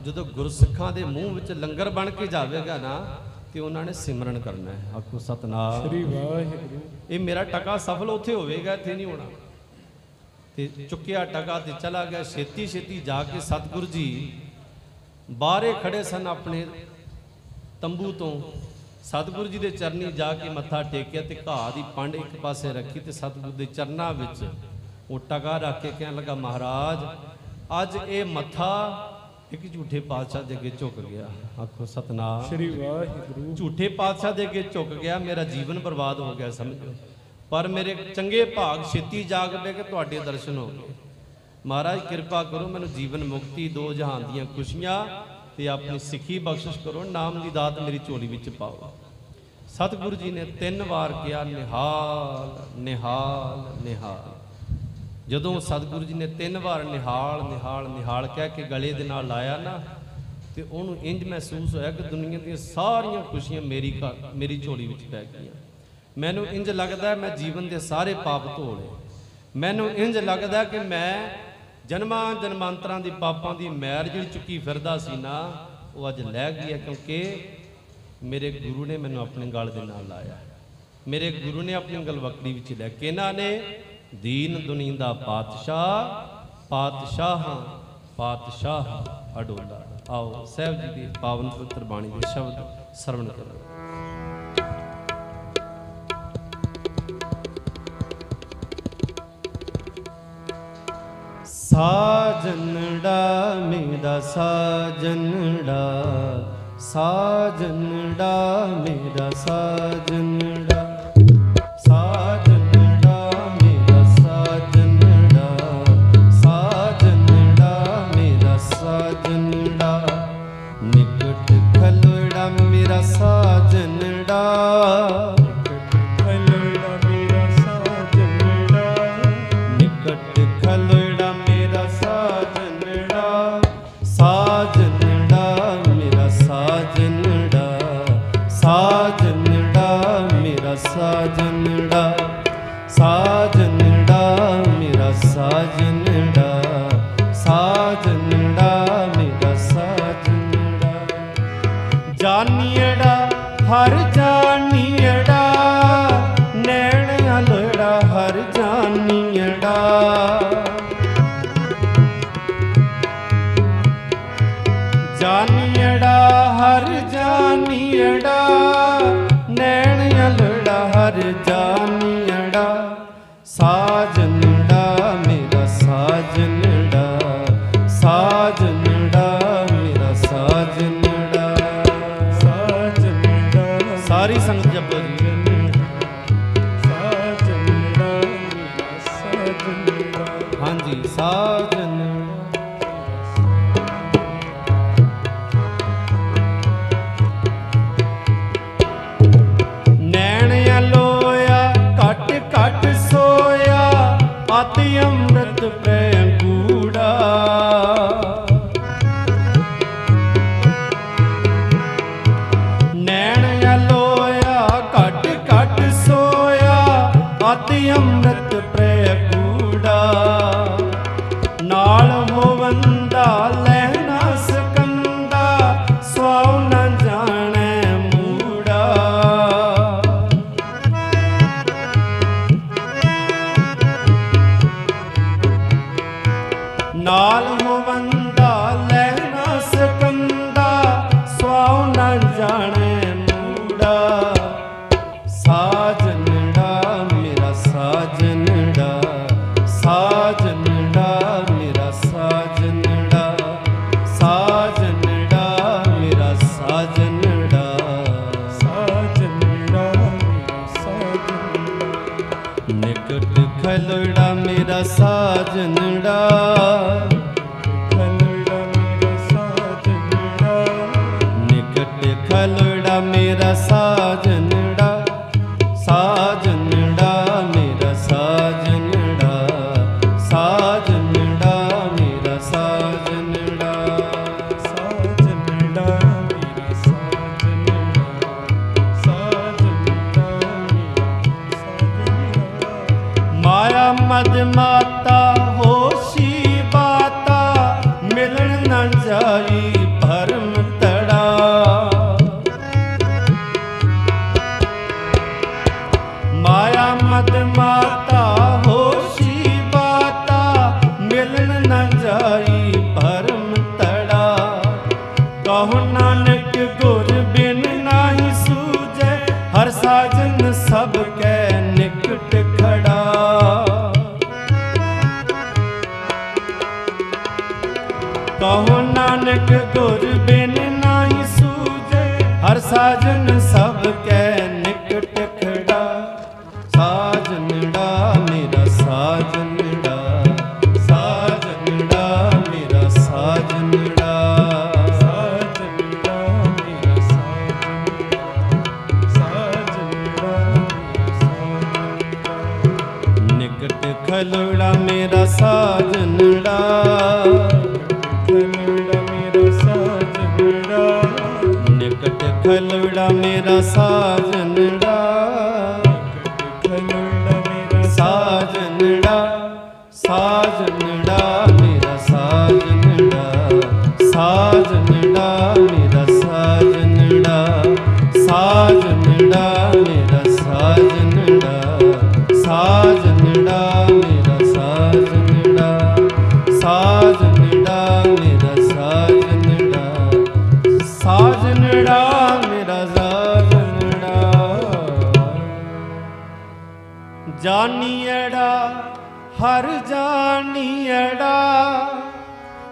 ਜਦੋਂ ਗੁਰਸਿੱਖਾਂ ਦੇ ਮੂੰਹ ਵਿੱਚ ਲੰਗਰ ਬਣ ਕੇ ਜਾਵੇਗਾ ਨਾ ਤੇ ਉਹਨਾਂ ਨੇ ਸਿਮਰਨ ਕਰਨਾ ਹੈ। ਆਖੋ ਸਤਨਾਮ। ਸ੍ਰੀ ਵਾਹਿਗੁਰੂ। ਇਹ ਮੇਰਾ ਟਕਾ ਸਫਲ ਉੱਥੇ ਹੋਵੇਗਾ ਇੱਥੇ ਨਹੀਂ ਹੋਣਾ। ਤੇ ਚੁੱਕਿਆ ਟਕਾ ਤੇ ਚਲਾ ਗਿਆ ਛੇਤੀ ਛੇਤੀ ਜਾ ਕੇ ਸਤਿਗੁਰੂ ਜੀ ਬਾਹਰੇ ਖੜੇ ਸਨ ਆਪਣੇ ਤੰਬੂ ਤੋਂ। ਸਤਿਗੁਰੂ ਜੀ ਦੇ ਚਰਨੀ ਜਾ ਕੇ ਮੱਥਾ ਟੇਕਿਆ ਤੇ ਘਾਹ ਦੀ ਪੰਡ ਇੱਕ ਪਾਸੇ ਰੱਖੀ ਤੇ ਸਤਿਗੁਰੂ ਦੇ ਚਰਨਾਂ ਵਿੱਚ ਉਹ ਟਕਾ ਰੱਖ ਕੇ ਕਹਿਣ ਲੱਗਾ ਮਹਾਰਾਜ ਅੱਜ ਇਹ ਮੱਥਾ ਇੱਕ ਝੂਠੇ ਪਾਤਸ਼ਾਹ ਦੇ ਅੱਗੇ ਝੁਕ ਗਿਆ। ਆਖੋ ਸਤਨਾਮ। ਸ੍ਰੀ ਵਾਹਿਗੁਰੂ। ਝੂਠੇ ਪਾਤਸ਼ਾਹ ਦੇ ਅੱਗੇ ਝੁਕ ਗਿਆ ਮੇਰਾ ਜੀਵਨ ਬਰਬਾਦ ਹੋ ਗਿਆ ਸਮਝੋ। ਪਰ ਮੇਰੇ ਚੰਗੇ ਭਾਗ ਛੇਤੀ ਜਾਗ ਪਏ ਕਿ ਤੁਹਾਡੇ ਦਰਸ਼ਨ ਹੋ ਗਏ। ਮਹਾਰਾਜ ਕਿਰਪਾ ਕਰੋ ਮੈਨੂੰ ਜੀਵਨ ਮੁਕਤੀ ਦੋ ਜਹਾਨ ਦੀਆਂ ਖੁਸ਼ੀਆਂ ਤੇ ਆਪਣੀ ਸਿੱਖੀ ਬਖਸ਼ਿਸ਼ ਕਰੋ ਨਾਮ ਦੀ ਦਾਤ ਮੇਰੀ ਝੋਲੀ ਵਿੱਚ ਪਾਓ। ਸਤਿਗੁਰੂ ਜੀ ਨੇ ਤਿੰਨ ਵਾਰ ਕਿਹਾ ਨਿਹਾਲ ਨਿਹਾਲ ਨਿਹਾਲ। ਜਦੋਂ ਸਤਿਗੁਰੂ ਜੀ ਨੇ ਤਿੰਨ ਵਾਰ ਨਿਹਾਲ ਨਿਹਾਲ ਨਿਹਾਲ ਕਹਿ ਕੇ ਗਲੇ ਦੇ ਨਾਲ ਲਾਇਆ ਨਾ, ਤੇ ਉਹਨੂੰ ਇੰਜ ਮਹਿਸੂਸ ਹੋਇਆ ਕਿ ਦੁਨੀਆ ਦੀਆਂ ਸਾਰੀਆਂ ਖੁਸ਼ੀਆਂ ਮੇਰੀ ਘਰ, ਮੇਰੀ ਝੋਲੀ ਵਿੱਚ ਪੈ ਗਈਆਂ। ਮੈਨੂੰ ਇੰਜ ਲੱਗਦਾ ਮੈਂ ਜੀਵਨ ਦੇ ਸਾਰੇ ਪਾਪ ਧੋ ਲਏ ਮੈਨੂੰ ਇੰਜ ਲੱਗਦਾ ਕਿ ਮੈਂ ਜਨਮਾਂ ਜਨਮਾਂਤਰਾਂ ਦੀ ਪਾਪਾਂ ਦੀ ਮੈਰ ਜਿਹੜੀ ਚੁੱਕੀ ਫਿਰਦਾ ਸੀ ਨਾ, ਉਹ ਅੱਜ ਲੈ ਗਈ ਹੈ ਕਿਉਂਕਿ ਮੇਰੇ ਗੁਰੂ ਨੇ ਮੈਨੂੰ ਆਪਣੇ ਗਲ ਦੇ ਨਾਲ ਲਾਇਆ। ਮੇਰੇ ਗੁਰੂ ਨੇ ਆਪਣੀ ਗਲਵਕੜੀ ਵਿੱਚ ਲੈ ਕੇ, ਇਹਨਾਂ ਨੇ ਦੀਨ ਦੁਨੀ ਦਾ ਪਾਤਸ਼ਾਹ ਪਾਤਸ਼ਾਹ ਪਾਤਸ਼ਾਹ ਅਡੋਲਾ। ਆਓ, ਸਹਿਬ ਜੀ ਦੀ ਪਾਵਨ ਪੁੱਤਰ ਬਾਣੀ ਦੇ ਸ਼ਬਦ ਸਰਵਣ ਕਰੋ ਸਾਜਨੜਾ ਮੇਰਾ ਸਾਜਨੜਾ ਸਾਜਨੜਾ ਮੇਰਾ ਸਾਜਨੜਾ ਸੁਣਤ ਪੈ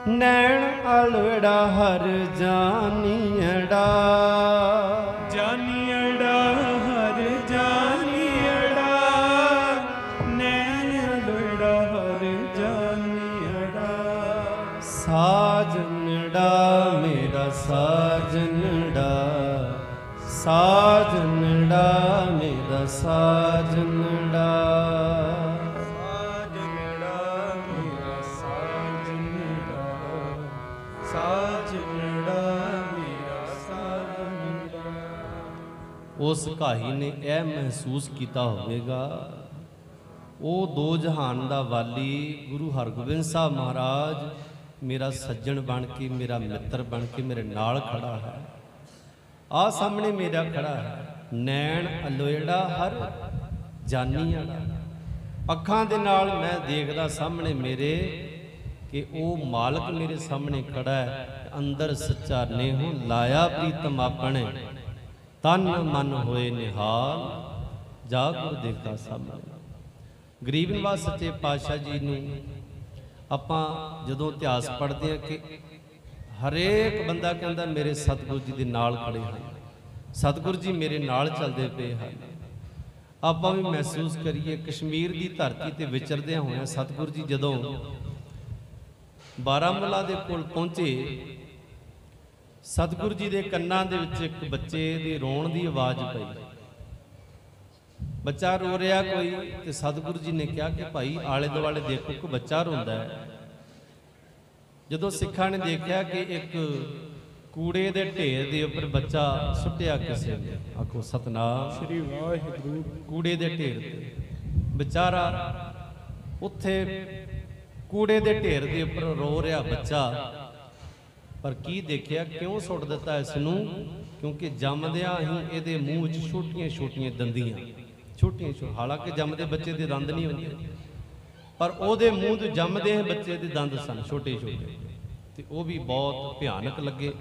ਨੈਣ ਅਲੜਾ ਹਰ ਜਾਨੀੜਾ ਉਸ ਘਾਈ ਨੇ ਇਹ ਮਹਿਸੂਸ ਕੀਤਾ ਹੋਵੇਗਾ। ਉਹ ਦੋ ਜਹਾਨ ਦਾ ਵਾਲੀ ਗੁਰੂ ਹਰਗੋਬਿੰਦ ਸਾਹਿਬ ਮਹਾਰਾਜ ਮੇਰਾ ਸੱਜਣ ਬਣ ਕੇ, ਮੇਰਾ ਮਿੱਤਰ ਬਣ ਕੇ ਮੇਰੇ ਨਾਲ ਖੜਾ ਹੈ। ਆ ਸਾਹਮਣੇ ਮੇਰਾ ਖੜਾ ਹੈ। ਨੈਣ ਅਲੋਇੜਾ ਹਰ ਜਾਨੀ ਵਾਲਾ ਅੱਖਾਂ ਦੇ ਨਾਲ ਮੈਂ ਦੇਖਦਾ ਸਾਹਮਣੇ ਮੇਰੇ ਕਿ ਉਹ ਮਾਲਕ ਮੇਰੇ ਸਾਹਮਣੇ ਖੜਾ ਹੈ। ਅੰਦਰ ਸੱਚਾ ਨੇਹੋਂ ਲਾਇਆ ਪ੍ਰੀਤਮ ਆਪਣੇ। ਤਨ ਮਨ ਹੋਏ ਨਿਹਾਲ ਜਾ ਗੁਰ ਦੇਖਾ ਸਾਹਮਣੇ। ਗਰੀਬ ਨਿਵਾਸ ਸੱਚੇ ਪਾਤਸ਼ਾਹ ਜੀ ਨੂੰ ਆਪਾਂ ਜਦੋਂ ਇਤਿਹਾਸ ਪੜ੍ਹਦੇ ਹਾਂ ਕਿ ਹਰੇਕ ਬੰਦਾ ਕਹਿੰਦਾ ਮੇਰੇ ਸਤਿਗੁਰੂ ਜੀ ਦੇ ਨਾਲ ਖੜੇ ਹਨ, ਸਤਿਗੁਰੂ ਜੀ ਮੇਰੇ ਨਾਲ ਚੱਲਦੇ ਪਏ ਹਨ। ਆਪਾਂ ਵੀ ਮਹਿਸੂਸ ਕਰੀਏ ਕਸ਼ਮੀਰ ਦੀ ਧਰਤੀ ਤੇ ਵਿਚਰਦਿਆਂ ਹੋਇਆਂ ਸਤਿਗੁਰੂ ਜੀ ਜਦੋਂ ਬਾਰਾਮੂਲਾ ਦੇ ਕੋਲ ਪਹੁੰਚੇ ਸਤਿਗੁਰੂ ਜੀ ਦੇ ਕੰਨਾਂ ਦੇ ਵਿੱਚ ਇੱਕ ਬੱਚੇ ਦੇ ਰੋਣ ਦੀ ਆਵਾਜ਼ ਪਈ। ਬੱਚਾ ਰੋ ਰਿਹਾ ਕੋਈ ਤੇ ਸਤਿਗੁਰੂ ਜੀ ਨੇ ਕਿਹਾ ਕਿ ਭਾਈ ਆਲੇ ਦੁਆਲੇ ਦੇਖੋ ਕਿ ਬੱਚਾ ਰੋਂਦਾ ਹੈ। ਜਦੋਂ ਸਿੱਖਾਂ ਨੇ ਦੇਖਿਆ ਕਿ ਇੱਕ ਕੂੜੇ ਦੇ ਢੇਰ ਦੇ ਉੱਪਰ ਬੱਚਾ ਸੁੱਟਿਆ ਕਿਸੇ ਨੇ ਆਖੋ ਸਤਨਾਮ। ਸ੍ਰੀ ਵਾਹਿਗੁਰੂ। ਕੂੜੇ ਦੇ ਢੇਰ ਤੇ। ਵਿਚਾਰਾ ਉੱਥੇ ਕੂੜੇ ਦੇ ਢੇਰ ਦੇ ਉੱਪਰ ਰੋ ਰਿਹਾ ਬੱਚਾ। ਪਰ ਕੀ ਦੇਖਿਆ, ਕਿਉਂ ਸੁੱਟ ਦਿੱਤਾ ਇਸ ਨੂੰ ਕਿਉਂਕਿ ਜੰਮਦਿਆਂ ਹੀ ਇਹਦੇ ਮੂੰਹ 'ਚ ਛੋਟੀਆਂ ਛੋਟੀਆਂ ਦੰਦੀਆਂ। ਛੋਟੀਆਂ ਹਾਲਾਂਕਿ ਜੰਮਦੇ ਬੱਚੇ ਦੇ ਦੰਦ ਨਹੀਂ ਹੁੰਦੇ। ਪਰ ਉਹਦੇ ਮੂੰਹ 'ਚ ਜੰਮਦੇ ਬੱਚੇ ਦੇ ਦੰਦ ਸਨ, ਛੋਟੇ ਛੋਟੇ। ਤੇ ਉਹ ਵੀ ਬਹੁਤ ਭਿਆਨਕ ਲੱਗੇ।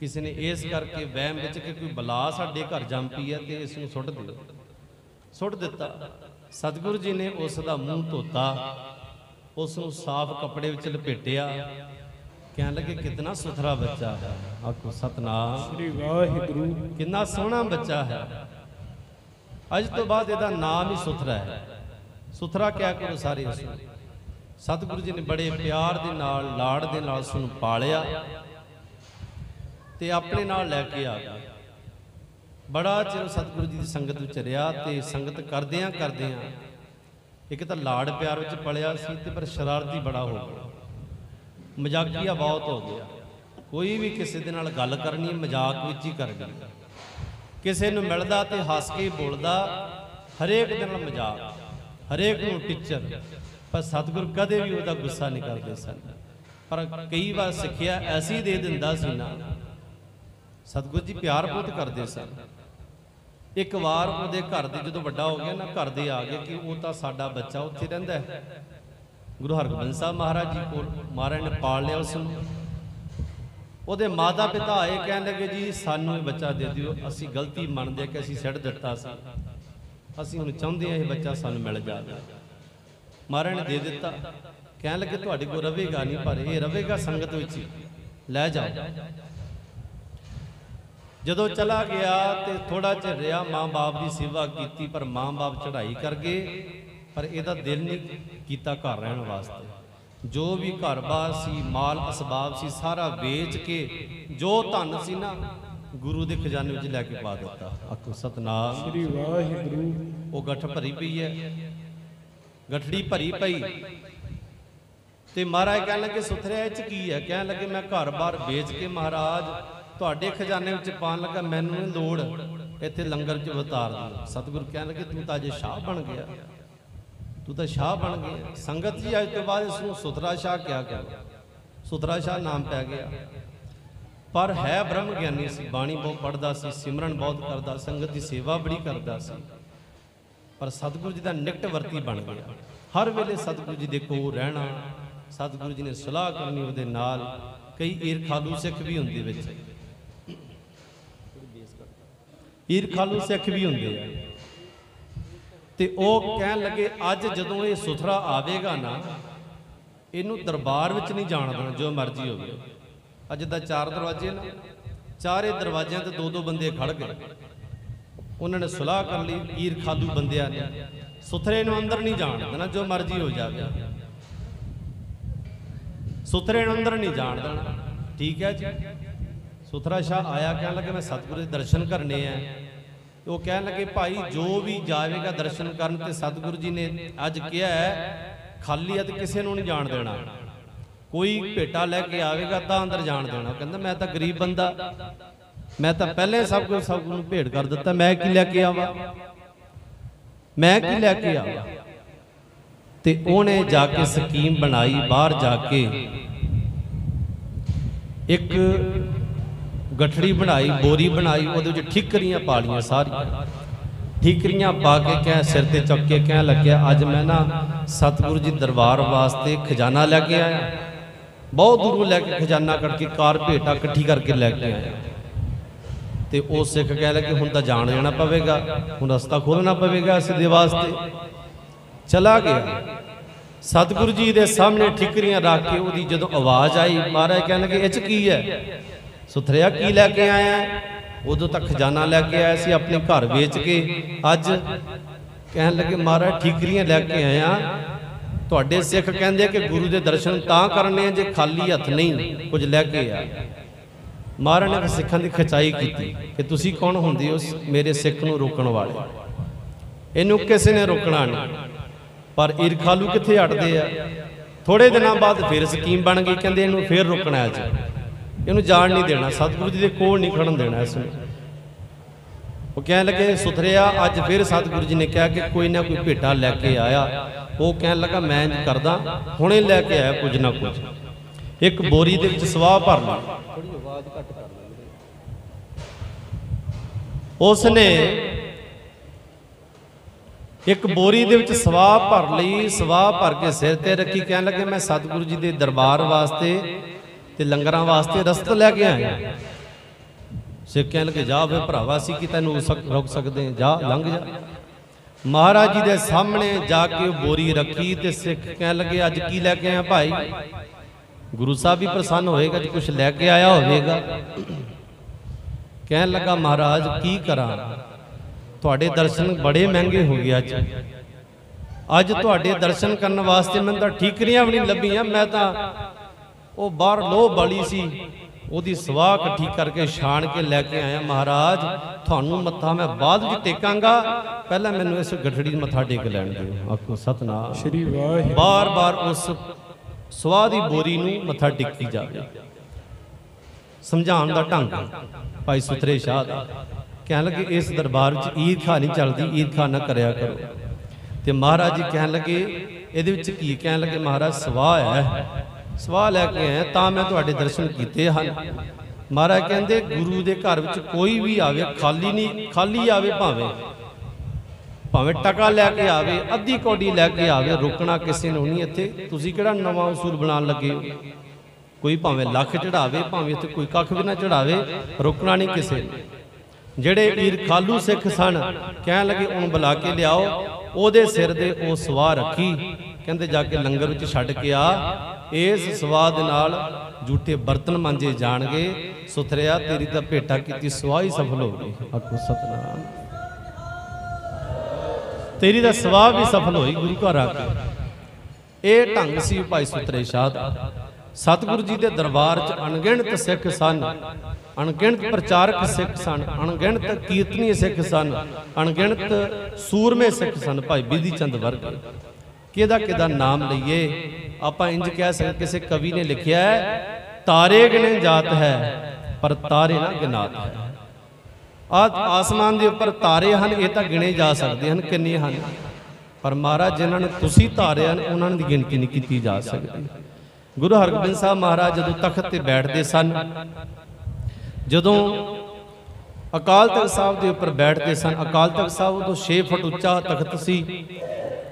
ਕਿਸੇ ਨੇ ਇਸ ਕਰਕੇ ਵਹਿਮ ਵਿੱਚ ਕਿ ਕੋਈ ਬਲਾ ਸਾਡੇ ਘਰ ਜੰਮ ਪਈ ਹੈ ਤੇ ਇਸ ਨੂੰ ਸੁੱਟ ਦਿਓ ਸੁੱਟ ਦਿੱਤਾ। ਸਤਿਗੁਰੂ ਜੀ ਨੇ ਉਸ ਦਾ ਮੂੰਹ ਧੋਤਾ। ਉਸ ਨੂੰ ਸਾਫ਼ ਕੱਪੜੇ ਵਿੱਚ ਲਪੇਟਿਆ। ਕਹਿਣ ਲੱਗੇ ਕਿੰਨਾ ਸੁਥਰਾ ਬੱਚਾ ਹੈ। ਆਖੋ ਸਤਨਾਮ। ਸ੍ਰੀ ਵਾਹਿਗੁਰੂ। ਕਿੰਨਾ ਸੋਹਣਾ ਬੱਚਾ ਹੈ। ਅੱਜ ਤੋਂ ਬਾਅਦ ਇਹਦਾ ਨਾਮ ਹੀ ਸੁਥਰਾ ਹੈ। ਸੁਥਰਾ ਕਿਆ ਕਰੋ ਸਾਰੇ ਉਸ ਸਤਿਗੁਰੂ ਜੀ ਨੇ ਬੜੇ ਪਿਆਰ ਦੇ ਨਾਲ ਲਾੜ ਦੇ ਨਾਲ ਉਸ ਨੂੰ ਪਾਲਿਆ ਤੇ ਆਪਣੇ ਨਾਲ ਲੈ ਕੇ ਆ ਗਏ ਬੜਾ ਚਿਰ ਸਤਿਗੁਰੂ ਜੀ ਦੀ ਸੰਗਤ ਵਿੱਚ ਰਿਹਾ ਤੇ ਸੰਗਤ ਕਰਦਿਆਂ ਕਰਦਿਆਂ ਇੱਕ ਤਾਂ ਲਾੜ ਪਿਆਰ ਵਿੱਚ ਪਲਿਆ ਸੀ ਤੇ ਪਰ ਸ਼ਰਾਰਤੀ ਬੜਾ ਹੋ ਗਿਆ। ਮਜ਼ਾਕੀਆ ਬਹੁਤ ਹੋ ਗਿਆ। ਕੋਈ ਵੀ ਕਿਸੇ ਦੇ ਨਾਲ ਗੱਲ ਕਰਨੀ, ਮਜ਼ਾਕ ਵਿੱਚ ਹੀ ਕਰਦਾ ਕਿਸੇ ਨੂੰ ਮਿਲਦਾ ਤੇ ਹੱਸ ਕੇ ਬੋਲਦਾ, ਹਰੇਕ ਦੇ ਨਾਲ ਮਜ਼ਾਕ, ਹਰੇਕ ਨੂੰ ਟੀਚਰ। ਪਰ ਸਤਿਗੁਰ ਕਦੇ ਵੀ ਉਹਦਾ ਗੁੱਸਾ ਨਹੀਂ ਕਰਦੇ ਸਨ। ਪਰ ਕਈ ਵਾਰ ਸਿੱਖਿਆ ਐਸੀ ਦੇ ਦਿੰਦਾ ਸੀ ਨਾ, ਸਤਿਗੁਰ ਜੀ ਪਿਆਰ ਬਹੁਤ ਕਰਦੇ ਸਨ। ਇੱਕ ਵਾਰ ਉਹਦੇ ਘਰ ਦੇ ਜਦੋਂ ਵੱਡਾ ਹੋ ਗਿਆ ਨਾ, ਘਰ ਦੇ ਆ ਗਏ ਕਿ ਉਹ ਤਾਂ ਸਾਡਾ ਬੱਚਾ ਉੱਥੇ ਰਹਿੰਦਾ ਹੈ। ਗੁਰੂ ਹਰਗੋਬਿੰਦ ਸਾਹਿਬ ਮਹਾਰਾਜ ਜੀ ਕੋਲ ਮਹਾਰਾਜ ਨੇ ਪਾਲ ਲਿਆ ਉਸ ਨੂੰ। ਉਹਦੇ ਮਾਤਾ ਪਿਤਾ ਆਏ, ਕਹਿਣ ਲੱਗੇ, ਜੀ, ਸਾਨੂੰ ਇਹ ਬੱਚਾ ਦੇ ਦਿਓ। ਅਸੀਂ ਗਲਤੀ ਮੰਨਦੇ ਹਾਂ ਕਿ ਅਸੀਂ ਛੱਡ ਦਿੱਤਾ ਸੀ। ਅਸੀਂ ਹੁਣ ਚਾਹੁੰਦੇ ਹਾਂ ਇਹ ਬੱਚਾ ਸਾਨੂੰ ਮਿਲ ਜਾਵੇ। ਮਹਾਰਾਜ ਨੇ ਦੇ ਦਿੱਤਾ। ਕਹਿਣ ਲੱਗੇ, ਤੁਹਾਡੇ ਕੋਲ ਰਵੇਗਾ ਨਹੀਂ, ਪਰ ਇਹ ਰਵੇਗਾ ਸੰਗਤ ਵਿੱਚ ਹੀ। ਲੈ ਜਾਓ। ਜਦੋਂ ਚਲਾ ਗਿਆ ਤੇ ਥੋੜਾ ਚਿਰ ਰਿਹਾ ਮਾਂ-ਬਾਪ ਦੀ ਸੇਵਾ ਕੀਤੀ, ਪਰ ਮਾਂ-ਬਾਪ ਚੜ੍ਹਾਈ ਕਰ ਗਏ। ਪਰ ਇਹਦਾ ਦਿਲ ਨਹੀਂ ਕੀਤਾ ਘਰ ਰਹਿਣ ਵਾਸਤੇ। ਜੋ ਵੀ ਘਰ-ਬਾਰ ਸੀ ਮਾਲ ਅਸਬਾਬ ਸੀ ਸਾਰਾ ਵੇਚ ਕੇ ਜੋ ਧਨ ਸੀ ਨਾ ਗੁਰੂ ਦੇ ਖਜ਼ਾਨੇ ਵਿੱਚ ਲੈ ਕੇ ਪਾ ਦਿੱਤਾ। ਆਖੋ ਸਤਨਾਮ। ਸ੍ਰੀ ਵਾਹਿਗੁਰੂ। ਉਹ ਗੱਠ ਭਰੀ ਪਈ ਹੈ। ਗਠੜੀ ਭਰੀ ਪਈ। ਤੇ ਮਹਾਰਾਜ ਕਹਿਣ ਲੱਗੇ ਸੁਥਰਿਆ ਇਹ ਚ ਕੀ ਹੈ? ਕਹਿਣ ਲੱਗੇ ਮੈਂ ਘਰ-ਬਾਰ ਵੇਚ ਕੇ ਮਹਾਰਾਜ ਤੁਹਾਡੇ ਖਜ਼ਾਨੇ ਵਿੱਚ ਪਾਣ ਲੱਗਾ ਮੈਨੂੰ ਨਹੀਂ ਲੋੜ। ਇੱਥੇ ਲੰਗਰ ਚ ਉਤਾਰ ਦਿਓ। ਸਤਿਗੁਰੂ ਕਹਿਣ ਲੱਗੇ ਤੂੰ ਤਾਂ ਅਜੇ ਸ਼ਾਹ ਬਣ ਗਿਆ। ਤੂੰ ਤਾਂ ਸ਼ਾਹ ਬਣ ਗਿਆ। ਸੰਗਤ ਜੀ, ਅੱਜ ਤੋਂ ਬਾਅਦ ਇਸ ਨੂੰ ਸੁਥਰਾ ਸ਼ਾਹ ਕਿਹਾ ਕਰੋ ਸੁਤਰਾ ਸ਼ਾਹ ਨਾਮ ਪੈ ਗਿਆ। ਪਰ ਹੈ ਬ੍ਰਹਮ ਗਿਆਨੀ ਸੀ, ਬਾਣੀ ਬਹੁਤ ਪੜਦਾ ਸੀ, ਸਿਮਰਨ ਬਹੁਤ ਕਰਦਾ, ਸੰਗਤ ਦੀ ਸੇਵਾ ਬੜੀ ਕਰਦਾ ਸੀ। ਪਰ ਸਤਿਗੁਰੂ ਜੀ ਦਾ ਨਿਕਟ ਵਰਤੀ ਬਣ ਗਿਆ। ਹਰ ਵੇਲੇ ਸਤਿਗੁਰੂ ਜੀ ਦੇ ਕੋਲ ਰਹਿਣਾ, ਸਤਿਗੁਰੂ ਜੀ ਨੇ ਸਲਾਹ ਕਰਨੀ ਉਹਦੇ ਨਾਲ। ਕਈ ਈਰਖਾਲੂ ਸਿੱਖ ਵੀ ਹੁੰਦੇ ਵਿੱਚ। ਈਰਖਾਲੂ ਸਿੱਖ ਵੀ ਹੁੰਦੇ ਆ। ਤੇ ਉਹ ਕਹਿਣ ਲੱਗੇ ਅੱਜ ਜਦੋਂ ਇਹ ਸੁਥਰਾ ਆਵੇਗਾ ਨਾ ਇਹਨੂੰ ਦਰਬਾਰ ਵਿੱਚ ਨਹੀਂ ਜਾਣ ਦੇਣਾ ਜੋ ਮਰਜ਼ੀ ਹੋਵੇ। ਅੱਜ ਦਾ ਚਾਰ ਦਰਵਾਜ਼ੇ ਨਾ। ਚਾਰੇ ਦਰਵਾਜ਼ਿਆਂ ਤੇ ਦੋ ਦੋ ਬੰਦੇ ਖੜ ਗਏ। ਉਹਨਾਂ ਨੇ ਸੁਲਾਹ ਕਰ ਲਈ ਈਰ ਖਾਲੂ ਬੰਦਿਆਂ ਨੇ। ਸੁਥਰੇ ਨੂੰ ਅੰਦਰ ਨਹੀਂ ਜਾਣ ਦੇਣਾ ਜੋ ਮਰਜ਼ੀ ਹੋ ਜਾਵੇ। ਸੁਥਰੇ ਨੂੰ ਅੰਦਰ ਨਹੀਂ ਜਾਣ ਦੇਣਾ। ਠੀਕ ਹੈ ਜੀ? ਸੁਥਰਾ ਸ਼ਾਹ ਆਇਆ ਕਹਿਣ ਲੱਗੇ ਮੈਂ ਸਤਿਗੁਰੂ ਦੇ ਦਰਸ਼ਨ ਕਰਨੇ ਆ। ਉਹ ਕਹਿਣ ਲੱਗੇ, ਭਾਈ, ਜੋ ਵੀ ਜਾਵੇਗਾ ਦਰਸ਼ਨ ਕਰਨ ਤੇ ਸਤਿਗੁਰੂ ਜੀ ਨੇ ਅੱਜ ਕਿਹਾ ਹੈ, ਖਾਲੀ ਹੱਥ ਕਿਸੇ ਨੂੰ ਨਹੀਂ ਜਾਣ ਦੇਣਾ। ਕੋਈ ਭੇਟਾ ਲੈ ਕੇ ਆਵੇਗਾ ਤਾਂ ਅੰਦਰ ਜਾਣ ਦੇਣਾ। ਕਹਿੰਦਾ, ਮੈਂ ਤਾਂ ਗਰੀਬ ਬੰਦਾ। ਮੈਂ ਤਾਂ ਪਹਿਲੇ ਸਭ ਕੁਝ, ਸਭ ਨੂੰ ਭੇਟ ਕਰ ਦਿੱਤਾ। ਮੈਂ ਕੀ ਲੈ ਕੇ ਆਵਾਂ? ਮੈਂ ਕੀ ਲੈ ਕੇ ਆਵਾਂ? ਤੇ ਉਹਨੇ ਜਾ ਕੇ ਸਕੀਮ ਬਣਾਈ, ਬਾਹਰ ਜਾ ਕੇ ਇੱਕ ਗਠੜੀ ਬਣਾਈ, ਬੋਰੀ ਬਣਾਈ, ਉਹਦੇ ਵਿੱਚ ਠਿਕਰੀਆਂ ਪਾਲੀਆਂ ਸਾਰੀਆਂ। ਠੀਕਰੀਆਂ ਪਾ ਕੇ ਕਹਿ ਸਿਰ ਤੇ ਚੱਕ ਕੇ ਕਹਿਣ ਲੱਗਿਆ, ਅੱਜ ਮੈਂ ਨਾ ਸਤਿਗੁਰੂ ਜੀ ਦਰਬਾਰ ਵਾਸਤੇ ਖਜ਼ਾਨਾ ਲੈ ਕੇ ਆਇਆ। ਬਹੁਤ ਦੂਰੋਂ ਲੈ ਕੇ ਖਜ਼ਾਨਾ ਕੱਢ ਕੇ ਕਾਰ ਭੇਟਾ ਇਕੱਠੀ ਕਰਕੇ ਲੈ ਕੇ ਆਇਆ। ਤੇ ਉਹ ਸਿੱਖ ਕਹਿ ਲੱਗੇ ਹੁਣ ਤਾਂ ਜਾਣ ਜਾਣਾ ਪਵੇਗਾ, ਹੁਣ ਰਸਤਾ ਖੋਲਣਾ ਪਵੇਗਾ ਇਸ ਦੇ ਵਾਸਤੇ। ਚਲਾ ਗਿਆ। ਸਤਿਗੁਰੂ ਜੀ ਦੇ ਸਾਹਮਣੇ ਠਿਕਰੀਆਂ ਰੱਖ ਕੇ ਉਹਦੀ ਜਦੋਂ ਆਵਾਜ਼ ਆਈ, ਮਹਾਰਾਜ ਕਹਿਣ ਲੱਗੇ, ਇਹ ਚ ਕੀ ਹੈ? ਸੁਥਰਿਆ ਕੀ ਲੈ ਕੇ ਆਇਆ ਉਦੋਂ ਤੱਕ ਖਜ਼ਾਨਾ ਲੈ ਕੇ ਆਇਆ ਸੀ, ਆਪਣੇ ਘਰ ਵੇਚ ਕੇ। ਅੱਜ ਕਹਿਣ ਲੱਗੇ, ਮਹਾਰਾਜ, ਠੀਕਰੀਆਂ ਲੈ ਕੇ ਆਇਆ। ਤੁਹਾਡੇ ਸਿੱਖ ਕਹਿੰਦੇ ਕਿ ਗੁਰੂ ਦੇ ਦਰਸ਼ਨ ਤਾਂ ਕਰਨੇ ਆ ਜੇ ਖਾਲੀ ਹੱਥ ਨਹੀਂ, ਕੁਝ ਲੈ ਕੇ ਆ ਮਹਾਰਾਜ ਨੇ ਸਿੱਖਾਂ ਦੀ ਖਚਾਈ ਕੀਤੀ ਕਿ ਤੁਸੀਂ ਕੌਣ ਹੁੰਦੇ ਹੋ ਮੇਰੇ ਸਿੱਖ ਨੂੰ ਰੋਕਣ ਵਾਲੇ? ਇਹਨੂੰ ਕਿਸੇ ਨੇ ਰੋਕਣਾ ਨਹੀਂ। ਪਰ ਈਰਖਾਲੂ ਕਿੱਥੇ ਹਟਦੇ ਆ? ਥੋੜੇ ਦਿਨਾਂ ਬਾਅਦ ਫਿਰ ਸਕੀਮ ਬਣ ਗਈ, ਕਹਿੰਦੇ ਇਹਨੂੰ ਫਿਰ ਰੋਕਣਾ ਹੈ ਜੀ ਇਹਨੂੰ ਜਾਣ ਨਹੀਂ ਦੇਣਾ, ਸਤਿਗੁਰੂ ਜੀ ਦੇ ਕੋਲ ਨਹੀਂ ਖੜਨ ਦੇਣਾ ਇਸ ਨੂੰ। ਉਹ ਕਹਿਣ ਲੱਗੇ, ਸੁਥਰਿਆ, ਅੱਜ ਫਿਰ ਸਤਿਗੁਰੂ ਜੀ ਨੇ ਕਿਹਾ ਕਿ ਕੋਈ ਨਾ ਕੋਈ ਭੇਟਾ ਲੈ ਕੇ ਆਇਆ। ਉਹ ਕਹਿਣ ਲੱਗਾ, ਮੈਂ ਇੰਜ ਕਰਦਾ, ਹੁਣੇ ਲੈ ਕੇ ਆਇਆ ਕੁਝ ਨਾ ਕੁਝ। ਇੱਕ ਬੋਰੀ ਦੇ ਵਿੱਚ ਸਵਾਹ ਭਰ ਲਈ ਉਸ ਨੇ ਇੱਕ ਬੋਰੀ ਦੇ ਵਿੱਚ ਸਵਾਹ ਭਰ ਲਈ, ਸਵਾਹ ਭਰ ਕੇ ਸਿਰ ਤੇ ਰੱਖੀ। ਕਹਿਣ ਲੱਗੇ, ਮੈਂ ਸਤਿਗੁਰੂ ਜੀ ਦੇ ਦਰਬਾਰ ਵਾਸਤੇ ਤੇ ਲੰਗਰਾਂ ਵਾਸਤੇ ਰਸਤ ਲੈ ਕੇ ਆਇਆ ਸਿੱਖ ਕਹਿਣ ਲੱਗੇ ਜਾ ਵੇ ਭਰਾਵਾ ਸੀ ਕਿ ਤੈਨੂੰ ਰੋਕ ਸਕਦੇ ਜਾ, ਲੰਘ ਜਾ। ਮਹਾਰਾਜ ਜੀ ਦੇ ਸਾਹਮਣੇ ਜਾ ਕੇ ਬੋਰੀ ਰੱਖੀ ਤੇ ਸਿੱਖ ਕਹਿਣ ਲੱਗੇ, ਅੱਜ ਕੀ ਲੈ ਕੇ ਆਇਆ ਭਾਈ? ਗੁਰੂ ਸਾਹਿਬ ਵੀ ਪ੍ਰਸੰਨ ਹੋਏਗਾ, ਜੇ ਕੁਝ ਲੈ ਕੇ ਆਇਆ ਹੋਵੇਗਾ। ਕਹਿਣ ਲੱਗਾ, ਮਹਾਰਾਜ, ਕੀ ਕਰਾਂ? ਤੁਹਾਡੇ ਦਰਸ਼ਨ ਬੜੇ ਮਹਿੰਗੇ ਹੋ ਗਏ ਅੱਜ। ਅੱਜ ਤੁਹਾਡੇ ਦਰਸ਼ਨ ਕਰਨ ਵਾਸਤੇ ਮੈਨੂੰ ਤਾਂ ਠੀਕਰੀਆਂ ਵੀ ਨਹੀਂ ਲੱਭੀਆਂ, ਮੈਂ ਤਾਂ ਉਹ ਬਾਹਰ ਲੋਹ ਬਲੀ ਸੀ। ਉਹਦੀ ਸਵਾਹ ਇਕੱਠੀ ਕਰਕੇ ਛਾਣ ਕੇ ਲੈ ਕੇ ਆਇਆ ਮਹਾਰਾਜ ਤੁਹਾਨੂੰ ਮੱਥਾ ਮੈਂ ਬਾਅਦ ਵਿੱਚ ਟੇਕਾਂਗਾ। ਪਹਿਲਾਂ ਮੈਨੂੰ ਇਸ ਗਠੜੀ ਮੱਥਾ ਟੇਕ ਲੈਣ ਦਿਓ। ਆਖੋ ਸਤਨਾਮ। ਸ੍ਰੀ ਵਾਹਿਗੁਰੂ। ਬਾਰ-ਬਾਰ ਉਸ ਸਵਾਹ ਦੀ ਬੋਰੀ ਨੂੰ ਮੱਥਾ ਟੇਕੀ ਜਾਵੇ ਸਮਝਾਉਣ ਦਾ ਢੰਗ ਭਾਈ ਸੁਥਰੇ ਸ਼ਾਹ ਦਾ ਕਹਿਣ ਲੱਗੇ ਇਸ ਦਰਬਾਰ ਵਿੱਚ ਈਰਖਾ ਨਹੀਂ ਚੱਲਦੀ ਈਰਖਾ ਨਾ ਕਰਿਆ ਕਰੋ। ਤੇ ਮਹਾਰਾਜ ਜੀ ਕਹਿਣ ਲੱਗੇ ਇਹਦੇ ਵਿੱਚ ਕੀ? ਕਹਿਣ ਲੱਗੇ ਮਹਾਰਾਜ ਸਵਾਹ ਹੈ। ਸਵਾਹ ਲੈ ਕੇ ਆਇਆ, ਤਾਂ ਮੈਂ ਤੁਹਾਡੇ ਦਰਸ਼ਨ ਕੀਤੇ ਹਨ। ਮਹਾਰਾਜ ਕਹਿੰਦੇ, ਗੁਰੂ ਦੇ ਘਰ ਵਿੱਚ ਕੋਈ ਵੀ ਆਵੇ, ਖਾਲੀ ਨਹੀਂ, ਖਾਲੀ ਆਵੇ ਭਾਵੇਂ ਭਾਵੇਂ ਟਕਾ ਲੈ ਕੇ ਆਵੇ, ਅੱਧੀ ਕੌਡੀ ਲੈ ਕੇ ਆਵੇ, ਰੋਕਣਾ ਕਿਸੇ ਨੂੰ ਨਹੀਂ ਇੱਥੇ। ਤੁਸੀਂ ਕਿਹੜਾ ਨਵਾਂ ਉਸੂਲ ਬਣਾਉਣ ਲੱਗੇ ਹੋ? ਕੋਈ ਭਾਵੇਂ ਲੱਖ ਚੜਾਵੇ ਭਾਵੇਂ ਇੱਥੇ ਕੋਈ ਕੱਖ ਵੀ ਨਾ ਚੜਾਵੇ ਰੋਕਣਾ ਨਹੀਂ ਕਿਸੇ ਨੂੰ। ਜਿਹੜੇ ਈਰਖਾਲੂ ਸਿੱਖ ਸਨ, ਕਹਿਣ ਲੱਗੇ, ਉਹਨੂੰ ਬੁਲਾ ਕੇ ਲਿਆਓ। ਉਹਦੇ ਸਿਰ ਦੇ ਉਹ ਸਵਾਹ ਰੱਖੀ। ਕਹਿੰਦੇ ਜਾ ਕੇ ਲੰਗਰ ਵਿੱਚ ਛੱਡ ਕੇ ਆ। ਇਸ ਸਵਾਹ ਦੇ ਨਾਲ ਝੂਠੇ ਬਰਤਨ ਮਾਂਜੇ ਜਾਣਗੇ। ਸੁਥਰਿਆ, ਤੇਰੀ ਤਾਂ ਭੇਟਾ ਕੀਤੀ ਸਵਾਹ ਸਫਲ ਹੋ ਗਈ। ਆਖੋ ਸਤਨਾਮ। ਤੇਰੀ ਦਾ ਸਵਾਹ ਵੀ ਸਫਲ ਹੋਈ ਗੁਰੂ ਘਰ ਆ ਕੇ। ਇਹ ਢੰਗ ਸੀ ਭਾਈ ਸੁਤਰੇ ਸ਼ਾਹ ਦਾ। ਸਤਿਗੁਰੂ ਜੀ ਦੇ ਦਰਬਾਰ 'ਚ ਅਣਗਿਣਤ ਸਿੱਖ ਸਨ। ਅਣਗਿਣਤ ਪ੍ਰਚਾਰਕ ਸਿੱਖ ਸਨ। ਅਣਗਿਣਤ ਕੀਰਤਨੀ ਸਿੱਖ ਸਨ। ਅਣਗਿਣਤ ਸੂਰਮੇ ਸਿੱਖ ਸਨ ਭਾਈ ਬਿਧੀ ਚੰਦ ਵਰਗੇ। ਕਿਹਦਾ ਕਿਹਦਾ ਨਾਮ ਲਈਏ? ਆਪਾਂ ਇੰਜ ਕਹਿ ਸਕਦੇ ਕਿਸੇ ਕਵੀ ਨੇ ਲਿਖਿਆ ਹੈ ਤਾਰੇ ਗਿਣੇ ਜਾਤ ਹੈ ਪਰ ਤਾਰੇ ਨਾ ਗਿਨਾਤ ਹੈ। ਆ ਆਸਮਾਨ ਦੇ ਉੱਪਰ ਤਾਰੇ ਹਨ ਇਹ ਤਾਂ ਗਿਣੇ ਜਾ ਸਕਦੇ ਹਨ ਕਿੰਨੇ ਹਨ? ਪਰ ਮਹਾਰਾਜ ਜਿਨ੍ਹਾਂ ਨੇ ਤੁਸੀਂ ਤਾਰੇ ਹਨ ਉਹਨਾਂ ਦੀ ਗਿਣਤੀ ਨਹੀਂ ਕੀਤੀ ਜਾ ਸਕਦੀ। ਗੁਰੂ ਹਰਗੋਬਿੰਦ ਸਾਹਿਬ ਮਹਾਰਾਜ ਜਦੋਂ ਤਖਤ ਤੇ ਬੈਠਦੇ ਸਨ ਜਦੋਂ ਅਕਾਲ ਤਖਤ ਸਾਹਿਬ ਦੇ ਉੱਪਰ ਬੈਠਦੇ ਸਨ ਅਕਾਲ ਤਖਤ ਸਾਹਿਬ ਉਦੋਂ 6 ਫੁੱਟ ਉੱਚਾ ਤਖਤ ਸੀ।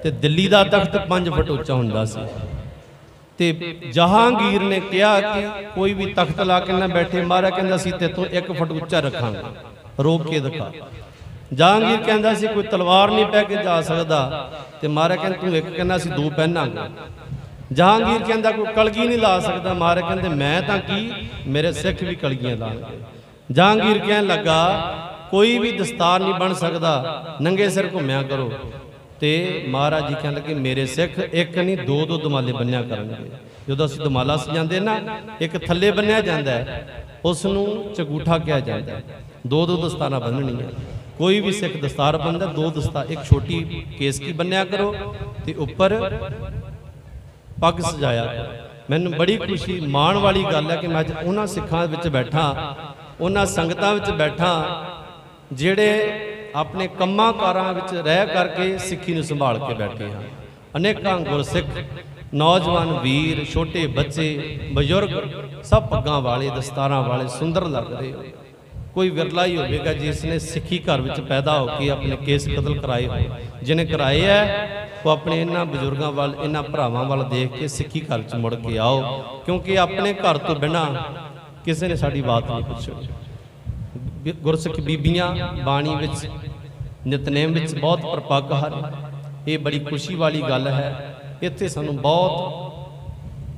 ਤੇ ਦਿੱਲੀ ਦਾ ਤਖਤ 5 ਫੁੱਟ ਉੱਚਾ ਹੁੰਦਾ ਸੀ। ਤੇ ਜਹਾਂਗੀਰ ਨੇ ਕਿਹਾ ਕਿ ਕੋਈ ਵੀ ਤਖਤ ਲਾ ਕੇ ਨਾ ਬੈਠੇ ਮਹਾਰਾਜ ਕਹਿੰਦਾ ਸੀ ਤੇ ਤੂੰ 1 ਫੁੱਟ ਉੱਚਾ ਰੱਖਾਂਗਾ, ਰੋਕ ਕੇ ਦਿਖਾ। ਜਹਾਂਗੀਰ ਕਹਿੰਦਾ ਸੀ, ਕੋਈ ਤਲਵਾਰ ਨਹੀਂ ਪੈ ਕੇ ਜਾ ਸਕਦਾ। ਤੇ ਮਹਾਰਾਜ ਕਹਿੰਦਾ, ਤੂੰ ਇੱਕ ਕਹਿੰਦਾ ਸੀ, ਦੋ ਪਹਿਨਾਂਗਾ ਜਹਾਂਗੀਰ ਕਹਿੰਦਾ, ਕੋਈ ਕਲਗੀ ਨਹੀਂ ਲਾ ਸਕਦਾ। ਮਹਾਰਾਜ ਕਹਿੰਦੇ, ਮੈਂ ਤਾਂ ਕੀ? ਮੇਰੇ ਸਿੱਖ ਵੀ ਕਲਗੀਆਂ ਲਾਣਗੇ। ਜਹਾਂਗੀਰ ਕਹਿਣ ਲੱਗਾ, ਕੋਈ ਵੀ ਦਸਤਾਰ ਨਹੀਂ ਬਣ ਸਕਦਾ। ਨੰਗੇ ਸਿਰ ਘੁੰਮਿਆ ਕਰੋ। ਤੇ ਮਹਾਰਾਜ ਜੀ ਕਹਿਣ ਲੱਗੇ ਮੇਰੇ ਸਿੱਖ ਇੱਕ ਨਹੀਂ, ਦੋ ਦੋ ਦਮਾਲੇ ਬੰਨਿਆ ਕਰਨਗੇ। ਜਦੋਂ ਅਸੀਂ ਦਮਾਲਾ ਸਜਾਉਂਦੇ ਨਾ, ਇੱਕ ਥੱਲੇ ਬੰਨਿਆ ਜਾਂਦਾ ਹੈ ਉਸ ਨੂੰ ਚਗੂਠਾ ਕਿਹਾ ਜਾਂਦਾ ਹੈ। ਦੋ ਦੋ ਦਸਤਾਰਾਂ ਬੰਨਣੀਆਂ। ਕੋਈ ਵੀ ਸਿੱਖ ਦਸਤਾਰ ਬੰਨਦਾ, ਦੋ ਦਸਤਾਰ, ਇੱਕ ਛੋਟੀ ਕੇਸਕੀ ਬੰਨਿਆ ਕਰੋ ਤੇ ਉੱਪਰ ਪੱਗ ਸਜਾਇਆ ਮੈਨੂੰ ਬੜੀ ਖੁਸ਼ੀ, ਮਾਣ ਵਾਲੀ ਗੱਲ ਹੈ ਕਿ ਮੈਂ ਅੱਜ ਉਹਨਾਂ ਸਿੱਖਾਂ ਵਿੱਚ ਬੈਠਾ, ਉਹਨਾਂ ਸੰਗਤਾਂ ਵਿੱਚ ਬੈਠਾ, ਜਿਹੜੇ ਆਪਣੇ ਕੰਮਾਂ ਕਾਰਾਂ ਵਿੱਚ ਰਹਿ ਕਰਕੇ ਸਿੱਖੀ ਨੂੰ ਸੰਭਾਲ ਕੇ ਬੈਠੇ ਹਨ ਅਨੇਕਾਂ ਗੁਰਸਿੱਖ, ਨੌਜਵਾਨ ਵੀਰ, ਛੋਟੇ ਬੱਚੇ, ਬਜ਼ੁਰਗ, ਸਭ ਪੱਗਾਂ ਵਾਲੇ, ਦਸਤਾਰਾਂ ਵਾਲੇ, ਸੁੰਦਰ ਲੱਗਦੇ ਕੋਈ ਵਿਰਲਾ ਹੀ ਹੋਵੇਗਾ ਜਿਸ ਨੇ ਸਿੱਖੀ ਘਰ ਵਿੱਚ ਪੈਦਾ ਹੋ ਕੇ ਆਪਣੇ ਕੇਸ ਕਤਲ ਕਰਾਏ ਹੋਏ। ਜਿਹਨੇ ਕਰਾਏ ਹੈ, ਉਹ ਆਪਣੇ ਇਹਨਾਂ ਬਜ਼ੁਰਗਾਂ ਵੱਲ, ਇਹਨਾਂ ਭਰਾਵਾਂ ਵੱਲ ਦੇਖ ਕੇ ਸਿੱਖੀ ਘਰ 'ਚ ਮੁੜ ਕੇ ਆਓ। ਕਿਉਂਕਿ ਆਪਣੇ ਘਰ ਤੋਂ ਬਿਨਾਂ ਕਿਸੇ ਨੇ ਸਾਡੀ ਬਾਤ ਨਹੀਂ ਪੁੱਛਣੀ ਗੁਰਸਿੱਖ ਬੀਬੀਆਂ ਬਾਣੀ ਵਿੱਚ ਨਿਤਨੇਮ ਵਿੱਚ ਬਹੁਤ ਪ੍ਰਪੱਕ ਹਨ। ਇਹ ਬੜੀ ਖੁਸ਼ੀ ਵਾਲੀ ਗੱਲ ਹੈ। ਇੱਥੇ ਸਾਨੂੰ ਬਹੁਤ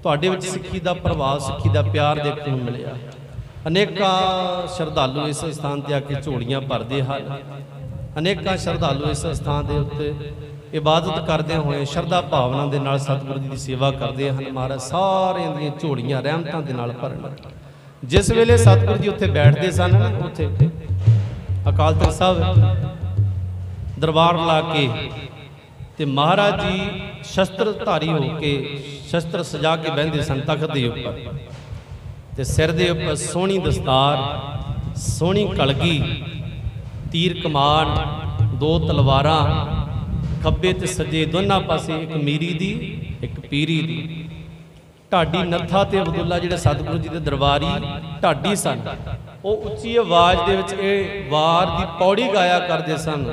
ਤੁਹਾਡੇ ਵਿੱਚ ਸਿੱਖੀ ਦਾ ਪ੍ਰਭਾਵ, ਸਿੱਖੀ ਦਾ ਪਿਆਰ ਦੇਖਣ ਨੂੰ ਮਿਲਿਆ। ਅਨੇਕਾਂ ਸ਼ਰਧਾਲੂ ਇਸ ਸਥਾਨ ਤੇ ਆ ਕੇ ਝੋਲੀਆਂ ਭਰਦੇ ਹਨ। ਅਨੇਕਾਂ ਸ਼ਰਧਾਲੂ ਇਸ ਸਥਾਨ ਦੇ ਉੱਤੇ ਇਬਾਦਤ ਕਰਦੇ ਹੋਏ ਸ਼ਰਧਾ ਭਾਵਨਾ ਦੇ ਨਾਲ ਸਤਿਗੁਰੂ ਜੀ ਦੀ ਸੇਵਾ ਕਰਦੇ ਹਨ। ਮਹਾਰਾਜ ਸਾਰਿਆਂ ਦੀਆਂ ਝੋਲੀਆਂ ਰਹਿਮਤਾਂ ਦੇ ਨਾਲ ਭਰਨ। ਜਿਸ ਵੇਲੇ ਸਤਿਗੁਰੂ ਜੀ ਉੱਥੇ ਬੈਠਦੇ ਸਨ, ਉੱਥੇ ਅਕਾਲ ਤਖਤ ਸਾਹਿਬ ਦਰਬਾਰ ਲਾ ਕੇ ਤੇ ਮਹਾਰਾਜ ਜੀ ਸ਼ਸਤਰ ਧਾਰੀ ਹੋ ਕੇ ਸ਼ਸਤਰ ਸਜਾ ਕੇ ਬਹਿੰਦੇ ਸਨ ਤਖਤ ਦੇ ਉੱਪਰ। ਤੇ ਸਿਰ ਦੇ ਉੱਪਰ ਸੋਹਣੀ ਦਸਤਾਰ, ਸੋਹਣੀ ਕਲਗੀ, ਤੀਰ ਕਮਾਨ, ਦੋ ਤਲਵਾਰਾਂ, ਖੱਬੇ ਤੇ ਸੱਜੇ ਦੋਨਾਂ ਪਾਸੇ ਇੱਕ ਮੀਰੀ ਦੀ, ਇੱਕ ਪੀਰੀ ਦੀ। ਢਾਡੀ ਨੱਥਾ ਤੇ ਅਬਦੁੱਲਾ ਜਿਹੜੇ ਸਤਿਗੁਰੂ ਜੀ ਦੇ ਦਰਬਾਰੀ ਢਾਡੀ ਸਨ, ਉਹ ਉੱਚੀ ਆਵਾਜ਼ ਦੇ ਵਿੱਚ ਇਹ ਵਾਰ ਦੀ ਪੌੜੀ ਗਾਇਆ ਕਰਦੇ ਸਨ।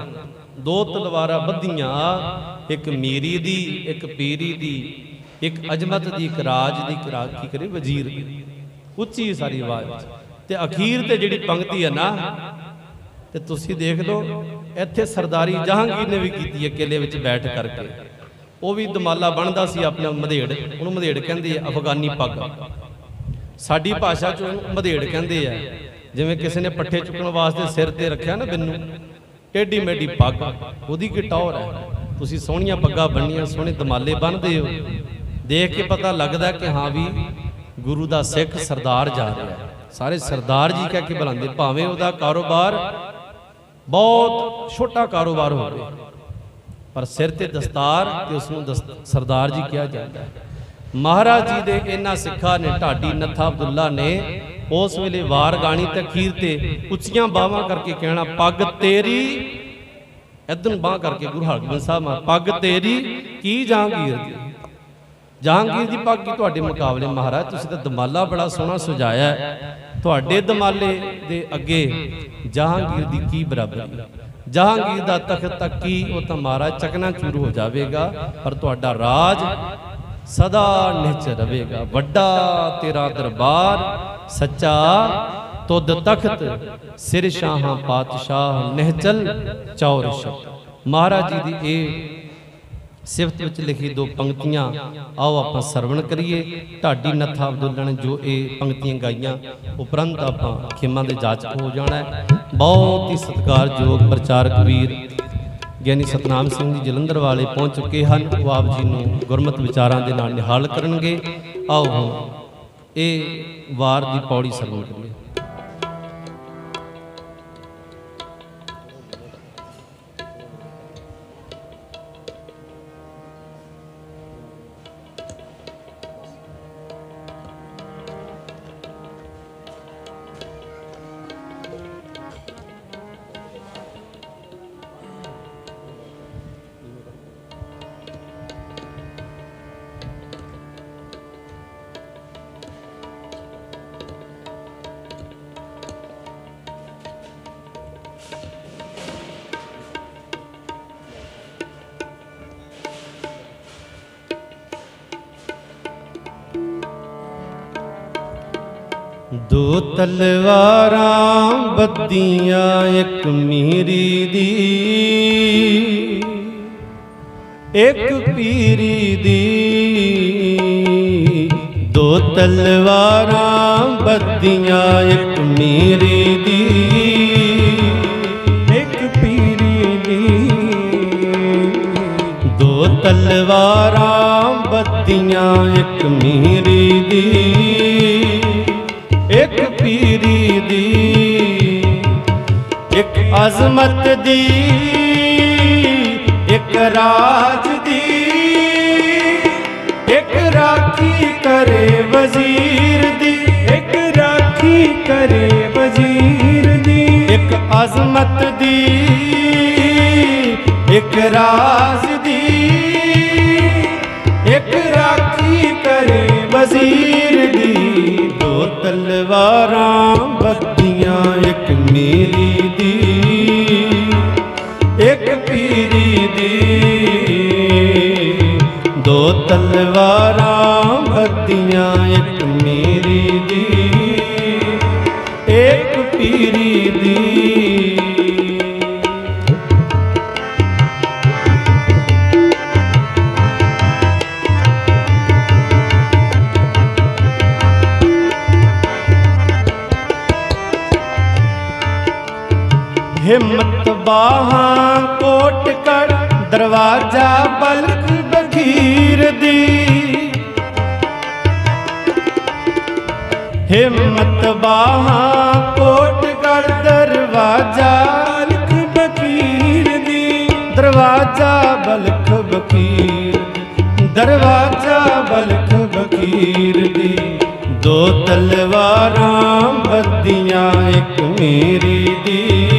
ਦੋ ਤਲਵਾਰਾਂ ਬੱਧੀਆਂ ਇੱਕ ਮੀਰੀ ਦੀ, ਇੱਕ ਪੀਰੀ ਦੀ, ਇੱਕ ਅਜਮਤ ਦੀ, ਇੱਕ ਰਾਜ ਦੀ, ਇੱਕ ਕੀ ਕਰੇ ਵਜ਼ੀਰ ਦੀ। ਉੱਚੀ ਸਾਰੀ ਆਵਾਜ਼ ਤੇ ਅਖੀਰ ਤੇ ਜਿਹੜੀ ਪੰਕਤੀ ਹੈ ਨਾ, ਤੇ ਤੁਸੀਂ ਦੇਖ ਲਓ, ਇੱਥੇ ਸਰਦਾਰੀ ਜਹਾਂਗੀਰ ਨੇ ਵੀ ਕੀਤੀ ਹੈ, ਕਿਲੇ ਵਿੱਚ ਬੈਠ ਕਰਕੇ। ਉਹ ਵੀ ਦਮਾਲਾ ਬਣਦਾ ਸੀ ਆਪਣਾ ਮਧੇੜ, ਉਹਨੂੰ ਮਧੇੜ ਕਹਿੰਦੇ ਆ, ਅਫਗਾਨੀ ਪੱਗ। ਸਾਡੀ ਭਾਸ਼ਾ 'ਚ ਉਹਨੂੰ ਮਧੇੜ ਕਹਿੰਦੇ ਆ। ਜਿਵੇਂ ਕਿਸੇ ਨੇ ਪੱਠੇ ਚੁੱਕਣ ਵਾਸਤੇ ਸਿਰ ਤੇ ਰੱਖਿਆ ਨਾ ਬਿੰਨੂ, ਟੇਢੀ ਮੇਢੀ ਪੱਗ, ਉਹਦੀ ਕੀ ਟੌਰ ਹੈ? ਤੁਸੀਂ ਸੋਹਣੀਆਂ ਪੱਗਾਂ ਬੰਨੀਆਂ, ਸੋਹਣੇ ਦਮਾਲੇ ਬੰਨਦੇ ਹੋ। ਦੇਖ ਕੇ ਪਤਾ ਲੱਗਦਾ ਕਿ ਹਾਂ ਵੀ ਗੁਰੂ ਦਾ ਸਿੱਖ ਸਰਦਾਰ ਜਾ ਰਿਹਾ ਸਾਰੇ ਸਰਦਾਰ ਜੀ ਕਹਿ ਕੇ ਬੁਲਾਉਂਦੇ, ਭਾਵੇਂ ਉਹਦਾ ਕਾਰੋਬਾਰ ਬਹੁਤ ਛੋਟਾ ਕਾਰੋਬਾਰ ਹੋਵੇ। ਪਰ ਸਿਰ ਤੇ ਦਸਤਾਰ ਤੇ ਉਸ ਨੂੰ ਸਰਦਾਰ ਜੀ ਕਿਹਾ ਜਾਂਦਾ ਹੈ। ਮਹਾਰਾਜ ਜੀ ਦੇ ਇਹਨਾਂ ਸਿੱਖਾਂ ਨੇ, ਢਾਡੀ ਨੱਥਾ ਅਬਦੁੱਲਾ ਨੇ ਉਸ ਵੇਲੇ ਵਾਰ ਗਾਣੀ ਤੇ ਅਖੀਰ ਤੇ ਉੱਚੀਆਂ ਬਾਹਾਂ ਕਰਕੇ ਕਹਿਣਾ, ਪੱਗ ਤੇਰੀ, ਇਦਨ ਬਾਹ ਕਰਕੇ ਗੁਰੂ ਹਰਗੋਬਿੰਦ ਸਾਹਿਬ ਮਾ ਪੱਗ ਤੇਰੀ, ਕੀ ਜਹਾਂਗੀਰ ਦੀ? ਜਹਾਂਗੀਰ ਦੀ ਪੱਗ ਕੀ ਤੁਹਾਡੇ ਮੁਕਾਬਲੇ? ਮਹਾਰਾਜ, ਤੁਸੀਂ ਤਾਂ ਦਮਾਲਾ ਬੜਾ ਸੋਹਣਾ ਸਜਾਇਆ ਤੁਹਾਡੇ ਦਮਾਲੇ ਦੇ ਅੱਗੇ ਜਹਾਂਗੀਰ ਦੀ ਕੀ ਬਰਾਬਰੀ ਜਹਾਂਗੀਰ ਦਾ ਤਖਤ ਤੱਕੀ ਉਹ ਤਾਂ ਮਹਾਰਾਜ ਚਕਨਾ ਚੂਰ ਹੋ ਜਾਵੇਗਾ, ਪਰ ਤੁਹਾਡਾ ਰਾਜ ਸਦਾ ਨਿਹਚ ਰਹੇਗਾ। ਵੱਡਾ ਤੇਰਾ ਦਰਬਾਰ, ਸੱਚਾ ਤੁਧ ਤਖਤ, ਸਿਰ ਸ਼ਾਹਾਂ ਪਾਤਸ਼ਾਹ, ਨਿਹਚਲ ਚੌਰ ਸ਼ਬਦ ਮਹਾਰਾਜ ਜੀ ਦੀ ਇਹ ਸਿਫਤ ਵਿੱਚ ਲਿਖੀ ਦੋ ਪੰਕਤੀਆਂ, ਆਓ ਆਪਾਂ ਸਰਵਣ ਕਰੀਏ। ਢਾਡੀ ਨੱਥਾ ਅਬਦੁੱਲਾ ਨੇ ਜੋ ਇਹ ਪੰਕਤੀਆਂ ਗਾਈਆਂ, ਉਪਰੰਤ ਆਪਾਂ ਖਿਮਾ ਦੇ ਜਾਚਕ ਹੋ ਜਾਣਾ ਬਹੁਤ ਹੀ ਸਤਿਕਾਰਯੋਗ ਪ੍ਰਚਾਰਕ ਵੀਰ ਗਿਆਨੀ ਸਤਨਾਮ ਸਿੰਘ ਜੀ ਜਲੰਧਰ ਵਾਲੇ ਪਹੁੰਚ ਚੁੱਕੇ ਹਨ। ਉਹ ਆਪ ਜੀ ਨੂੰ ਗੁਰਮਤ ਵਿਚਾਰਾਂ ਦੇ ਨਾਲ ਨਿਹਾਲ ਕਰਨਗੇ। ਆਓ ਇਹ ਵਾਰ ਦੀ ਪੌੜੀ ਸਰਵਣ ਕਰੀਏ ਤਲਵਾਰਾਂ ਬੱਦੀਆਂ ਇੱਕ ਮੀਰੀ ਦੀ। ਇੱਕ ਪੀਰੀ ਦੀ। ਦੋ ਤਲਵਾਰਾਂ ਬੱਦੀਆਂ ਇੱਕ ਮੀਰੀ ਦੀ। ਇੱਕ ਪੀਰੀ ਦੀ। ਦੋ ਤਲਵਾਰਾਂ ਬੱਦੀਆਂ ਇੱਕ ਮੀਰੀ ਦੀ। ਦੀ ਇੱਕ ਅਜ਼ਮਤ ਦੀ ਇੱਕ ਰਾਜ ਦੀ ਇੱਕ ਰਾਖੀ ਕਰੇ ਵਜ਼ੀਰ ਦੀ ਇੱਕ ਰਾਖੀ ਕਰੇ ਵਜ਼ੀਰ ਦੀ। ਇੱਕ ਅਜ਼ਮਤ ਦੀ ਇੱਕ ਰਾਜ ਦੀ ਇੱਕ ਰਾਖੀ ਕਰੇ ਵਜ਼ੀਰ ਦੀ। ਦੋ ਤਲਵਾਰਾਂ ਇੱਕ ਦੀ ਇੱਕ ਪੀਰੀ ਦੀ। ਦੋ ਤਲਵਾਰਾਂ ਬੱਦੀਆਂ ਇੱਕ ਮੇਰੀ ਦੀ ਇੱਕ ਪੀਰੀ ਦੀ। ਹਿੰਮਤ ਬਾਹਾਂ ਕੋਟ ਕਰ ਦਰਵਾਜ਼ਾ ਬਲਖ ਬਖੀਰ ਦੀ। ਹਿੰਮਤ ਬਾਹਾਂ ਕੋਟ ਕਰ ਦਰਵਾਜ਼ਾ ਬਲਖ ਬਕੀਰ ਦੀ। ਦਰਵਾਜ਼ਾ ਬਲਖ ਬਖੀਰ, ਦਰਵਾਜ਼ਾ ਬਲਖ ਬਖੀਰ ਦੀ। ਦੋ ਤਲਵਾਰਾਂ ਬੱਦੀਆਂ ਇੱਕ ਮੇਰੀ ਦੀ।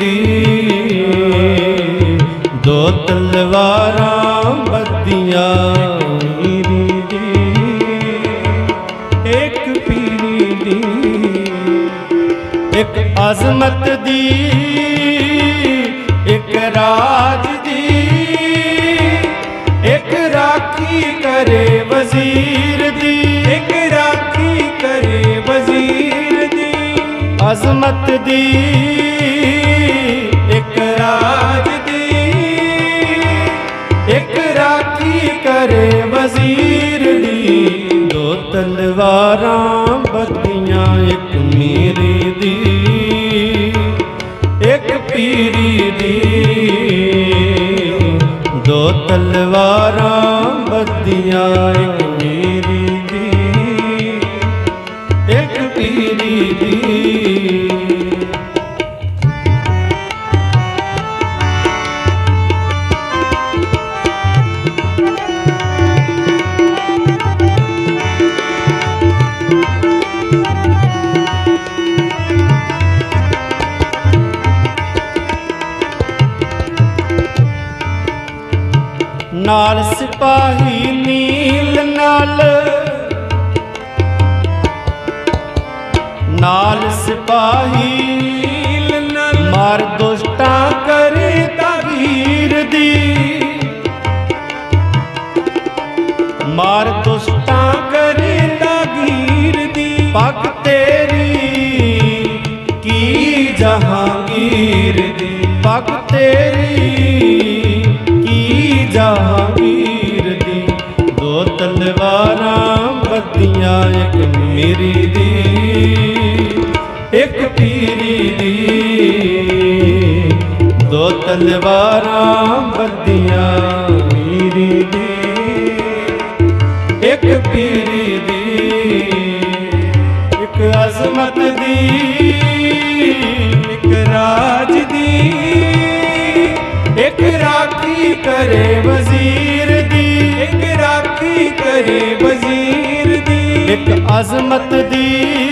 ਦੀ। ਦੋ ਤਲਵਾਰਾਂ ਬੱਦੀਆਂ ਪੀਰੀ ਦੀ। ਇੱਕ ਪੀਰੀ ਦੀ। ਇੱਕ ਅਜ਼ਮਤ ਦੀ। ਇੱਕ ਰਾਜ ਦੀ। ਇੱਕ ਰਾਖੀ ਕਰੇ ਵਜ਼ੀਰ ਦੀ। ਇੱਕ ਰਾਖੀ ਕਰੇ ਵਜ਼ੀਰ ਦੀ। ਅਜ਼ਮਤ ਦੀ। ਤਲਵਾਰਾਂ ਬੱਦੀਆਂ ਇੱਕ ਮੇਰੇ ਦੀ ਇੱਕ ਪੀਰੀ ਦੀ। ਦੋ ਤਲਵਾਰਾਂ ਬੱਤੀਆਂ ਸਿਪਾਹੀ ਨੀਲ ਨਾਲ। ਨਾਲ ਸਿਪਾਹੀ ਨੀਲ ਨਾਲ। ਮਾਰ ਦੁਸ਼ਟਾਂ ਕਰੇ ਤਗੀਰ ਦੀ। ਮਾਰ ਦੁਸ਼ਟਾਂ ਕਰੇ ਤਾਗੀਰ ਦੀ। ਪੱਗ ਤੇਰੀ ਕੀ ਜਹਾਂਗੀਰ ਦੀ। ਪੱਗ ਤੇਰੀ ਤਲਵਾਰਾਂ ਬੱਦੀਆਂ ਮੇਰੀ ਦੀ, ਇੱਕ ਪੀਰੀ ਦੀ, ਇੱਕ ਅਜ਼ਮਤ ਦੀ, ਇੱਕ ਰਾਜ ਦੀ, ਇੱਕ ਰਾਖੀ ਕਰੇ ਵਜ਼ੀਰ ਦੀ, ਇੱਕ ਰਾਖੀ ਕਰੇ ਵਜ਼ੀਰ ਦੀ, ਇੱਕ ਅਜ਼ਮਤ ਦੀ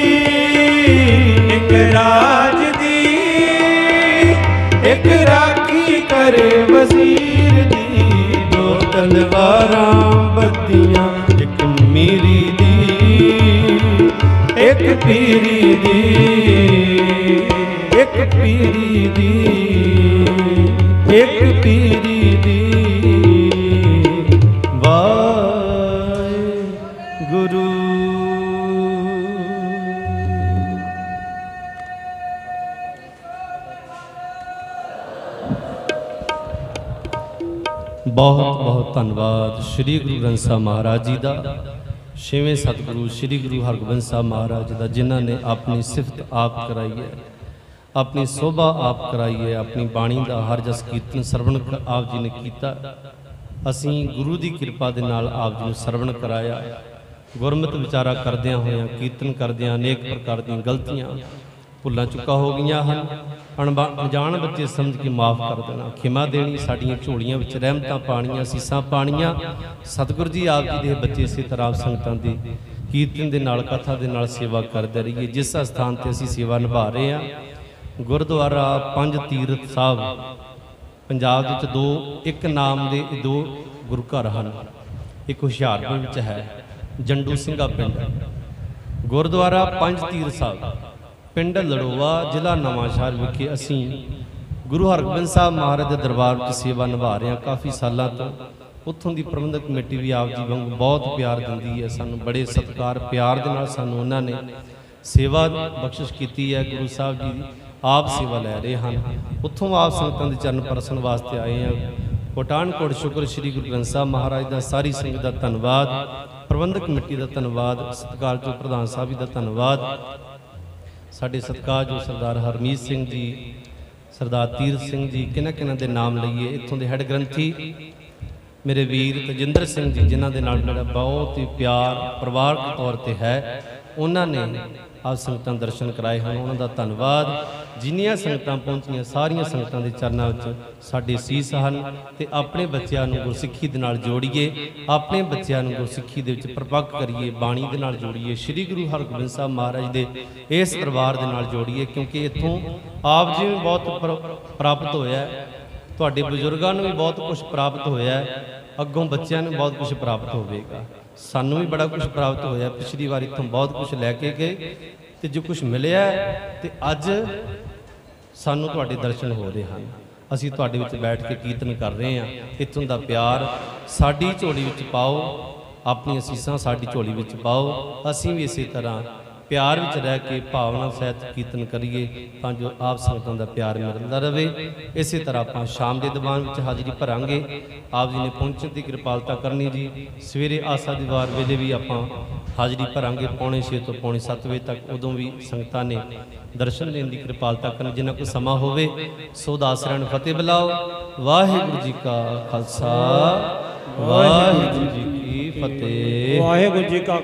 ਕਰੇ ਵਜ਼ੀਰ ਦੀ ਦੋ ਤਲਵਾਰਾਂ ਬੱਦੀਆਂ ਇੱਕ ਮੀਰੀ ਦੀ ਇੱਕ ਪੀਰੀ ਦੀ। ਸ੍ਰੀ ਸਾਹਿਬ ਮਹਾਰਾਜ ਜੀ ਦਾ, ਛੇਵੇਂ ਸਤਿਗੁਰੂ ਸ੍ਰੀ ਗੁਰੂ ਹਰਗੋਬਿੰਦ ਸਾਹਿਬ ਮਹਾਰਾਜ ਦਾ, ਜਿਨ੍ਹਾਂ ਨੇ ਆਪਣੀ ਸਿਫਤ ਆਪ ਕਰਾਈ ਹੈ, ਆਪਣੀ ਸੋਭਾ ਆਪ ਕਰਾਈ ਹੈ, ਆਪਣੀ ਬਾਣੀ ਦਾ ਹਰ ਜਸ ਕੀਰਤਨ ਸਰਵਣ ਆਪ ਜੀ ਨੇ ਕੀਤਾ। ਅਸੀਂ ਗੁਰੂ ਦੀ ਕਿਰਪਾ ਦੇ ਨਾਲ ਆਪ ਜੀ ਨੂੰ ਸਰਵਣ ਕਰਾਇਆ। ਗੁਰਮਤਿ ਵਿਚਾਰਾ ਕਰਦਿਆਂ ਹੋਇਆਂ, ਕੀਰਤਨ ਕਰਦਿਆਂ ਅਨੇਕ ਪ੍ਰਕਾਰ ਦੀਆਂ ਗਲਤੀਆਂ ਭੁੱਲਾਂ ਚੁੱਕਾ ਹੋ ਗਈਆਂ ਹਨ। ਅਣਜਾਣ ਬੱਚੇ ਸਮਝ ਕੇ ਮਾਫ ਕਰ ਦੇਣਾ। ਖਿਮਾ ਦੇਣੀ ਸਾਡੀਆਂ ਝੋਲੀਆਂ ਵਿੱਚ, ਰਹਿਮਤਾਂ ਪਾਣੀਆਂ, ਸੀਸਾਂ ਪਾਣੀਆਂ। ਸਤਿਗੁਰੂ ਜੀ ਆਪ ਜੀ ਦੇ ਬੱਚੇ ਇਸੇ ਤਰ੍ਹਾਂ ਸੰਗਤਾਂ ਦੀ ਕੀਰਤਨ ਦੇ ਨਾਲ, ਕਥਾ ਦੇ ਨਾਲ ਸੇਵਾ ਕਰਦੇ ਰਹੀਏ। ਜਿਸ ਸਥਾਨ ਤੇ ਅਸੀਂ ਸੇਵਾ ਨਿਭਾ ਰਹੇ ਹਾਂ, ਗੁਰਦੁਆਰਾ ਪੰਜ ਤੀਰਥ ਸਾਹਿਬ, ਪੰਜਾਬ ਵਿੱਚ ਦੋ, ਇੱਕ ਨਾਮ ਦੇ ਦੋ ਗੁਰੂ ਘਰ ਹਨ। ਇੱਕ ਹੁਸ਼ਿਆਰਪੁਰ ਵਿੱਚ ਹੈ, ਜੰਡੂ ਸਿੰਘਾ ਪਿੰਡ। ਗੁਰਦੁਆਰਾ ਪੰਜ ਤੀਰ ਸਾਹਿਬ ਪਿੰਡ ਲੜੋਆ ਜ਼ਿਲ੍ਹਾ ਨਵਾਂਸ਼ਹਿਰ ਵਿਖੇ ਅਸੀਂ ਗੁਰੂ ਹਰਗੋਬਿੰਦ ਸਾਹਿਬ ਮਹਾਰਾਜ ਦੇ ਦਰਬਾਰ ਵਿੱਚ ਸੇਵਾ ਨਿਭਾ ਰਹੇ ਹਾਂ। ਕਾਫੀ ਸਾਲਾਂ ਤੋਂ ਉੱਥੋਂ ਦੀ ਪ੍ਰਬੰਧਕ ਕਮੇਟੀ ਵੀ ਆਪ ਜੀ ਵਾਂਗੂ ਬਹੁਤ ਪਿਆਰ ਦਿੰਦੀ ਹੈ। ਸਾਨੂੰ ਬੜੇ ਸਤਿਕਾਰ, ਪਿਆਰ ਦੇ ਨਾਲ ਸਾਨੂੰ ਉਹਨਾਂ ਨੇ ਸੇਵਾ ਬਖਸ਼ਿਸ਼ ਕੀਤੀ ਹੈ। ਗੁਰੂ ਸਾਹਿਬ ਜੀ ਦੀ ਆਪ ਸੇਵਾ ਲੈ ਰਹੇ ਹਨ। ਉੱਥੋਂ ਆਪ ਸੰਗਤਾਂ ਦੇ ਚਰਨ ਪਰਸਨ ਵਾਸਤੇ ਆਏ ਹਾਂ। ਪਠਾਨਕੋਟ ਸ਼ੁਕਰ ਸ੍ਰੀ ਗੁਰੂ ਗ੍ਰੰਥ ਸਾਹਿਬ ਮਹਾਰਾਜ ਦਾ ਸਾਰੀ ਸੰਗਤ ਦਾ ਧੰਨਵਾਦ। ਪ੍ਰਬੰਧਕ ਕਮੇਟੀ ਦਾ ਧੰਨਵਾਦ। ਸਤਿਕਾਰਯੋਗ ਪ੍ਰਧਾਨ ਸਾਹਿਬ ਜੀ ਦਾ ਧੰਨਵਾਦ। ਸਾਡੇ ਸਤਿਕਾਰਯੋਗ ਸਰਦਾਰ ਹਰਮੀਤ ਸਿੰਘ ਜੀ, ਸਰਦਾਰ ਤੀਰਥ ਸਿੰਘ ਜੀ, ਕਿਹਨਾਂ ਕਿਹਨਾਂ ਦੇ ਨਾਮ ਲਈਏ, ਇੱਥੋਂ ਦੇ ਹੈੱਡ ਗ੍ਰੰਥੀ ਮੇਰੇ ਵੀਰ ਤਜਿੰਦਰ ਸਿੰਘ ਜੀ, ਜਿਨ੍ਹਾਂ ਦੇ ਨਾਲ ਮੇਰਾ ਬਹੁਤ ਹੀ ਪਿਆਰ, ਪਰਿਵਾਰਕ ਤੌਰ ਤੇ ਹੈ, ਉਹਨਾਂ ਨੇ ਆਪ ਸੰਗਤਾਂ ਦਰਸ਼ਨ ਕਰਾਏ ਹਨ, ਉਹਨਾਂ ਦਾ ਧੰਨਵਾਦ। ਜਿੰਨੀਆਂ ਸੰਗਤਾਂ ਪਹੁੰਚੀਆਂ ਸਾਰੀਆਂ ਸੰਗਤਾਂ ਦੇ ਚਰਨਾਂ ਵਿੱਚ ਸਾਡੇ ਸੀਸ ਹਨ ਤੇ ਆਪਣੇ ਬੱਚਿਆਂ ਨੂੰ ਗੁਰਸਿੱਖੀ ਦੇ ਨਾਲ ਜੋੜੀਏ ਆਪਣੇ ਬੱਚਿਆਂ ਨੂੰ ਗੁਰਸਿੱਖੀ ਦੇ ਵਿੱਚ ਪ੍ਰਪੱਕ ਕਰੀਏ ਬਾਣੀ ਦੇ ਨਾਲ ਜੋੜੀਏ ਸ੍ਰੀ ਗੁਰੂ ਹਰਗੋਬਿੰਦ ਸਾਹਿਬ ਮਹਾਰਾਜ ਦੇ ਇਸ ਪਰਿਵਾਰ ਦੇ ਨਾਲ ਜੋੜੀਏ ਕਿਉਂਕਿ ਇੱਥੋਂ ਆਪ ਜੀ ਨੂੰ ਬਹੁਤ ਪ੍ਰ- ਪ੍ਰਾਪਤ ਹੋਇਆ ਤੁਹਾਡੇ ਬਜ਼ੁਰਗਾਂ ਨੂੰ ਵੀ ਬਹੁਤ ਕੁਝ ਪ੍ਰਾਪਤ ਹੋਇਆ ਅੱਗੋਂ ਬੱਚਿਆਂ ਨੂੰ ਬਹੁਤ ਕੁਝ ਪ੍ਰਾਪਤ ਹੋਵੇਗਾ। ਸਾਨੂੰ ਵੀ ਬੜਾ ਕੁਝ ਪ੍ਰਾਪਤ ਹੋਇਆ ਪਿਛਲੀ ਵਾਰ ਇੱਥੋਂ ਬਹੁਤ ਕੁਝ ਲੈ ਕੇ ਗਏ ਤੇ ਜੋ ਕੁਝ ਮਿਲਿਆ ਹੈ, ਤੇ ਅੱਜ ਸਾਨੂੰ ਤੁਹਾਡੇ ਦਰਸ਼ਨ ਹੋ ਰਹੇ ਹਨ। ਅਸੀਂ ਤੁਹਾਡੇ ਵਿੱਚ ਬੈਠ ਕੇ ਕੀਰਤਨ ਕਰ ਰਹੇ ਹਾਂ। ਇੱਥੋਂ ਦਾ ਪਿਆਰ ਸਾਡੀ ਝੋਲੀ ਵਿੱਚ ਪਾਓ, ਆਪਣੀਆਂ ਅਸੀਸਾਂ ਸਾਡੀ ਝੋਲੀ ਵਿੱਚ ਪਾਓ। ਅਸੀਂ ਵੀ ਇਸੇ ਤਰ੍ਹਾਂ ਪਿਆਰ ਵਿੱਚ ਰਹਿ ਕੇ ਭਾਵਨਾ ਸਹਿਤ ਕੀਰਤਨ ਕਰੀਏ ਤਾਂ ਜੋ ਆਪ ਸੰਗਤਾਂ ਦਾ ਪਿਆਰ ਮਿਲਦਾ ਰਹੇ। ਇਸੇ ਤਰ੍ਹਾਂ ਆਪਾਂ ਸ਼ਾਮ ਦੇ ਦੀਵਾਨ ਵਿੱਚ ਹਾਜ਼ਰੀ ਭਰਾਂਗੇ। ਆਪ ਜੀ ਨੇ ਪਹੁੰਚਣ ਦੀ ਕਿਰਪਾਲਤਾ ਕਰਨੀ ਜੀ। ਸਵੇਰੇ ਆਸਾ ਦੀ ਵਾਰ ਵੇਲੇ ਵੀ ਆਪਾਂ ਹਾਜ਼ਰੀ ਭਰਾਂਗੇ ਪੌਣੇ 6 ਤੋਂ ਪੌਣੇ 7 ਵਜੇ ਤੱਕ। ਉਦੋਂ ਵੀ ਸੰਗਤਾਂ ਨੇ ਦਰਸ਼ਨ ਦੇਣ ਦੀ ਕਿਰਪਾਲਤਾ ਕਰਨ ਜਿਨ੍ਹਾਂ ਕੋਲ ਸਮਾਂ ਹੋਵੇ। ਸੋ ਦਾਸਰਾਂ ਨੂੰ ਫਤਿਹ ਬੁਲਾਓ। ਵਾਹਿਗੁਰੂ ਜੀ ਕਾ ਖਾਲਸਾ। ਵਾਹਿਗੁਰੂ ਜੀ ਕੀ ਫਤਿਹ। ਵਾਹਿਗੁਰੂ ਜੀ ਕਾ